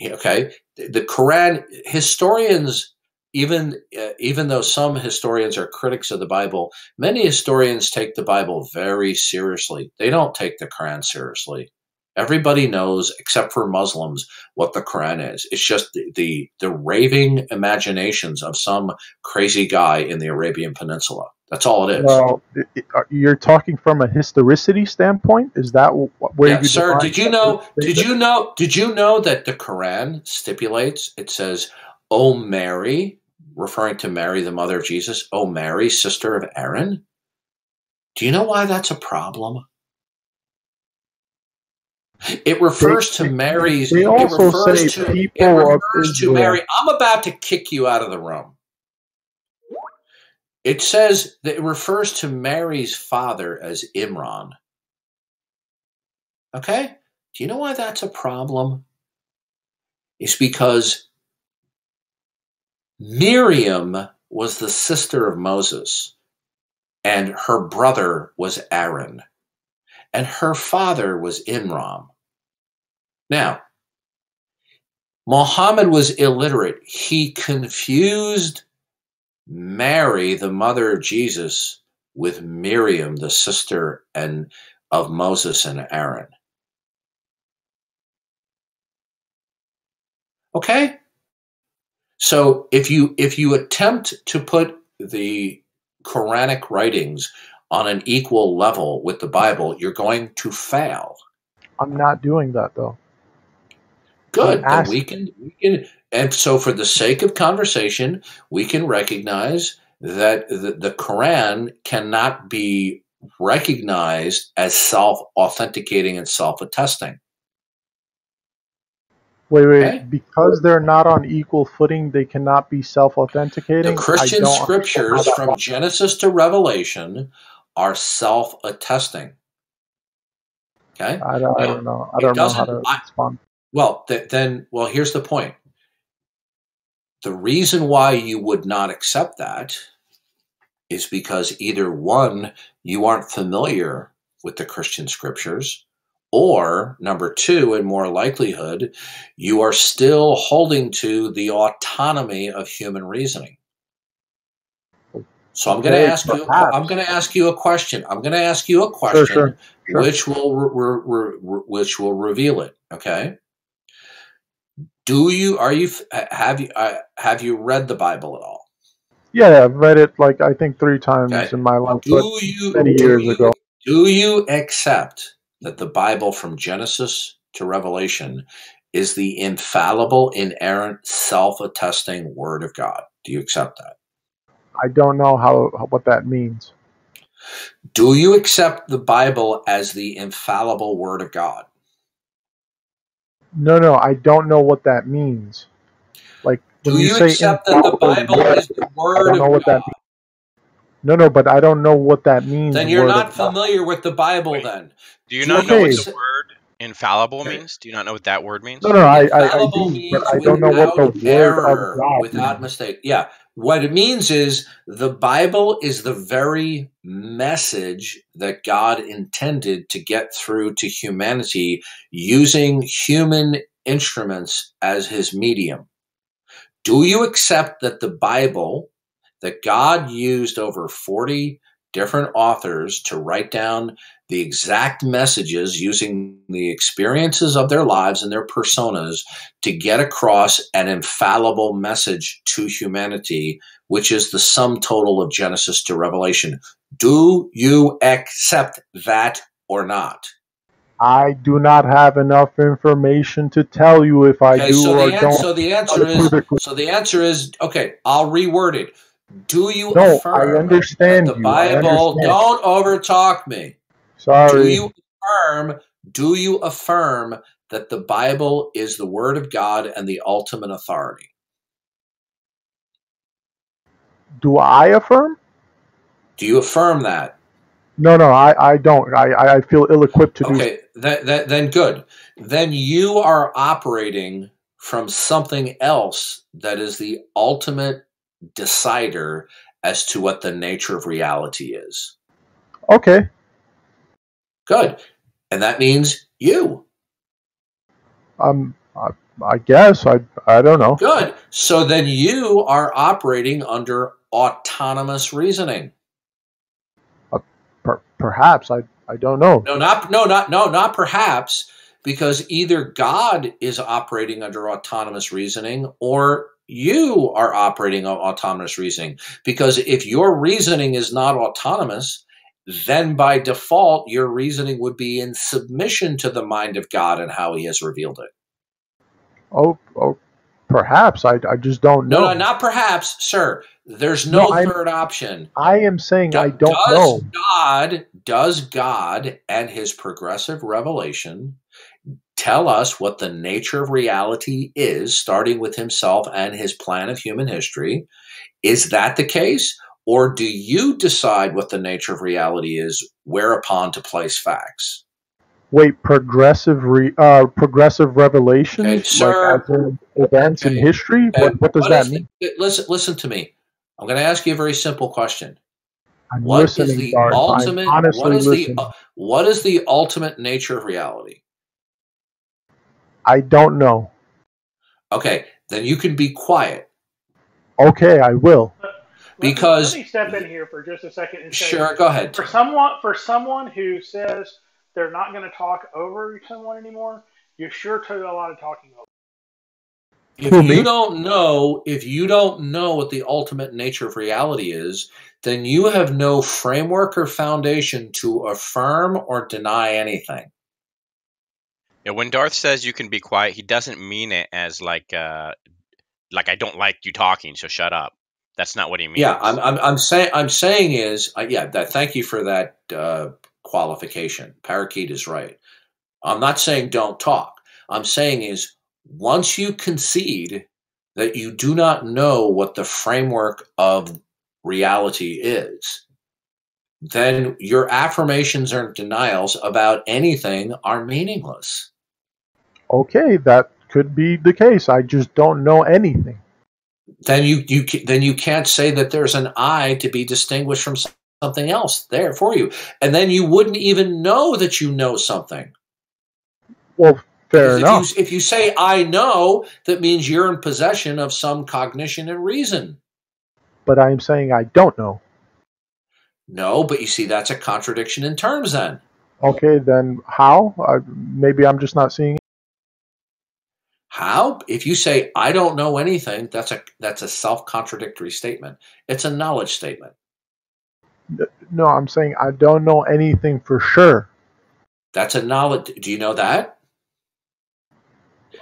Okay, the Quran historians, even uh, even though some historians are critics of the Bible, many historians take the Bible very seriously. They don't take the Quran seriously. Everybody knows, except for Muslims, what the Quran is. It's just the, the, the raving imaginations of some crazy guy in the Arabian Peninsula. That's all it is. Well, uh, are- you're talking from a historicity standpoint. Is that where yeah, you? sir. Did you know? Did you know? Did you know that the Quran stipulates? It says, "O Mary," referring to Mary, the mother of Jesus. "O Mary, sister of Aaron." Do you know why that's a problem? It refers to Mary's. they it also refers say to, people it refers to Mary. I'm about to kick you out of the room. It says that it refers to Mary's father as Imran. Okay? Do you know why that's a problem? It's because Miriam was the sister of Moses, and her brother was Aaron, and her father was Imram. Now, Muhammad was illiterate. He confused Mary, the mother of Jesus, with Miriam, the sister and of Moses and Aaron. Okay? So if you if you attempt to put the Quranic writings on an equal level with the Bible, you're going to fail. I'm not doing that though. Good. I'm Then asking. we can we can and so for the sake of conversation, we can recognize that the, the Quran cannot be recognized as self-authenticating and self-attesting. Wait, wait. Okay. Because they're not on equal footing, they cannot be self-authenticating. The Christian don't understand how scriptures from. Genesis to Revelation are self-attesting. Okay? I don't, I don't know. I don't know how to I, respond. Well, th- then, well, here's the point. The reason why you would not accept that is because either one, you aren't familiar with the Christian scriptures, or number two, in more likelihood, you are still holding to the autonomy of human reasoning. So I'm going to ask you. I'm going to ask you a question. I'm going to ask you a question, sure, sure. which will re- re- re- which will reveal it. Okay. Do you are you have you uh, have you read the Bible at all? Yeah, I've read it like I think three times Okay. in my life, Do you many do years you, ago. do you accept that the Bible from Genesis to Revelation is the infallible, inerrant, self-attesting Word of God? Do you accept that? I don't know how what that means. Do you accept the Bible as the infallible Word of God? No, no, I don't know what that means. Like when Do you, you say accept that the infallible, Bible what- is the I don't know of what that God? means. No, no, but I don't know what that means. Then you're not of God. familiar with the Bible. Wait. Then Do you not you know what Okay. the word infallible Okay. means? Do you not know what that word means? No, no, I, I, I do, means but I don't know what the word error, of God without means. mistake. Yeah, what it means is the Bible is the very message that God intended to get through to humanity using human instruments as His medium. Do you accept that the Bible that God used over forty different authors to write down the exact messages using the experiences of their lives and their personas to get across an infallible message to humanity, which is the sum total of Genesis to Revelation. Do you accept that or not? I do not have enough information to tell you if I Okay, do so or an- don't. so the answer is so the answer is okay, I'll reword it. Do you No, I affirm understand that the you. Bible understand. don't overtalk me? Do you affirm? Do you affirm that the Bible is the Word of God and the ultimate authority? Do I affirm? Do you affirm that? No, no, I, I don't. I, I feel ill-equipped to do. Okay, that, that, then good. Then you are operating from something else that is the ultimate decider as to what the nature of reality is. Okay, Good. And that means you. um, I, I guess I, I don't know. Good. So then you are operating under autonomous reasoning. Per, perhaps I, I don't know. No, not no, not no, not perhaps, because either God is operating under autonomous reasoning or you are operating on autonomous reasoning. Because if your reasoning is not autonomous, then by default your reasoning would be in submission to the mind of God and how He has revealed it. Oh, oh, perhaps I, I just don't know. no, not perhaps, sir. There's no, No, I'm- third option. I am saying I don't does know. God, does God and his progressive revelation tell us what the nature of reality is, starting with himself and his plan of human history? Is that the case? Or do you decide what the nature of reality is, whereupon to place facts? Wait, progressive re, uh, progressive revelations, Okay, sir. like events in history. Okay, What, what does what that mean? the- listen, listen to me. I'm going to ask you a very simple question. I'm What is the Darth. ultimate? I'm honestly What is listening. the what is the ultimate nature of reality? I don't know. Okay, then you can be quiet. Okay, I will. Let me- Because- let me step in here for just a second and say, Sure, go ahead. for someone for someone who says they're not going to talk over someone anymore, you sure took a lot of talking over. If Who, you me? don't know, if you don't know what the ultimate nature of reality is, then you have no framework or foundation to affirm or deny anything. Yeah, when Darth says you can be quiet, he doesn't mean it as like uh like I don't like you talking, so shut up. That's not what he means. Yeah, I'm, I'm, I'm saying, I'm saying is, uh, yeah, that, thank you for that uh, qualification. Parakeet is right. I'm not saying don't talk. I'm saying is once you concede that you do not know what the framework of reality is, then your affirmations or denials about anything are meaningless. Okay, that could be the case. I just don't know anything. Then you, you then you can't say that there's an I to be distinguished from something else there for you, and then you wouldn't even know that you know something. Well, fair Because enough. If you, if you say I know, that means you're in possession of some cognition and reason. But I'm saying I don't know. No, but you see, that's a contradiction in terms. Then Okay, then how? I, maybe I'm just not seeing it. How? If you say I don't know anything, that's a that's a self contradictory statement. It's a knowledge statement. No, I'm saying I don't know anything for sure. That's a knowledge. Do you know that?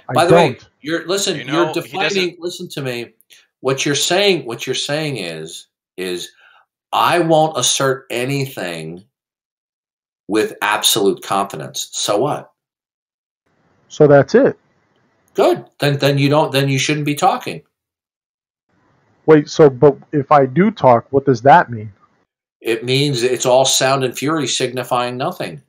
I By the don't. way, you're listen. You You know, are he defining. Listen to me. What you're saying. What you're saying is is I won't assert anything with absolute confidence. So what? so that's it. Good. Then then you don't. Then you shouldn't be talking. Wait, so but if I do talk, what does that mean? It means it's all sound and fury, signifying nothing.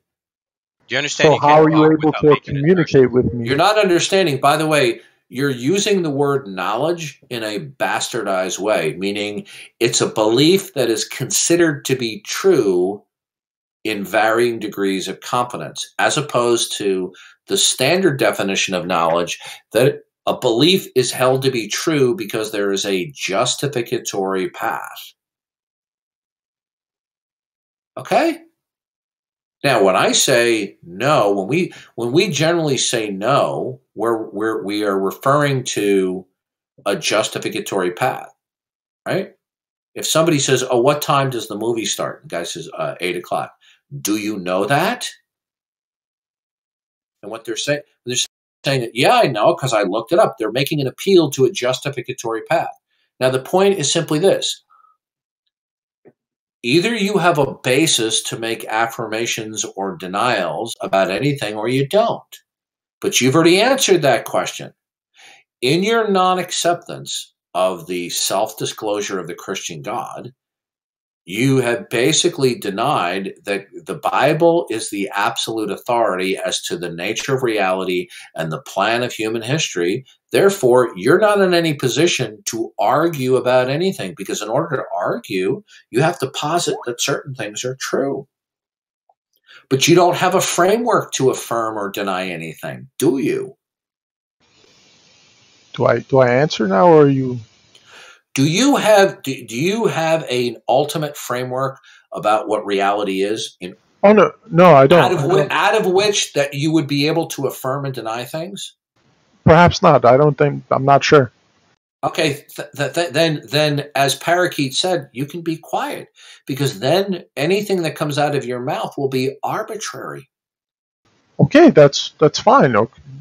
Do you understand? So how are you able to communicate with me? You're not understanding. By the way, you're using the word knowledge in a bastardized way, meaning it's a belief that is considered to be true in varying degrees of confidence, as opposed to the standard definition of knowledge that a belief is held to be true because there is a justificatory path. Okay? Now, when I say no, when we when we generally say no, we're, we're we are referring to a justificatory path, right? If somebody says, "Oh, what time does the movie start?" The guy says, uh, eight o'clock." Do you know that? And what they're saying, they're saying, that, "Yeah, I know because I looked it up." They're making an appeal to a justificatory path. Now, the point is simply this: either you have a basis to make affirmations or denials about anything or you don't. But you've already answered that question. In your non acceptance of the self disclosure of the Christian God, you have basically denied that the Bible is the absolute authority as to the nature of reality and the plan of human history. Therefore, you're not in any position to argue about anything because, in order to argue, you have to posit that certain things are true. But you don't have a framework to affirm or deny anything, do you? Do I do I answer now, or are you do you have do, do you have an ultimate framework about what reality is in Oh no, no, I don't. out of, I don't. out of which that you would be able to affirm and deny things? Perhaps not. I don't think. I'm not sure. Okay, th- th- th- then then as Parakeet said, you can be quiet because then anything that comes out of your mouth will be arbitrary. Okay, that's that's fine.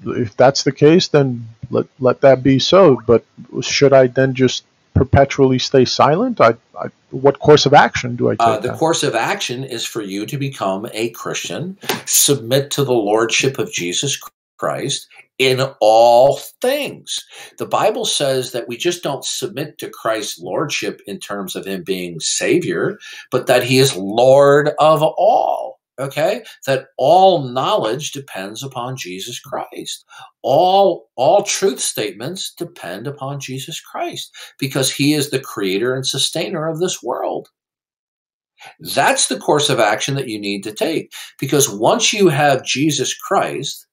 If that's the case, then let let that be so. But should I then just perpetually stay silent? I, I what course of action do I take? Uh, the then? course of action is for you to become a Christian, submit to the lordship of Jesus Christ in all things. The Bible says that we just don't submit to Christ's lordship in terms of him being Savior, but that he is Lord of all. Okay, that all knowledge depends upon Jesus Christ. All all truth statements depend upon Jesus Christ because he is the creator and sustainer of this world. That's the course of action that you need to take. Because once you have Jesus Christ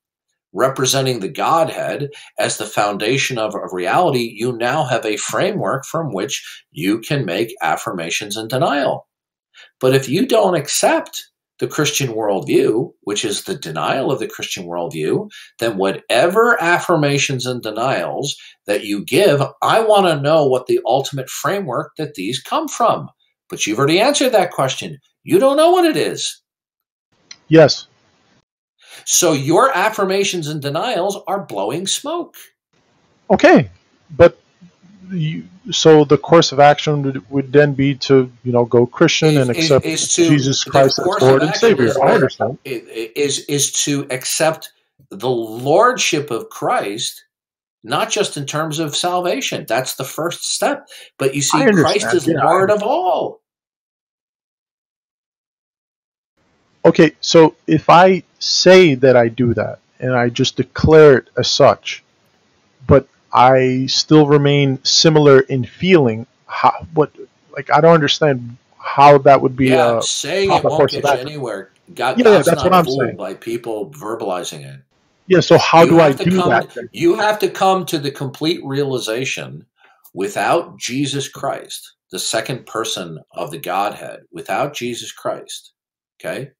representing the Godhead as the foundation of, of reality, you now have a framework from which you can make affirmations and denial. But if you don't accept the Christian worldview, which is the denial of the Christian worldview, then whatever affirmations and denials that you give, I want to know what the ultimate framework that these come from. But you've already answered that question. You don't know what it is. yes. So your affirmations and denials are blowing smoke. Okay, but you, so the course of action would, would then be to you know go Christian and Is- is- accept is to- Jesus Christ as Lord and Savior. is- I understand. Is is to accept the lordship of Christ, not just in terms of salvation. That's the first step. But you see, Christ is yeah, Lord of all. Okay, so if I say that I do that and I just declare it as such, but I still remain similar in feeling, how, what like I don't understand how that would be. yeah, uh, saying it won't get you anywhere. God, Yeah, that's not what I'm saying. by people verbalizing it. yeah. So how You do I do come- that? then? You have to come to the complete realization without Jesus Christ, the second person of the Godhead, without Jesus Christ, okay,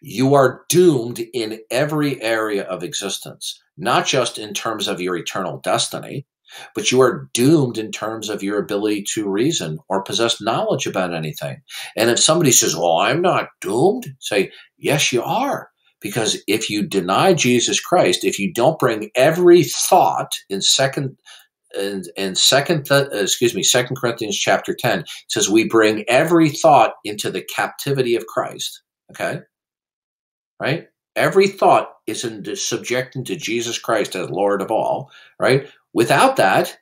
you are doomed in every area of existence, not just in terms of your eternal destiny, but you are doomed in terms of your ability to reason or possess knowledge about anything. And if somebody says, Well, I'm not doomed, say, Yes, you are. Because if you deny Jesus Christ, if you don't bring every thought in second in, in second uh, excuse me second corinthians chapter 10 says we bring every thought into the captivity of christ okay right every thought is in subjecting to jesus christ as lord of all right without that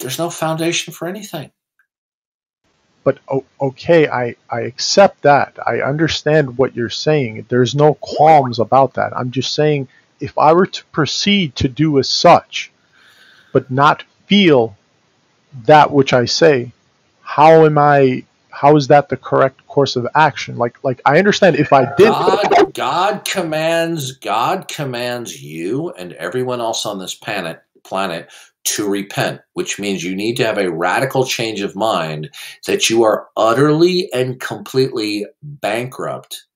there's no foundation for anything But okay, I, I accept that. I understand what you're saying. There's no qualms about that. I'm just saying if I were to proceed to do as such, but not feel that which I say, how am I? How is that the correct course of action? Like like I understand if I did. God, God commands God commands you and everyone else on this planet planet to repent, which means you need to have a radical change of mind that you are utterly and completely bankrupt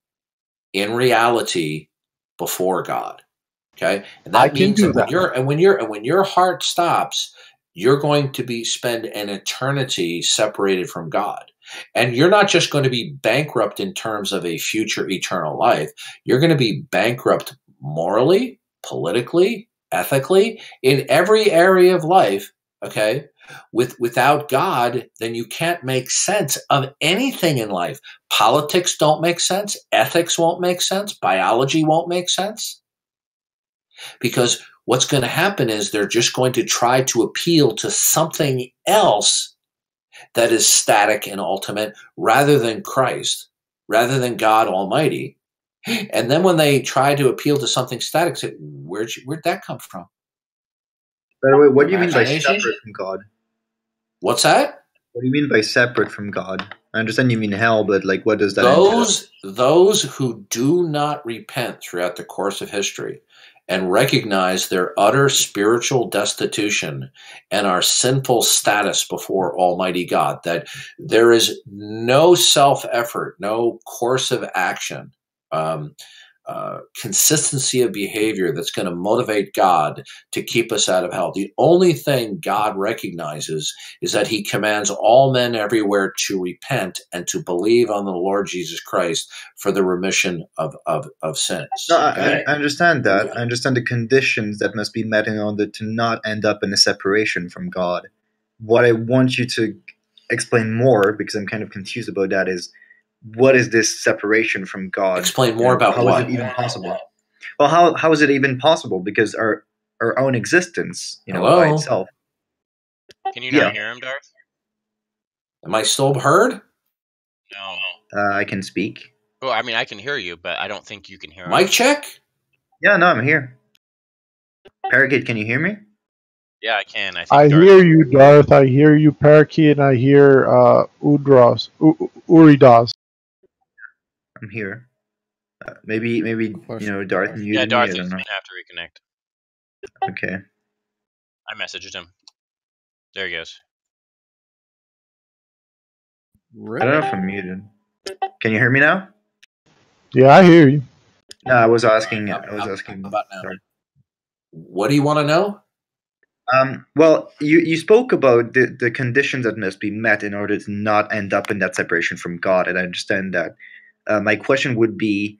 in reality before God. Okay? And that I means do that, when you're and when you're and when your heart stops, you're going to be spend an eternity separated from God. And you're not just going to be bankrupt in terms of a future eternal life. You're going to be bankrupt morally, politically, ethically, in every area of life. Okay. With without God, then you can't make sense of anything in life. Politics don't make sense. Ethics won't make sense. Biology won't make sense. Because what's going to happen is they're just going to try to appeal to something else that is static and ultimate rather than Christ, rather than God Almighty. And then when they try to appeal to something static, say, where'd, you, where'd that come from? By the way, what do you mean by separate from God? What's that? What do you mean by separate from God? I understand you mean hell, but like, what does that? entail? those those who do not repent throughout the course of history and recognize their utter spiritual destitution and our sinful status before almighty god that there is no self effort no course of action um, uh, consistency of behavior that's going to motivate God to keep us out of hell. The only thing God recognizes is that He commands all men everywhere to repent and to believe on the Lord Jesus Christ for the remission of, of, of sins. No, okay? I I understand that. I understand the conditions that must be met in order to not end up in a separation from God. What I want you to explain more, because I'm kind of confused about that, is what is this separation from God? Explain more And about how is what? it even possible? Well, how how is it even possible? Because our our own existence, you know, by itself. Can you Yeah. not hear him, Darth? Am I still heard? No. Uh, I can speak. Well, I mean, I can hear you, but I don't think you can hear him. Mic check? Yeah, no, I'm here. Parakeet, can you hear me? Yeah, I can. I think I Darth- hear you, Darth. I hear you, Parakeet, and I hear uh, Udros, U- Uridas. I'm here. Uh, maybe maybe you know Darth muted Yeah, Darth me. Is gonna have to reconnect. Okay. I messaged him. There he goes. I don't know if I'm muted. Can you hear me now? Yeah, I hear you. No, I was asking. I was How- asking. about now? Darth. What do you want to know? Um, well, you, you spoke about the, the conditions that must be met in order to not end up in that separation from God, and I understand that. Uh, my question would be,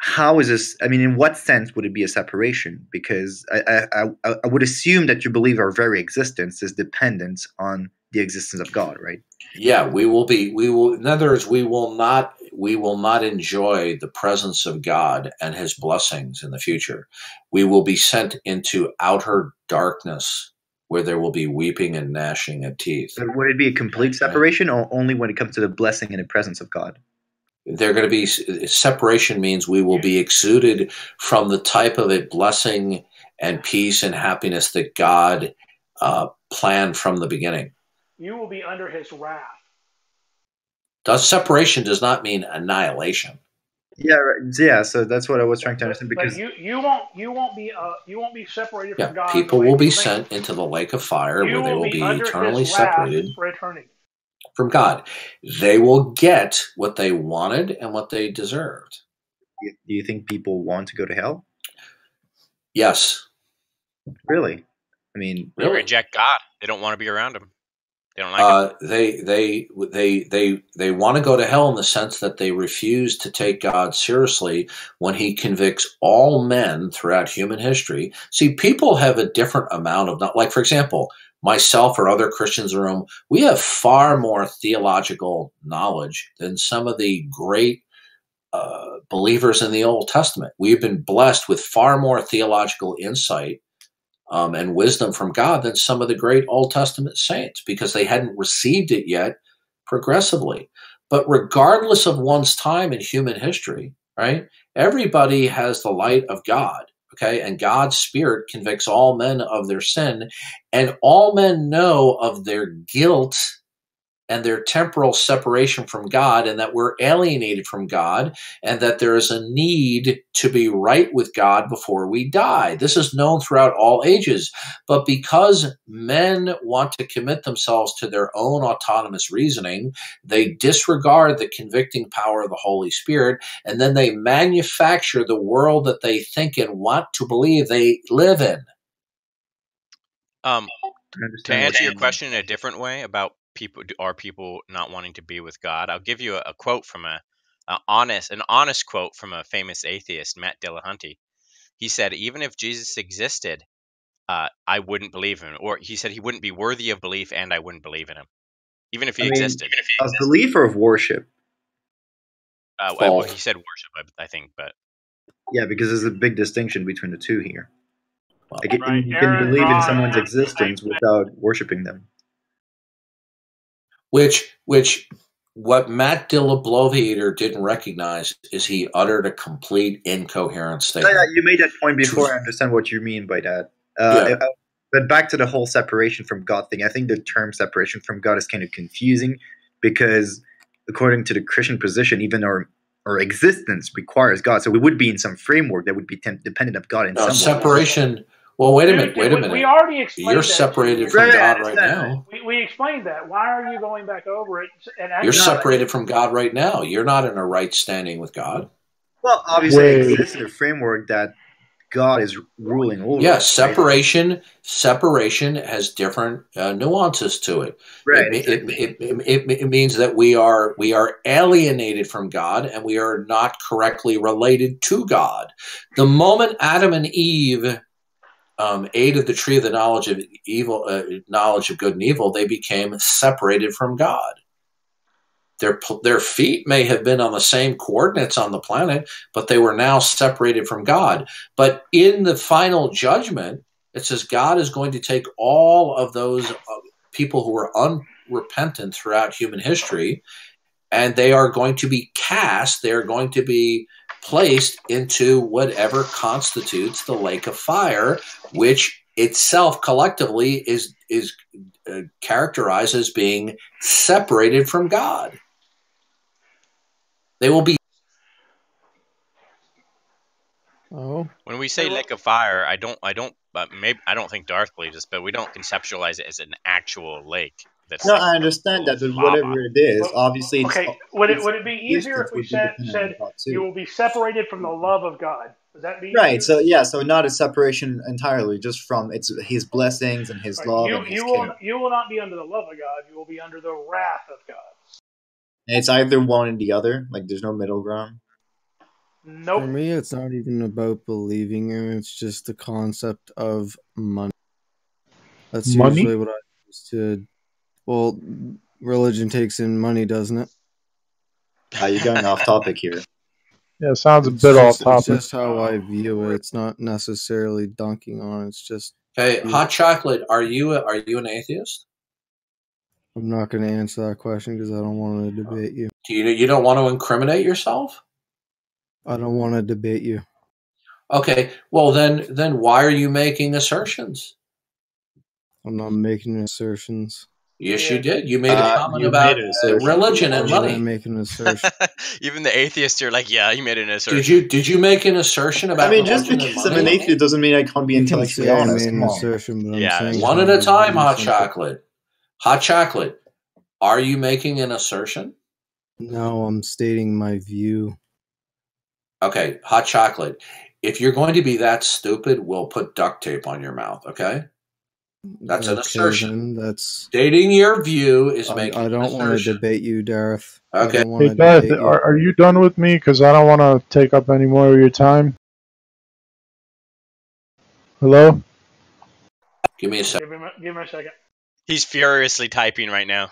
how is this? I mean, in what sense would it be a separation? Because I, I, I, would assume that you believe our very existence is dependent on the existence of God, right? Yeah, we will be. We will. In other words, we will not. We will not enjoy the presence of God and His blessings in the future. We will be sent into outer darkness, where there will be weeping and gnashing of teeth. But would it be a complete separation, or only when it comes to the blessing and the presence of God? They're going to be separation means we will be exuded from the type of a blessing and peace and happiness that God uh, planned from the beginning. You will be under his wrath. Does separation does not mean annihilation. Yeah, right. yeah. So that's what I was trying to understand But because you you won't you won't be uh you won't be separated Yeah, from God. people will be sent into the lake of fire You where they will be under eternally separated for eternity. From God. They will get what they wanted and what they deserved. do you think people want to go to hell? Yes, Really? I mean, They really. reject God. They don't want to be around him. They don't like him. Uh, they they they they they want to go to hell in the sense that they refuse to take God seriously when He convicts all men throughout human history. See, people have a different amount of not like, for example, myself or other Christians in the room. We have far more theological knowledge than some of the great uh, believers in the Old Testament. We've been blessed with far more theological insight um, and wisdom from God than some of the great Old Testament saints because they hadn't received it yet progressively. But regardless of one's time in human history, right, everybody has the light of God. Okay, and God's Spirit convicts all men of their sin, and all men know of their guilt and their temporal separation from God, and that we're alienated from God, and that there is a need to be right with God before we die. This is known throughout all ages. But because men want to commit themselves to their own autonomous reasoning, they disregard the convicting power of the Holy Spirit, and then they manufacture the world that they think and want to believe they live in. Um, to answer your question in a different way about people, are people not wanting to be with God? I'll give you a, a quote from a, a honest, an honest quote from a famous atheist, Matt Dillahunty. He said, "Even if Jesus existed, uh, I wouldn't believe him." Or he said he wouldn't be worthy of belief, and I wouldn't believe in him, even if he I mean, existed. Even if he Of belief or of worship? Uh, well, he said worship, I, I think, but Yeah, because there's a big distinction between the two here. Like, Right, you can Aaron believe in someone's like- existence without worshiping them. Which which what Matt Dillabloviator didn't recognize is he uttered a complete incoherent statement. you made that point before. I understand what you mean by that. Uh, Yeah. uh, but back to the whole separation from God thing. I think the term separation from God is kind of confusing because, according to the Christian position, even our our existence requires God. So we would be in some framework that would be dependent of God in No, some way. Separation. Well, wait a Dude, minute. Wait a minute. We already explained You're that. separated from Right, God right understand. now. We, we explained that. Why are you going back over it? And You're actually- separated from God right now. You're not in a right standing with God. Well, obviously, it Wait. exists in a framework that God is ruling over. Yes, right? separation. Separation has different uh, nuances to it. Right. It, it, it, it, it means that we are we are alienated from God and we are not correctly related to God. The moment Adam and Eve um, ate of the tree of the knowledge of evil, uh, knowledge of good and evil, they became separated from God. Their their feet may have been on the same coordinates on the planet, but they were now separated from God. But in the final judgment, it says God is going to take all of those uh, people who were unrepentant throughout human history, and they are going to be cast. They are going to be placed into whatever constitutes the lake of fire, which itself collectively is is uh, characterized as being separated from God. They will be Oh, When we say lake of fire, I don't, I don't, uh, maybe I don't think Darth believes this, but we don't conceptualize it as an actual lake. That's No, like I understand that, but lava. whatever it is, Well, obviously, it's, Okay, would it would it be easier if we said said dependent on God, too. you will be separated from the love of God? Does that be right. easier? So yeah, so not a separation entirely, just from it's His blessings and His Right, love you and His you will care. you will not be under the love of God. You will be under the wrath of God. It's either one or the other. Like there's no middle ground. For me, it's not even about believing in it. It's just the concept of money. That's Money? usually what I used to. Well, religion takes in money, doesn't it? Uh, you're going off topic here. Yeah, it sounds a It's bit off just, it's topic. just how I view it. It's not necessarily dunking on. It's just Hey, hot chocolate. Are you a, are you an atheist? I'm not going to answer that question because I don't want to debate you. Do you you don't want to incriminate yourself? I don't want to debate you. Okay. Well, then then why are you making assertions? I'm not making assertions. Yes, Yeah. you did. You made a Uh, comment about made an uh, religion and Why would I money. make an assertion? Even the atheists are like, yeah, you made an assertion. Did you did you make an assertion about I mean, just because I'm an atheist doesn't mean I can't be intellectually say I honest. made an on. assertion, but I'm Yeah, One at a I'm time, hot chocolate. Hot chocolate. Are you making an assertion? No, I'm stating my view. Okay, hot chocolate. If you're going to be that stupid, we'll put duct tape on your mouth, okay? That's an Okay, assertion. That's. Stating your view is I, making I don't want to debate you, Dareth. I Okay. Hey, to Darth, you. are, are you done with me? Because I don't want to take up any more of your time. Hello? Give me a second. Give him a, give him a second. He's furiously typing right now.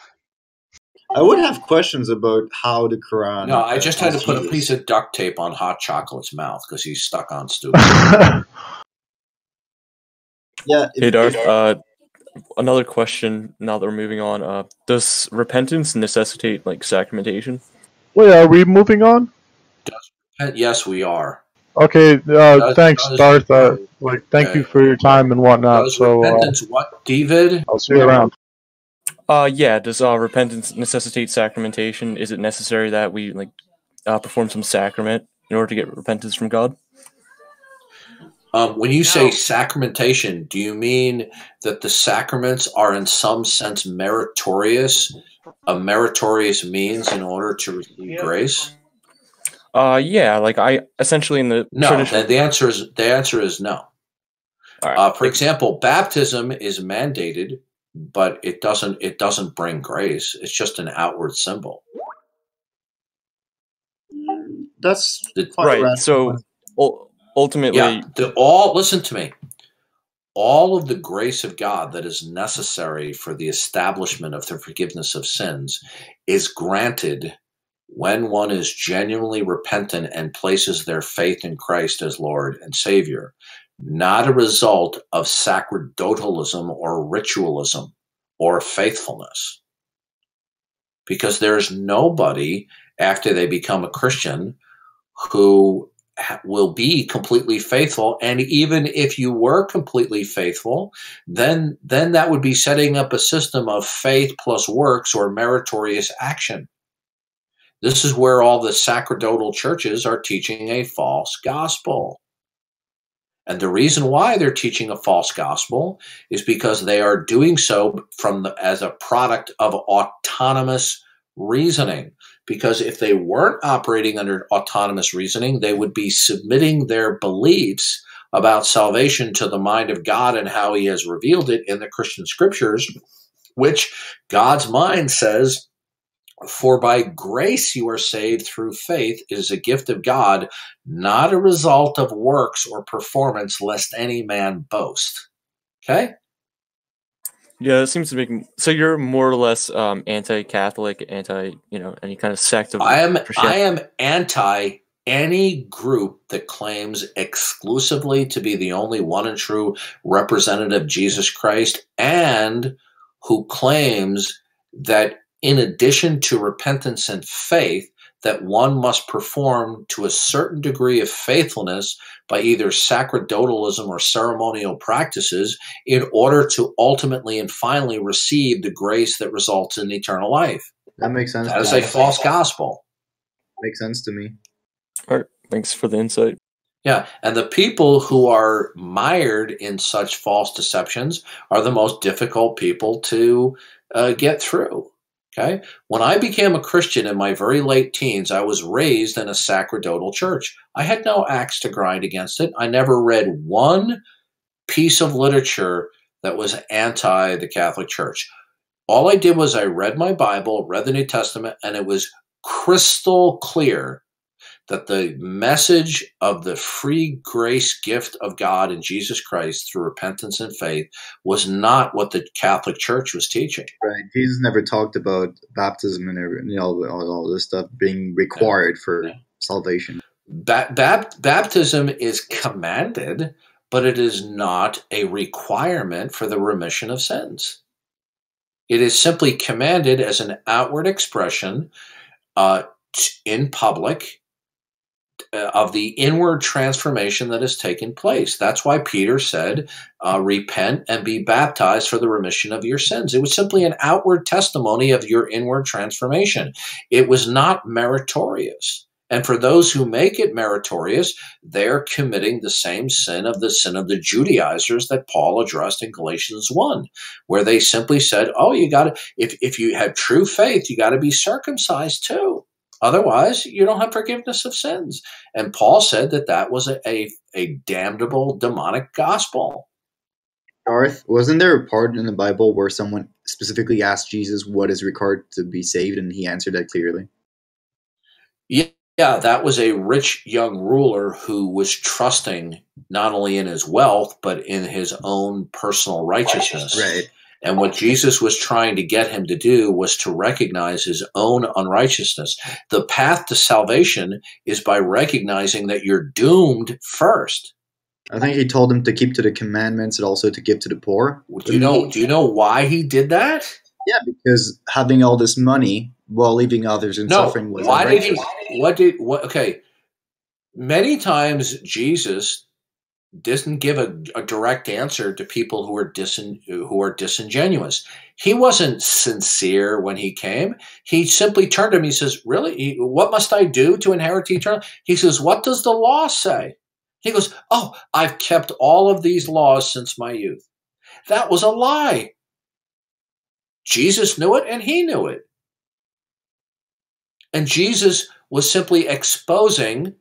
I would have questions about how the Quran. No, I uh, just had to put a piece of duct tape on hot chocolate's mouth because he's stuck on stupid. Yeah. Hey Darth, uh, another question. Now that we're moving on, uh, does repentance necessitate like sacramentation? Wait, are we moving on? yes, we are. Okay, uh, Does- thanks, does- Darth. Uh, like, thank Okay. you for your time and whatnot. Does So, uh, what, David? I'll see you around. Uh, yeah. Does uh, repentance necessitate sacramentation? Is it necessary that we like uh, perform some sacrament in order to get repentance from God? Um, when you say sacramentation, do you mean that the sacraments are in some sense meritorious, a meritorious means in order to receive Yep. grace? Uh, yeah. Like I essentially in the No, tradition. the, the answer is the answer is no. All right. Uh, for example, baptism is mandated, but it doesn't it doesn't bring grace. It's just an outward symbol. that's The- right. rational. So ultimately, Yeah, the all listen to me. All of the grace of God that is necessary for the establishment of the forgiveness of sins is granted when one is genuinely repentant and places their faith in Christ as Lord and Savior. Not a result of sacerdotalism or ritualism or faithfulness. Because there's nobody after they become a Christian who will be completely faithful. And even if you were completely faithful then then that would be setting up a system of faith plus works or meritorious action. This is where all the sacerdotal churches are teaching a false gospel and the reason why they're teaching a false gospel is because they are doing so from the, as a product of autonomous reasoning. Because if they weren't operating under autonomous reasoning, they would be submitting their beliefs about salvation to the mind of God and how he has revealed it in the Christian scriptures, which God's mind says, For by grace you are saved through faith. It is a gift of God, not a result of works or performance, lest any man boast. Okay? Yeah, it seems to make so you're more or less um, anti-Catholic, anti you know any kind of sect of. I am I am anti any group that claims exclusively to be the only one and true representative of Jesus Christ and who claims that in addition to repentance and faith that one must perform to a certain degree of faithfulness by either sacerdotalism or ceremonial practices in order to ultimately and finally receive the grace that results in eternal life. That makes sense. That is a false gospel. Makes sense to me. All right. Thanks for the insight. Yeah, and the people who are mired in such false deceptions are the most difficult people to uh, get through. Okay. When I became a Christian in my very late teens, I was raised in a sacerdotal church. I had no axe to grind against it. I never read one piece of literature that was anti the Catholic Church. All I did was I read my Bible, read the New Testament, and it was crystal clear that the message of the free grace gift of God in Jesus Christ through repentance and faith was not what the Catholic Church was teaching. Right. Jesus never talked about baptism and you know all, all this stuff being required for yeah. salvation. Ba- bap- baptism is commanded, but it is not a requirement for the remission of sins. It is simply commanded as an outward expression uh, in public of the inward transformation that has taken place. That's why Peter said, uh, Repent and be baptized for the remission of your sins. It was simply an outward testimony of your inward transformation. It was not meritorious. And for those who make it meritorious, they're committing the same sin of the sin of the Judaizers that Paul addressed in Galatians 1, where they simply said, Oh, you got to, if, if you have true faith, you got to be circumcised too. Otherwise, you don't have forgiveness of sins. And Paul said that that was a, a, a damnable demonic gospel. Darth, wasn't there a part in the Bible where someone specifically asked Jesus what is required to be saved, and he answered that clearly? Yeah, yeah, that was a rich young ruler who was trusting not only in his wealth but in his own personal righteousness. Right. And what Jesus was trying to get him to do was to recognize his own unrighteousness. The path to salvation is by recognizing that you're doomed first. I think he told him to keep to the commandments and also to give to the poor. Do you know do you know why he did that? Yeah, because having all this money while leaving others in no, suffering was why did he what did what okay. Many times Jesus didn't give a, a, direct answer to people who are disin, who are disingenuous. He wasn't sincere when he came. He simply turned to him. He says, "Really? What must I do to inherit eternal?" He says, "What does the law say?" He goes, "Oh, I've kept all of these laws since my youth." That was a lie. Jesus knew it, and he knew it. And Jesus was simply exposing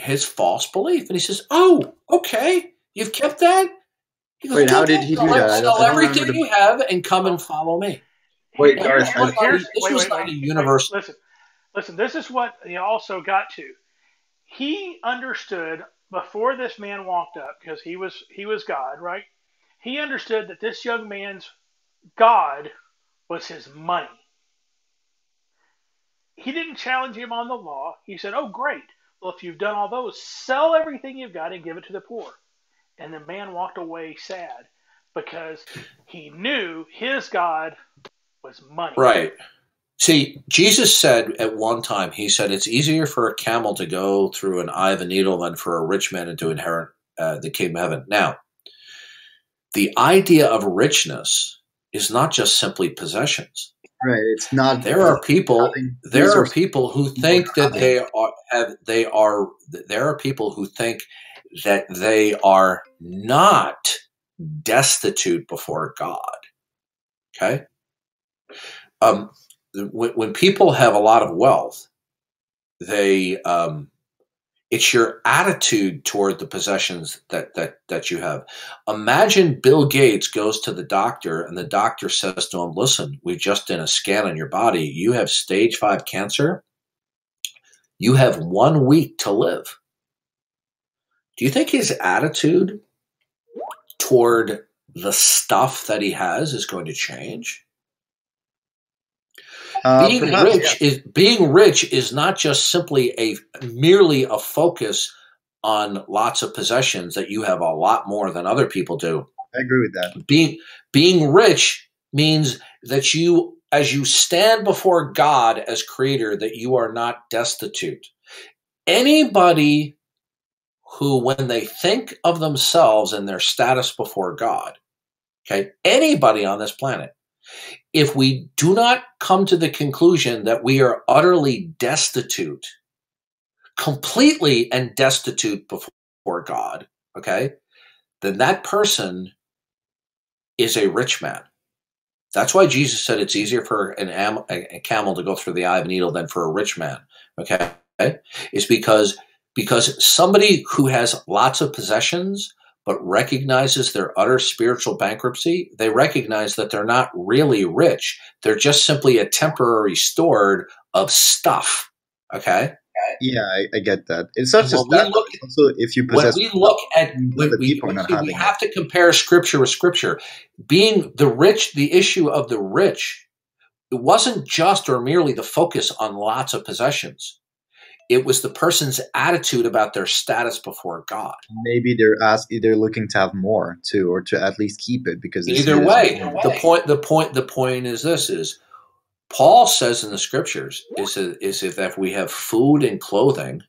his false belief. And he says, Oh, okay, you've kept that? He goes, Wait, how did he do that? Sell everything you have and come and follow me. Wait, Darth, here's, here's, this wait, was wait, not wait, a universe. Listen, listen, this is what he also got to. He understood before this man walked up, because he was he was God, right? He understood that this young man's God was his money. He didn't challenge him on the law. He said, Oh, great. Well, if you've done all those, sell everything you've got and give it to the poor. And the man walked away sad because he knew his God was money. Right. See, Jesus said at one time, he said, it's easier for a camel to go through an eye of a needle than for a rich man to inherit uh, the kingdom of heaven. Now, the idea of richness is not just simply possessions. Right. It's not. There are people. There are people who think that they are have they are. There are people who think that they are not destitute before God. Okay. Um, when, when people have a lot of wealth, they um, it's your attitude toward the possessions that that that you have. Imagine Bill Gates goes to the doctor and the doctor says to him, "Listen, we've just did a scan on your body. You have stage 5 cancer. You have 1 week to live." Do you think his attitude toward the stuff that he has is going to change? Uh, being perhaps, rich is being rich is not just simply a merely a focus on lots of possessions that you have a lot more than other people do. I agree with that. Being being rich means that you as you stand before God as creator that you are not destitute. Anybody who when they think of themselves and their status before God, okay? Anybody on this planet if we do not come to the conclusion that we are utterly destitute, completely and destitute before God, okay, then that person is a rich man. That's why Jesus said it's easier for an am- a camel to go through the eye of a needle than for a rich man. Okay, is because because somebody who has lots of possessions but recognizes their utter spiritual bankruptcy, they recognize that they're not really rich. They're just simply a temporary stored of stuff. Okay. Yeah, I, I get that. It's not just that. look- also, if you When possess, we look at when the we, not we have to compare scripture with scripture. Being the rich, the issue of the rich, it wasn't just or merely the focus on lots of possessions. It was the person's attitude about their status before God. maybe they're asking, they're looking to have more too, or to at least keep it because Either way, the point, the point, the point is this: is Paul says in the scriptures is is that if we have food and clothing,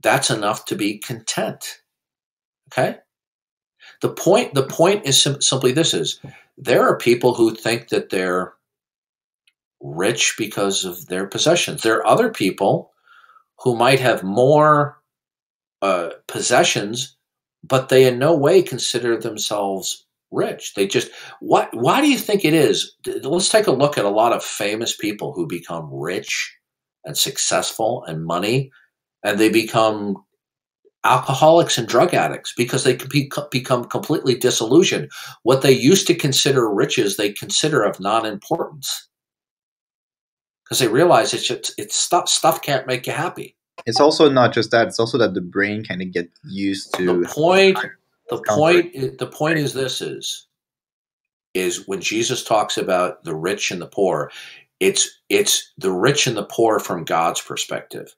that's enough to be content. Okay. The point, the point is sim- simply this: is there are people who think that they're rich because of their possessions. There are other people who might have more uh, possessions, but they in no way consider themselves rich. They just what? Why do you think it is? Let's take a look at a lot of famous people who become rich and successful and money, and they become alcoholics and drug addicts because they become completely disillusioned. What they used to consider riches, they consider of non-importance because they realize it's just, it's stuff. Stuff can't make you happy. It's also not just that; it's also that the brain kind of get used to. The point, the comfort. point, the point is this: is is when Jesus talks about the rich and the poor, it's it's the rich and the poor from God's perspective.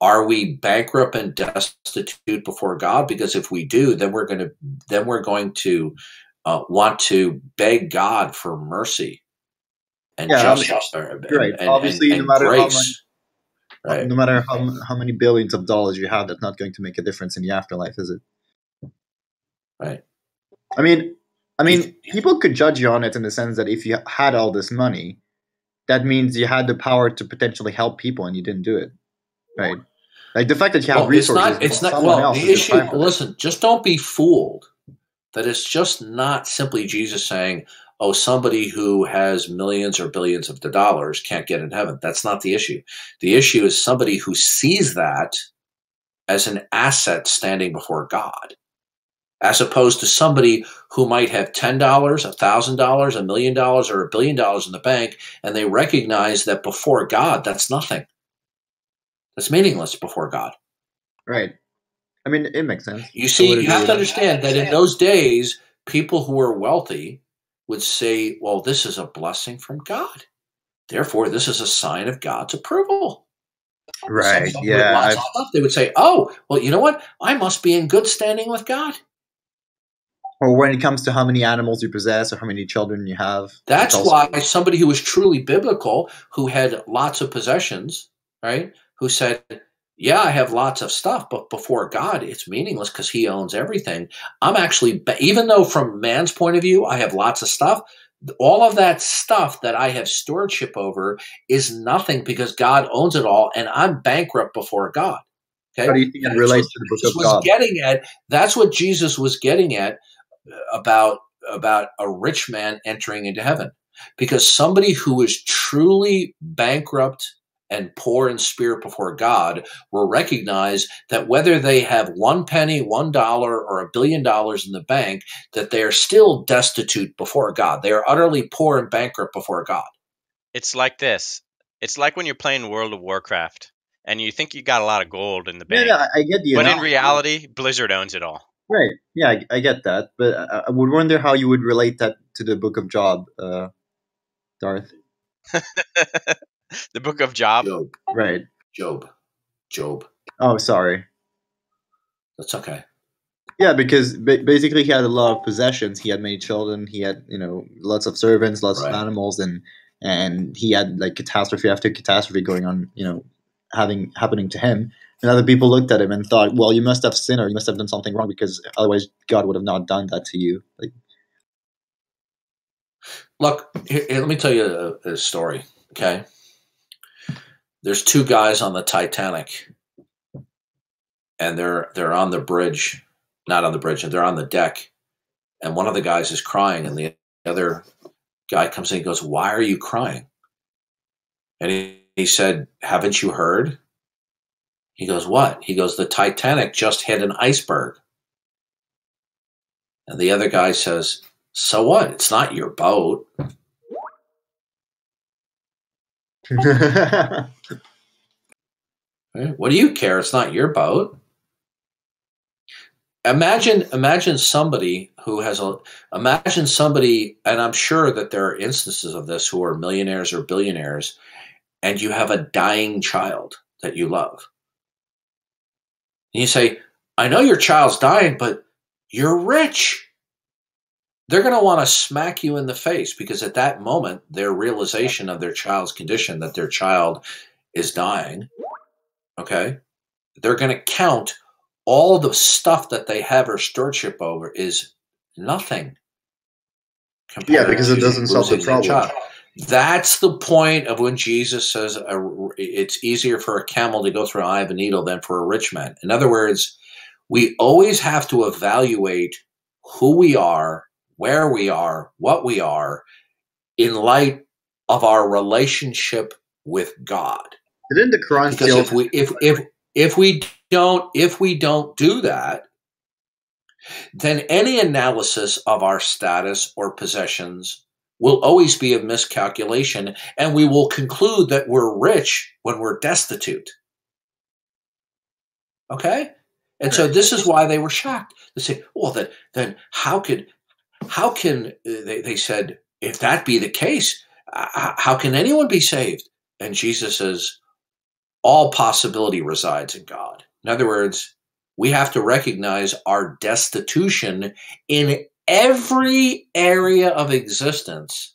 Are we bankrupt and destitute before God? Because if we do, then we're going to then we're going to uh, want to beg God for mercy and Yeah, mean, and, right. and- Obviously, no matter how much- Right. No matter how how many billions of dollars you have, that's not going to make a difference in the afterlife, is it? Right. I mean, I mean, people could judge you on it in the sense that if you had all this money, that means you had the power to potentially help people and you didn't do it, right? Like the fact that you have Well, it's resources, not. It's not. Well, the is issue. deprived of it. Listen, just don't be fooled. That it's just not simply Jesus saying, "Oh, somebody who has millions or billions of the dollars can't get in heaven." That's not the issue. The issue is somebody who sees that as an asset standing before God, as opposed to somebody who might have ten dollars, a thousand dollars, a million dollars, or a billion dollars in the bank, and they recognize that before God, that's nothing. That's meaningless before God. Right. I mean, it makes sense. You see, you have to understand that in those days, people who were wealthy would say, well, this is a blessing from God. Therefore, this is a sign of God's approval. Right. Some- Yeah. stuff, they would say, "Oh, well, you know what? I must be in good standing with God." Or when it comes to how many animals you possess or how many children you have. That's also- why somebody who was truly biblical, who had lots of possessions, right? Who said, "Yeah, I have lots of stuff, but before God, it's meaningless because He owns everything." I'm actually, even though from man's point of view, I have lots of stuff. All of that stuff that I have stewardship over is nothing because God owns it all, and I'm bankrupt before God. Okay, How do you think it relates to the book Jesus of was God? getting at. That's what Jesus was getting at uh, about about a rich man entering into heaven because somebody who is truly bankrupt and poor in spirit before God will recognize that whether they have one penny, one dollar, or a billion dollars in the bank, that they are still destitute before God. They are utterly poor and bankrupt before God. It's like this. It's like when you're playing World of Warcraft and you think you got a lot of gold in the bank, yeah, I I get the but in analogy. reality, Blizzard owns it all. Right. Yeah, I, I get that, but I, I would wonder how you would relate that to the Book of Job, uh, Darth. the Book of Job. Job, Right. Job, Job. Oh, sorry. That's okay. Yeah, because ba- basically he had a lot of possessions. He had many children. He had you know lots of servants, lots Right. of animals, and and he had like catastrophe after catastrophe going on. You know, having happening to him. And other people looked at him and thought, "Well, you must have sinned, or you must have done something wrong, because otherwise God would have not done that to you." Like, Look, here, here, let me tell you a, a story. Okay, there's two guys on the Titanic, and they're they're on the bridge, not on the bridge, and they're on the deck, and one of the guys is crying, and the other guy comes in and goes, "Why are you crying?" And he, he said, "Haven't you heard?" He goes, "What?" He goes, "The Titanic just hit an iceberg." And the other guy says, "So what? It's not your boat." What do you care? It's not your boat. Imagine, imagine somebody who has a. Imagine somebody, and I'm sure that there are instances of this who are millionaires or billionaires, and you have a dying child that you love. And you say, "I know your child's dying, but you're rich." They're going to want to smack you in the face because at that moment, their realization of their child's condition, that their child is dying, okay they're going to count all the stuff that they have or stewardship over is nothing Yeah, because it doesn't solve the problem. child. that's the point of when jesus says it's easier for a camel to go through an eye of a needle than for a rich man in other words we always have to evaluate who we are where we are what we are in light of our relationship with god. Didn't the Quran because if we if if if we don't if we don't do that then any analysis of our status or possessions will always be a miscalculation and we will conclude that we're rich when we're destitute. Okay? And so this is why they were shocked. They say well then then how could how can uh, they, they said if that be the case how can anyone be saved and jesus says all possibility resides in God. In other words, we have to recognize our destitution in every area of existence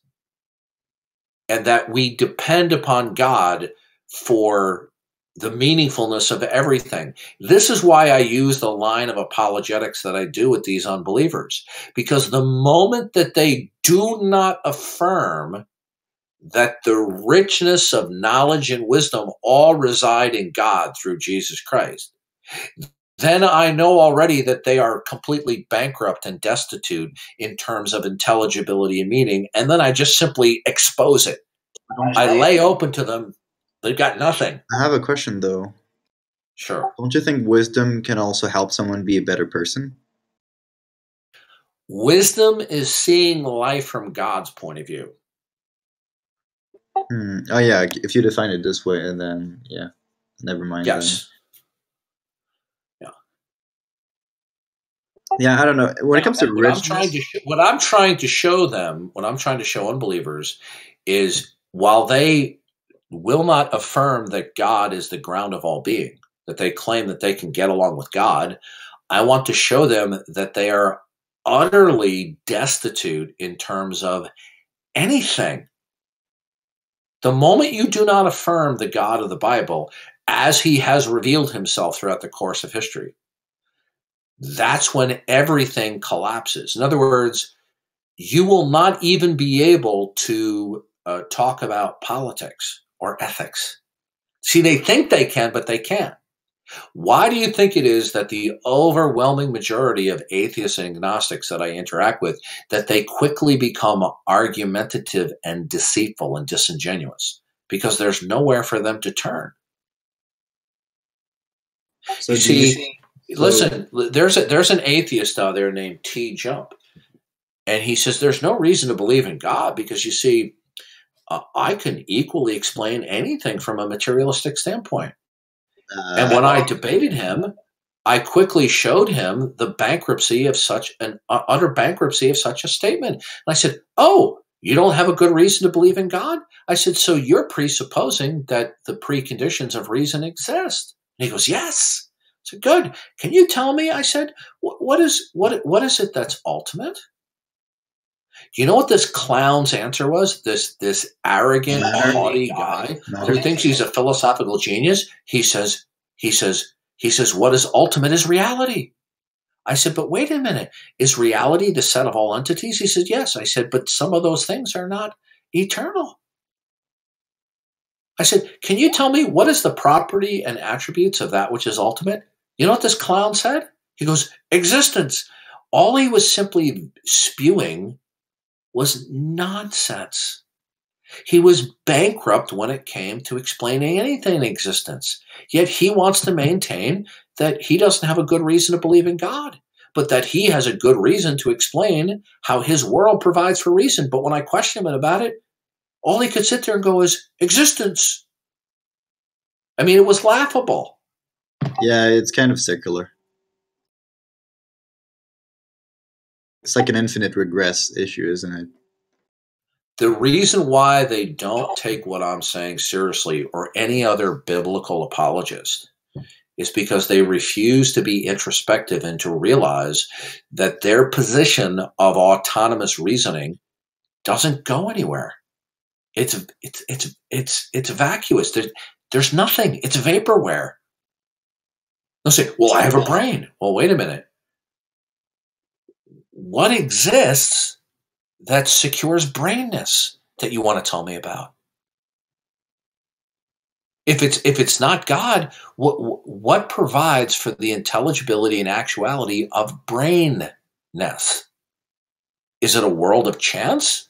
and that we depend upon God for the meaningfulness of everything. This is why I use the line of apologetics that I do with these unbelievers, because the moment that they do not affirm that the richness of knowledge and wisdom all reside in God through Jesus Christ, then I know already that they are completely bankrupt and destitute in terms of intelligibility and meaning. And then I just simply expose it. I lay open to them. They've got nothing. I have a question though. Sure. Don't you think wisdom can also help someone be a better person? Wisdom is seeing life from God's point of view. Hmm. Oh yeah, if you define it this way, and then yeah, never mind. then. Yes. Yeah, I don't know. When it comes to what I'm trying to what I'm trying to show them, what I'm trying to show unbelievers, is while they will not affirm that God is the ground of all being, that they claim that they can get along with God. I want to show them that they are utterly destitute in terms of anything. The moment you do not affirm the God of the Bible as he has revealed himself throughout the course of history, that's when everything collapses. In other words, you will not even be able to uh, talk about politics or ethics. See, they think they can, but they can't. Why do you think it is that the overwhelming majority of atheists and agnostics that I interact with that they quickly become argumentative and deceitful and disingenuous? Because there's nowhere for them to turn. So you see, you, so, listen, there's a, there's an atheist out there named T Jump, and he says there's no reason to believe in God because you see, uh, I can equally explain anything from a materialistic standpoint. Uh, and when I debated him, I quickly showed him the bankruptcy of such an uh, utter bankruptcy of such a statement. And I said, "Oh, you don't have a good reason to believe in God?" I said, "So you're presupposing that the preconditions of reason exist?" And he goes, "Yes." I said, "Good. Can you tell me?" I said, "What is what what is it that's ultimate?" Do you know what this clown's answer was? This this arrogant, haughty guy who thinks he's a philosophical genius. He says, he says, he says, what is ultimate is reality. I said, but wait a minute, is reality the set of all entities? He said, yes. I said, but some of those things are not eternal. I said, can you tell me what is the property and attributes of that which is ultimate? You know what this clown said? He goes, existence. All he was simply spewing was nonsense. He was bankrupt when it came to explaining anything in existence. Yet he wants to maintain that he doesn't have a good reason to believe in God, but that he has a good reason to explain how his world provides for reason. But when I question him about it, all he could sit there and go is existence. I mean, it was laughable. Yeah, it's kind of circular. It's like an infinite regress issue, isn't it? The reason why they don't take what I'm saying seriously or any other biblical apologist is because they refuse to be introspective and to realize that their position of autonomous reasoning doesn't go anywhere. It's it's it's it's it's vacuous. There's there's nothing. It's vaporware. They'll say, "Well, I have a brain." Well, wait a minute what exists that secures brainness that you want to tell me about? If it's if it's not God, what what provides for the intelligibility and actuality of brainness? Is it a world of chance,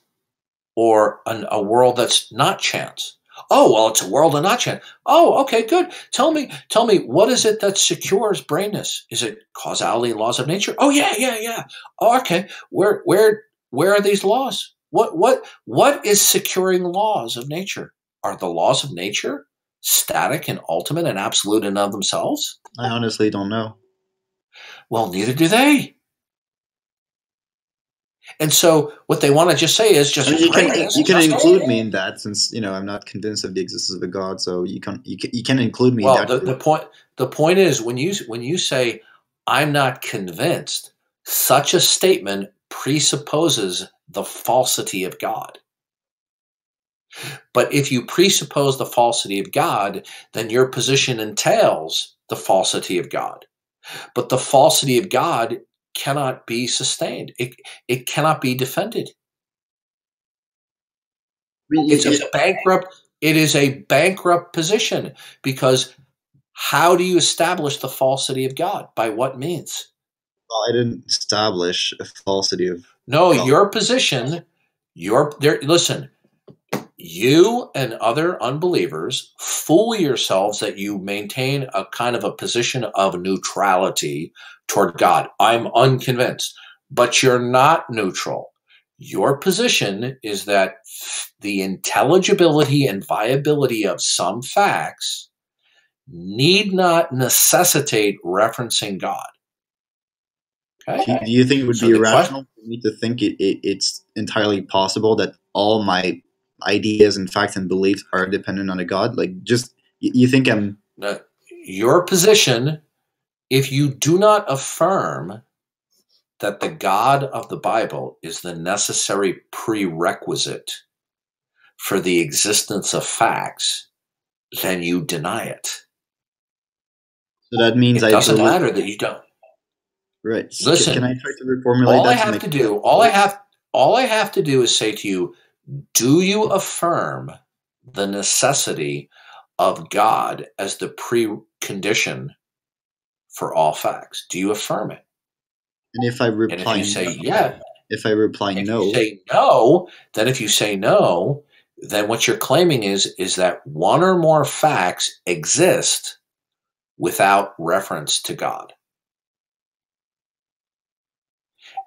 or an, a world that's not chance? Oh, well, it's a world of not chance. Oh, okay, good. Tell me, tell me, what is it that secures brainness? Is it causality and laws of nature? Oh, yeah, yeah, yeah. Oh, okay. Where, where, where are these laws? What, what, what is securing laws of nature? Are the laws of nature static and ultimate and absolute in of themselves? I honestly don't know. Well, neither do they. And so what they want to just say is just I mean, you can, you can include me in that since you know I'm not convinced of the existence of a god. So you can you can, you can include me. Well, the, the point the point is when you when you say I'm not convinced, such a statement presupposes the falsity of God. But if you presuppose the falsity of God, then your position entails the falsity of God. But the falsity of God cannot be sustained. It it cannot be defended. It's a bankrupt. It is a bankrupt position because how do you establish the falsity of God? By what means? Well, I didn't establish a falsity of. No, God. your position. Your there. Listen, you and other unbelievers fool yourselves that you maintain a kind of a position of neutrality toward God. I'm unconvinced, but you're not neutral. Your position is that the intelligibility and viability of some facts need not necessitate referencing God. Okay? Do you think it would so be irrational question, for me to think it, it, it's entirely possible that all my ideas and facts and beliefs are dependent on a god? Like, just you, you think I'm your position, if you do not affirm that the God of the Bible is the necessary prerequisite for the existence of facts, then you deny it. so that means It I doesn't believe- matter that you don't. Right. S- Listen, can I try to reformulate all that? I have make to do, all I have, all I have to do is say to you, do you affirm the necessity of God as the precondition for all facts? Do you affirm it? And if I And if reply, you say no- yeah, if I reply if no, you say no, then if you say no, then what you're claiming is is that one or more facts exist without reference to God.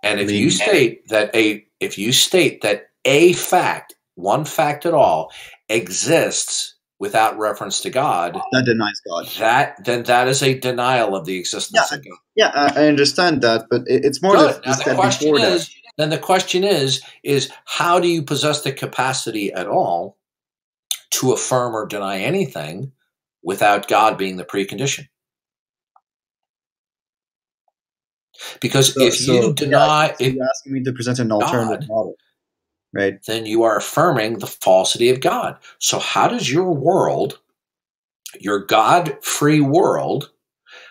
And I if you state that a if you state that a fact, one fact at all, exists without reference to God, that denies God. that then that is a denial of the existence of God. Yeah, I, I understand that, but it, it's more Good. the, Now the question is, then the question is, is how do you possess the capacity at all to affirm or deny anything without God being the precondition? Because that. if you deny, so if, you're asking me to present an alternative model, right? then you are affirming the falsity of God. So how does your world, your God-free world,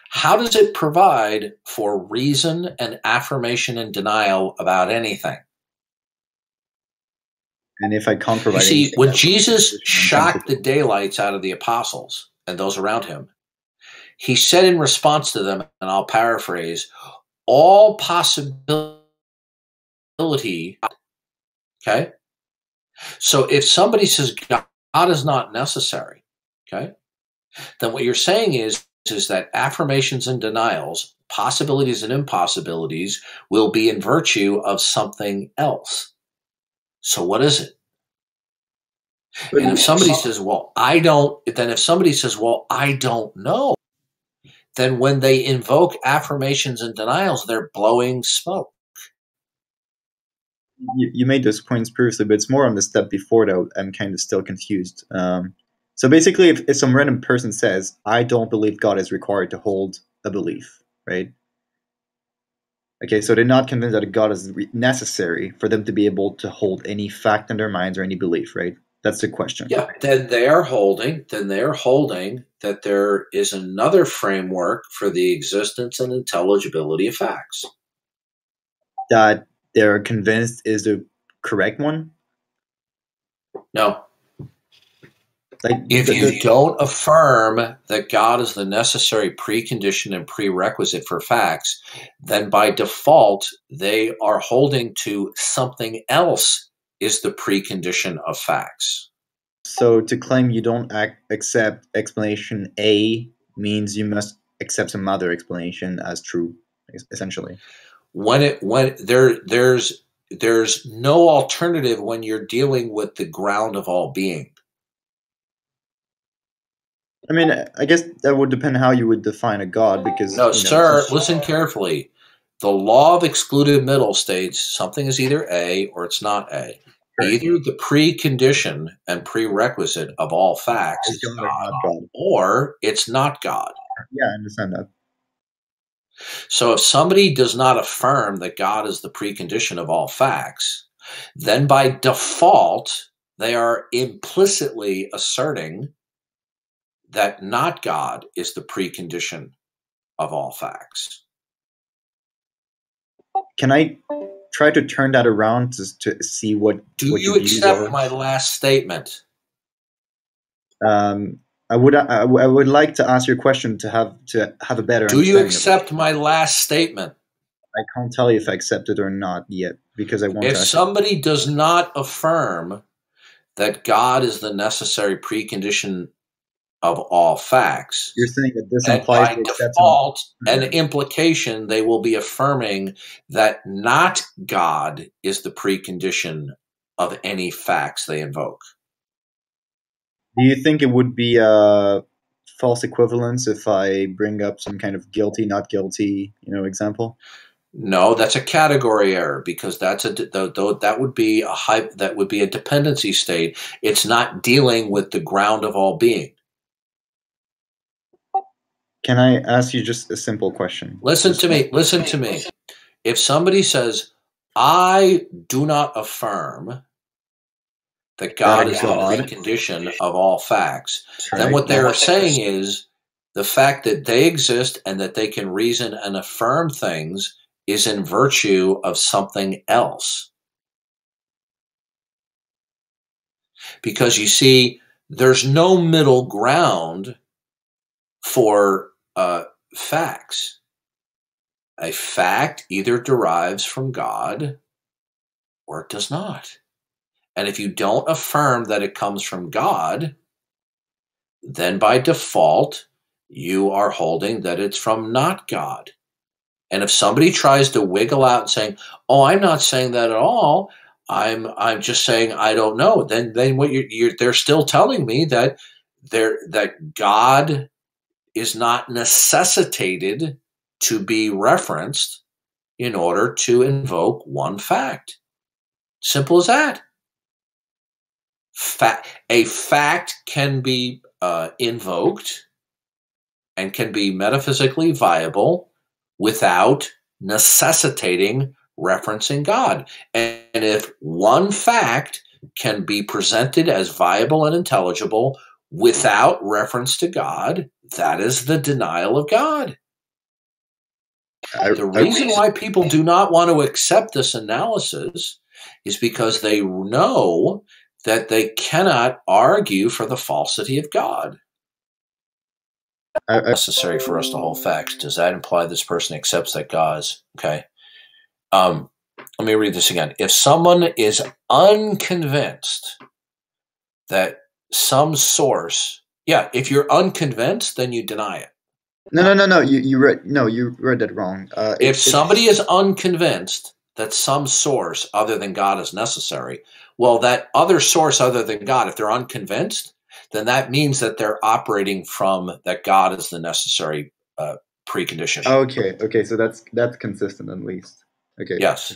how does it provide for reason and affirmation and denial about anything? And if I can't You see, when Jesus shocked the daylights out of the apostles and those around him, he said in response to them, and I'll paraphrase, all possibility. Okay? So if somebody says God is not necessary, okay, then what you're saying is, is that affirmations and denials, possibilities and impossibilities, will be in virtue of something else. So what is it? But And if somebody says, well, I don't, then if somebody says, well, I don't know, then when they invoke affirmations and denials, they're blowing smoke. You, you made those points previously, but it's more on the step before that I'm kind of still confused. Um, so basically, if, if some random person says, I don't believe God is required to hold a belief, right? Okay, so they're not convinced that God is re- necessary for them to be able to hold any fact in their minds or any belief, right? That's the question. Yeah, then they are holding, then they're holding that there is another framework for the existence and intelligibility of facts. That they're convinced is the correct one. No, Like if the- you don't affirm that God is the necessary precondition and prerequisite for facts, then by default, they are holding to something else is the precondition of facts. So to claim you don't ac- accept explanation A means you must accept some other explanation as true, essentially. When it when there there's there's no alternative when you're dealing with the ground of all being. I mean, I guess that would depend how you would define a god, because No, you know, sir, since- listen carefully. The law of excluded middle states something is either A or it's not A. Either the precondition and prerequisite of all facts is God or God, not God. or it's not God. Yeah, I understand that. So if somebody does not affirm that God is the precondition of all facts, then by default, they are implicitly asserting that not God is the precondition of all facts. Can I try to turn that around to, to see what? Do what you accept my last statement? Um, I would. I, I would like to ask your question to have to have a better. Do you understanding of it. accept my last statement? I can't tell you if I accept it or not yet because I want If to. somebody does not affirm that God is the necessary precondition of all facts, You're saying that this implies by they accept some- default and implication, they will be affirming that not God is the precondition of any facts they invoke. Do you think it would be a false equivalence if I bring up some kind of guilty, not guilty, you know, example? No, that's a category error because that's a though that would be a high that would be a dependency state. It's not dealing with the ground of all being. Can I ask you just a simple question? Listen to me. Listen to me. If somebody says, "I do not affirm that God is the precondition of all facts," then what they're saying is the fact that they exist and that they can reason and affirm things is in virtue of something else. Because you see, there's no middle ground for uh, facts. A fact either derives from God or it does not. And if you don't affirm that it comes from God, then by default, you are holding that it's from not God. And if somebody tries to wiggle out and saying, "Oh, I'm not saying that at all. I'm I'm just saying I don't know," then then what you're, you're they're still telling me that there that God is not necessitated to be referenced in order to invoke one fact. Simple as that. Fact, a fact can be uh, invoked and can be metaphysically viable without necessitating referencing God. And if one fact can be presented as viable and intelligible without reference to God, that is the denial of God. I, the reason why people do not want to accept this analysis is because they know that they cannot argue for the falsity of God necessary for us to hold facts. Does that imply this person accepts that God is okay? Um, let me read this again. If someone is unconvinced that some source, yeah, if you're unconvinced, then you deny it. No, no, no, no. You you read no, you read that wrong. Uh, if it, somebody is unconvinced that some source other than God is necessary, well, that other source other than God, if they're unconvinced, then that means that they're operating from that God is the necessary uh, precondition. Okay, okay, so that's that's consistent at least. Okay. Yes.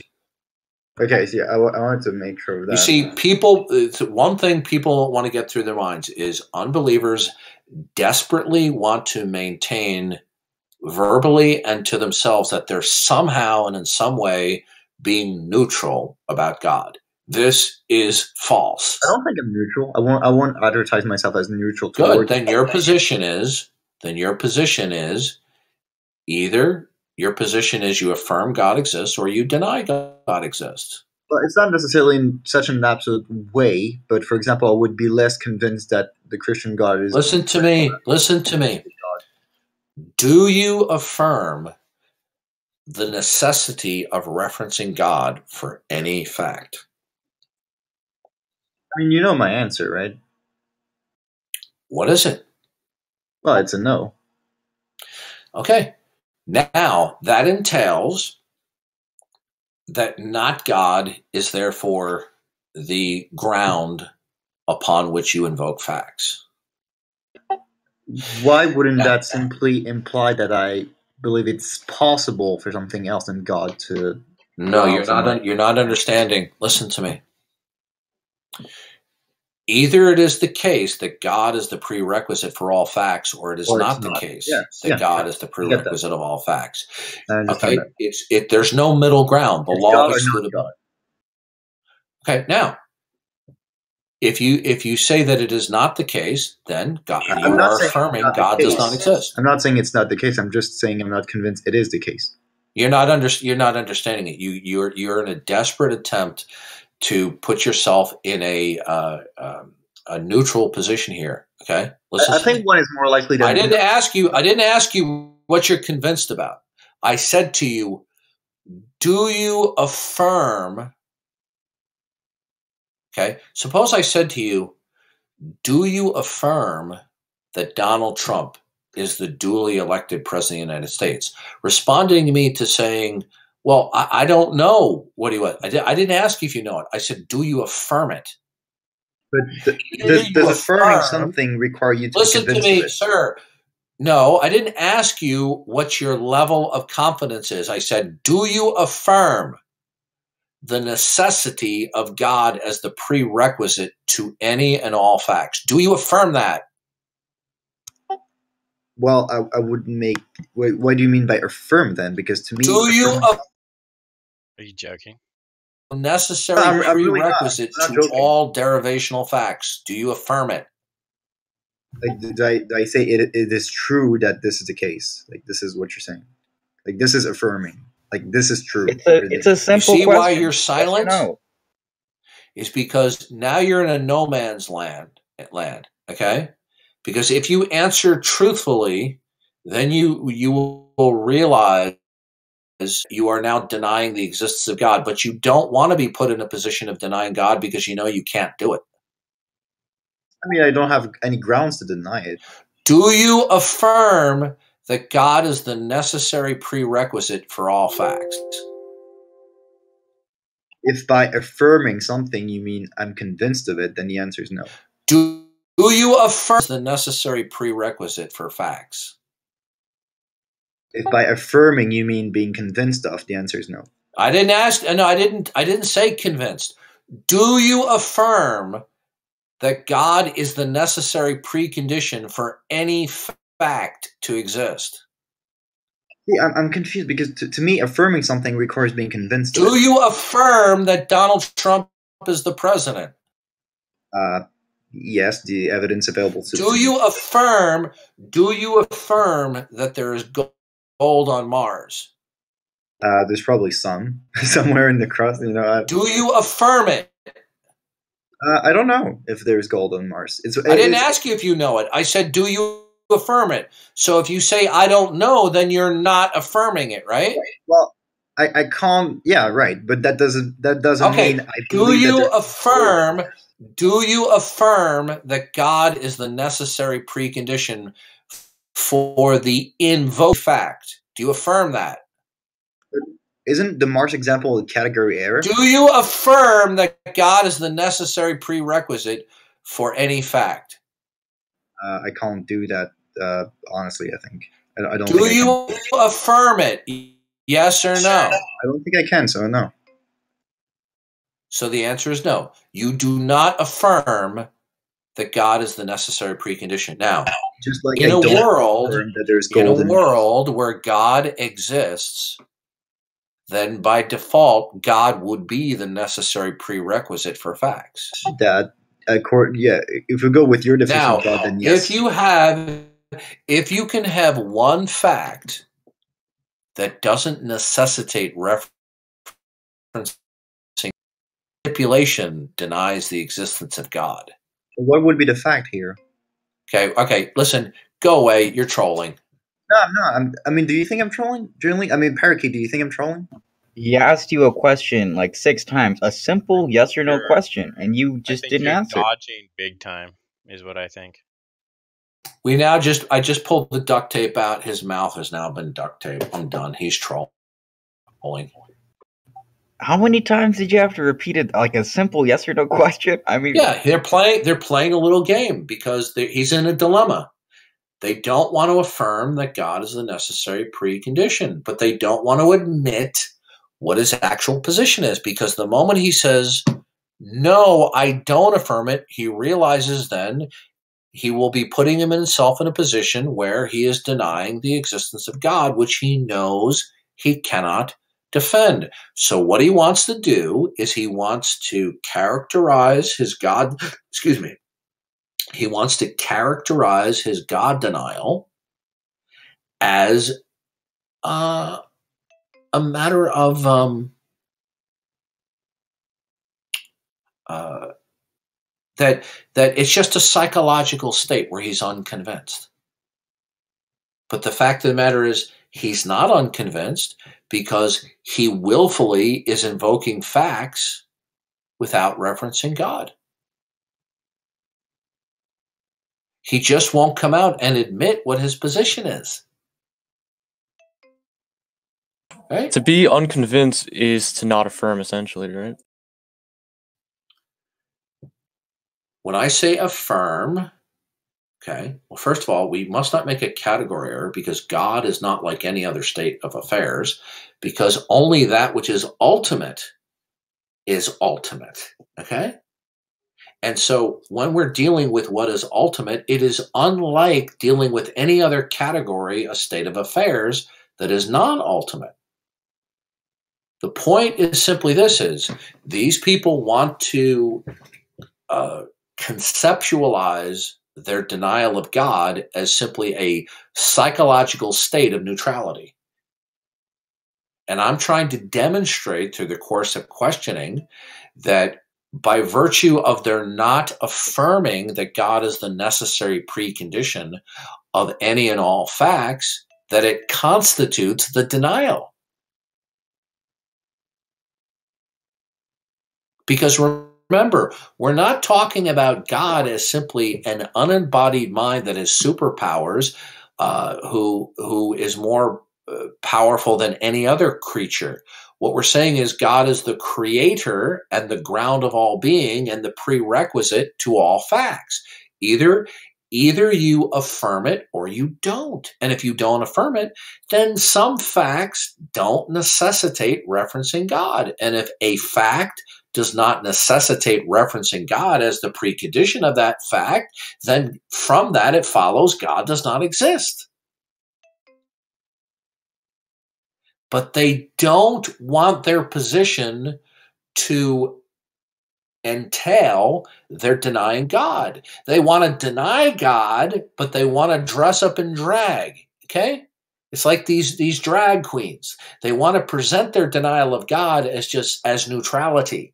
Okay, so yeah, I, w- I wanted to make sure that. You see, people, one thing people want to get through their minds is unbelievers desperately want to maintain verbally and to themselves that they're somehow and in some way being neutral about God. This is false. I don't think I'm neutral. I won't. I won't advertise myself as neutral. Good. Then your position is. Then your position is either your position is you affirm God exists or you deny God exists. Well, it's not necessarily in such an absolute way, but for example, I would be less convinced that the Christian God is. Listen to me. Listen to me. Do you affirm the necessity of referencing God for any fact? I mean, you know my answer, right? What is it? Well, it's a no. Okay. Now, that entails that not God is therefore the ground upon which you invoke facts. Why wouldn't that simply imply that I believe it's possible for something else than God to? No, you're not. You're not understanding. Listen to me. Either it is the case that God is the prerequisite for all facts, or it is or not the not. case yes. that yeah, God is the prerequisite of all facts. Okay, that. it's it. There's no middle ground. The law is the God. Okay, now if you if you say that it is not the case, then God, you are affirming God does not exist. I'm not saying it's not the case. I'm just saying I'm not convinced it is the case. You're not under, You're not understanding it. You you're you're in a desperate attempt to put yourself in a uh, um, a neutral position here. Okay, Listen I, I think one is more likely to. I didn't ask you. I didn't ask you what you're convinced about. I said to you, "Do you affirm?" Okay. Suppose I said to you, "Do you affirm that Donald Trump is the duly elected president of the United States?" Responding to me to saying well, I, I don't know what he was. I, did, I didn't ask you if you know it. I said, do you affirm it? But the, does, does affirming something require you to listen to me, sir? No, I didn't ask you what your level of confidence is. I said, do you affirm the necessity of God as the prerequisite to any and all facts? Do you affirm that? Well, I, I would make. What, what do you mean by affirm then? Because to me, Do you affirm- affirm Are you joking? the necessary I'm- I'm prerequisite I'm to joking. all derivational facts? Do you affirm it? like did I, did I say it, it is true that this is the case? Like this is what you're saying. Like this is affirming. Like this is true. It's a Really. it's a simple see question. why you're silent? no. is because now you're in a no man's land land okay because if you answer truthfully then you you will realize you are now denying the existence of god but you don't want to be put in a position of denying god because you know you can't do it I mean, I don't have any grounds to deny it. do you affirm that god is the necessary prerequisite for all facts If by affirming something you mean I'm convinced of it, then the answer is no. do, do you affirm the necessary prerequisite for facts If by affirming you mean being convinced of, the answer is no. I didn't ask. No, I didn't. I didn't say convinced. Do you affirm that God is the necessary precondition for any fact to exist? See, I'm, I'm confused because to, to me, affirming something requires being convinced Do you affirm that Donald Trump is the president? Uh, yes, the evidence available to Do you affirm? Do you affirm that there is go- gold on Mars? Uh, there's probably some somewhere in the crust. You know, I, Do you affirm it? uh, I don't know if there's gold on Mars. It's, I didn't ask you if you know it. I said, do you affirm it? So if you say I don't know, then you're not affirming it, right? Well, I, I can't. Yeah, right. But that doesn't that doesn't Okay. mean I Do you affirm? Do you affirm that God is the necessary precondition for the invoked fact? Do you affirm that? Isn't the Mars example a category error? Do you affirm that God is the necessary prerequisite for any fact? Uh, I can't do that. Uh, honestly, I think I, I don't. Do think I you can. affirm it? Yes or no? I don't think I can. So no. So the answer is no. You do not affirm that God is the necessary precondition. Now, Just like in a world, that there's in a world where God exists, then by default, God would be the necessary prerequisite for facts. that. Accord, yeah. If we go with your definition Now, of God, then yes. if you have, if you can have one fact that doesn't necessitate referencing manipulation denies the existence of God. what would be the fact here? Okay, okay, listen, go away. You're trolling. No, I'm not. I'm, I mean, do you think I'm trolling? Generally, I mean, Parakeet, do you think I'm trolling? He asked you a question like six times, a simple yes or no Sure. question, and you I just think didn't you're answer. dodging big time, is what I think. We now just, I just pulled the duct tape out. His mouth has now been duct taped. I'm done. He's trolling. How many times did you have to repeat it like a simple yes or no question? I mean, Yeah, they're playing. They're playing a little game because he's in a dilemma. They don't want to affirm that God is the necessary precondition, but they don't want to admit what his actual position is because the moment he says, "No, I don't affirm it," he realizes then he will be putting himself in a position where he is denying the existence of God, which he knows he cannot defend. So what he wants to do is he wants to characterize his God, excuse me, he wants to characterize his God denial as uh, a matter of um, uh, that that it's just a psychological state where he's unconvinced. But the fact of the matter is, he's not unconvinced because he willfully is invoking facts without referencing God. He just won't come out and admit what his position is. Right? To be unconvinced is to not affirm, essentially, right? When I say affirm, Okay. Well, first of all, we must not make a category error because God is not like any other state of affairs, because only that which is ultimate is ultimate. Okay. And so when we're dealing with what is ultimate, it is unlike dealing with any other category, a state of affairs that is non ultimate. The point is simply this is these people want to uh, conceptualize their denial of God as simply a psychological state of neutrality. And I'm trying to demonstrate through the course of questioning that by virtue of their not affirming that God is the necessary precondition of any and all facts, that it constitutes the denial. Because remember, we're not talking about God as simply an unembodied mind that has superpowers, uh, who who is more uh, powerful than any other creature. What we're saying is God is the creator and the ground of all being and the prerequisite to all facts. Either either you affirm it or you don't. And if you don't affirm it, then some facts don't necessitate referencing God. And if a fact does not necessitate referencing God as the precondition of that fact, then from that it follows God does not exist. But they don't want their position to entail they're denying God. They want to deny God, but they want to dress up in drag. Okay? It's like these these drag queens. They want to present their denial of God as just as neutrality.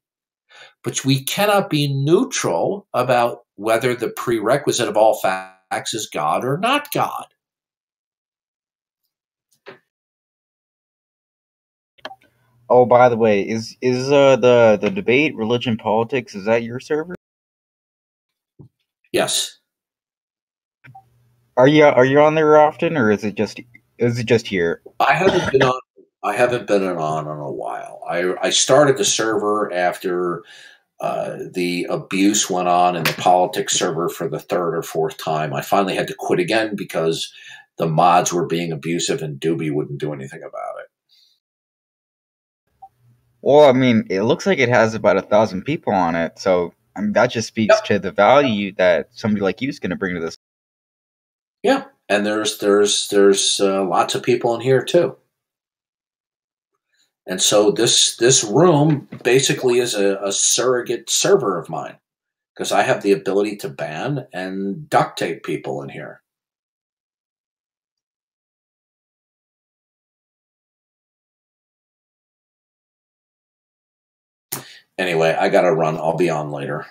But we cannot be neutral about whether the prerequisite of all facts is God or not God. Oh, by the way, is is uh, the the debate religion politics? Is that your server? Yes. Are you are you on there often, or is it just is it just here? I haven't been on. I haven't been on in a while. I I started the server after uh, the abuse went on in the politics server for the third or fourth time. I finally had to quit again because the mods were being abusive and Doobie wouldn't do anything about it. Well, I mean, it looks like it has about a thousand people on it, so I mean, that just speaks Yep. to the value that somebody like you is going to bring to this. Yeah, and there's there's there's uh, lots of people in here too. And so this this room basically is a, a surrogate server of mine because I have the ability to ban and duct tape people in here. Anyway, I gotta run. I'll be on later.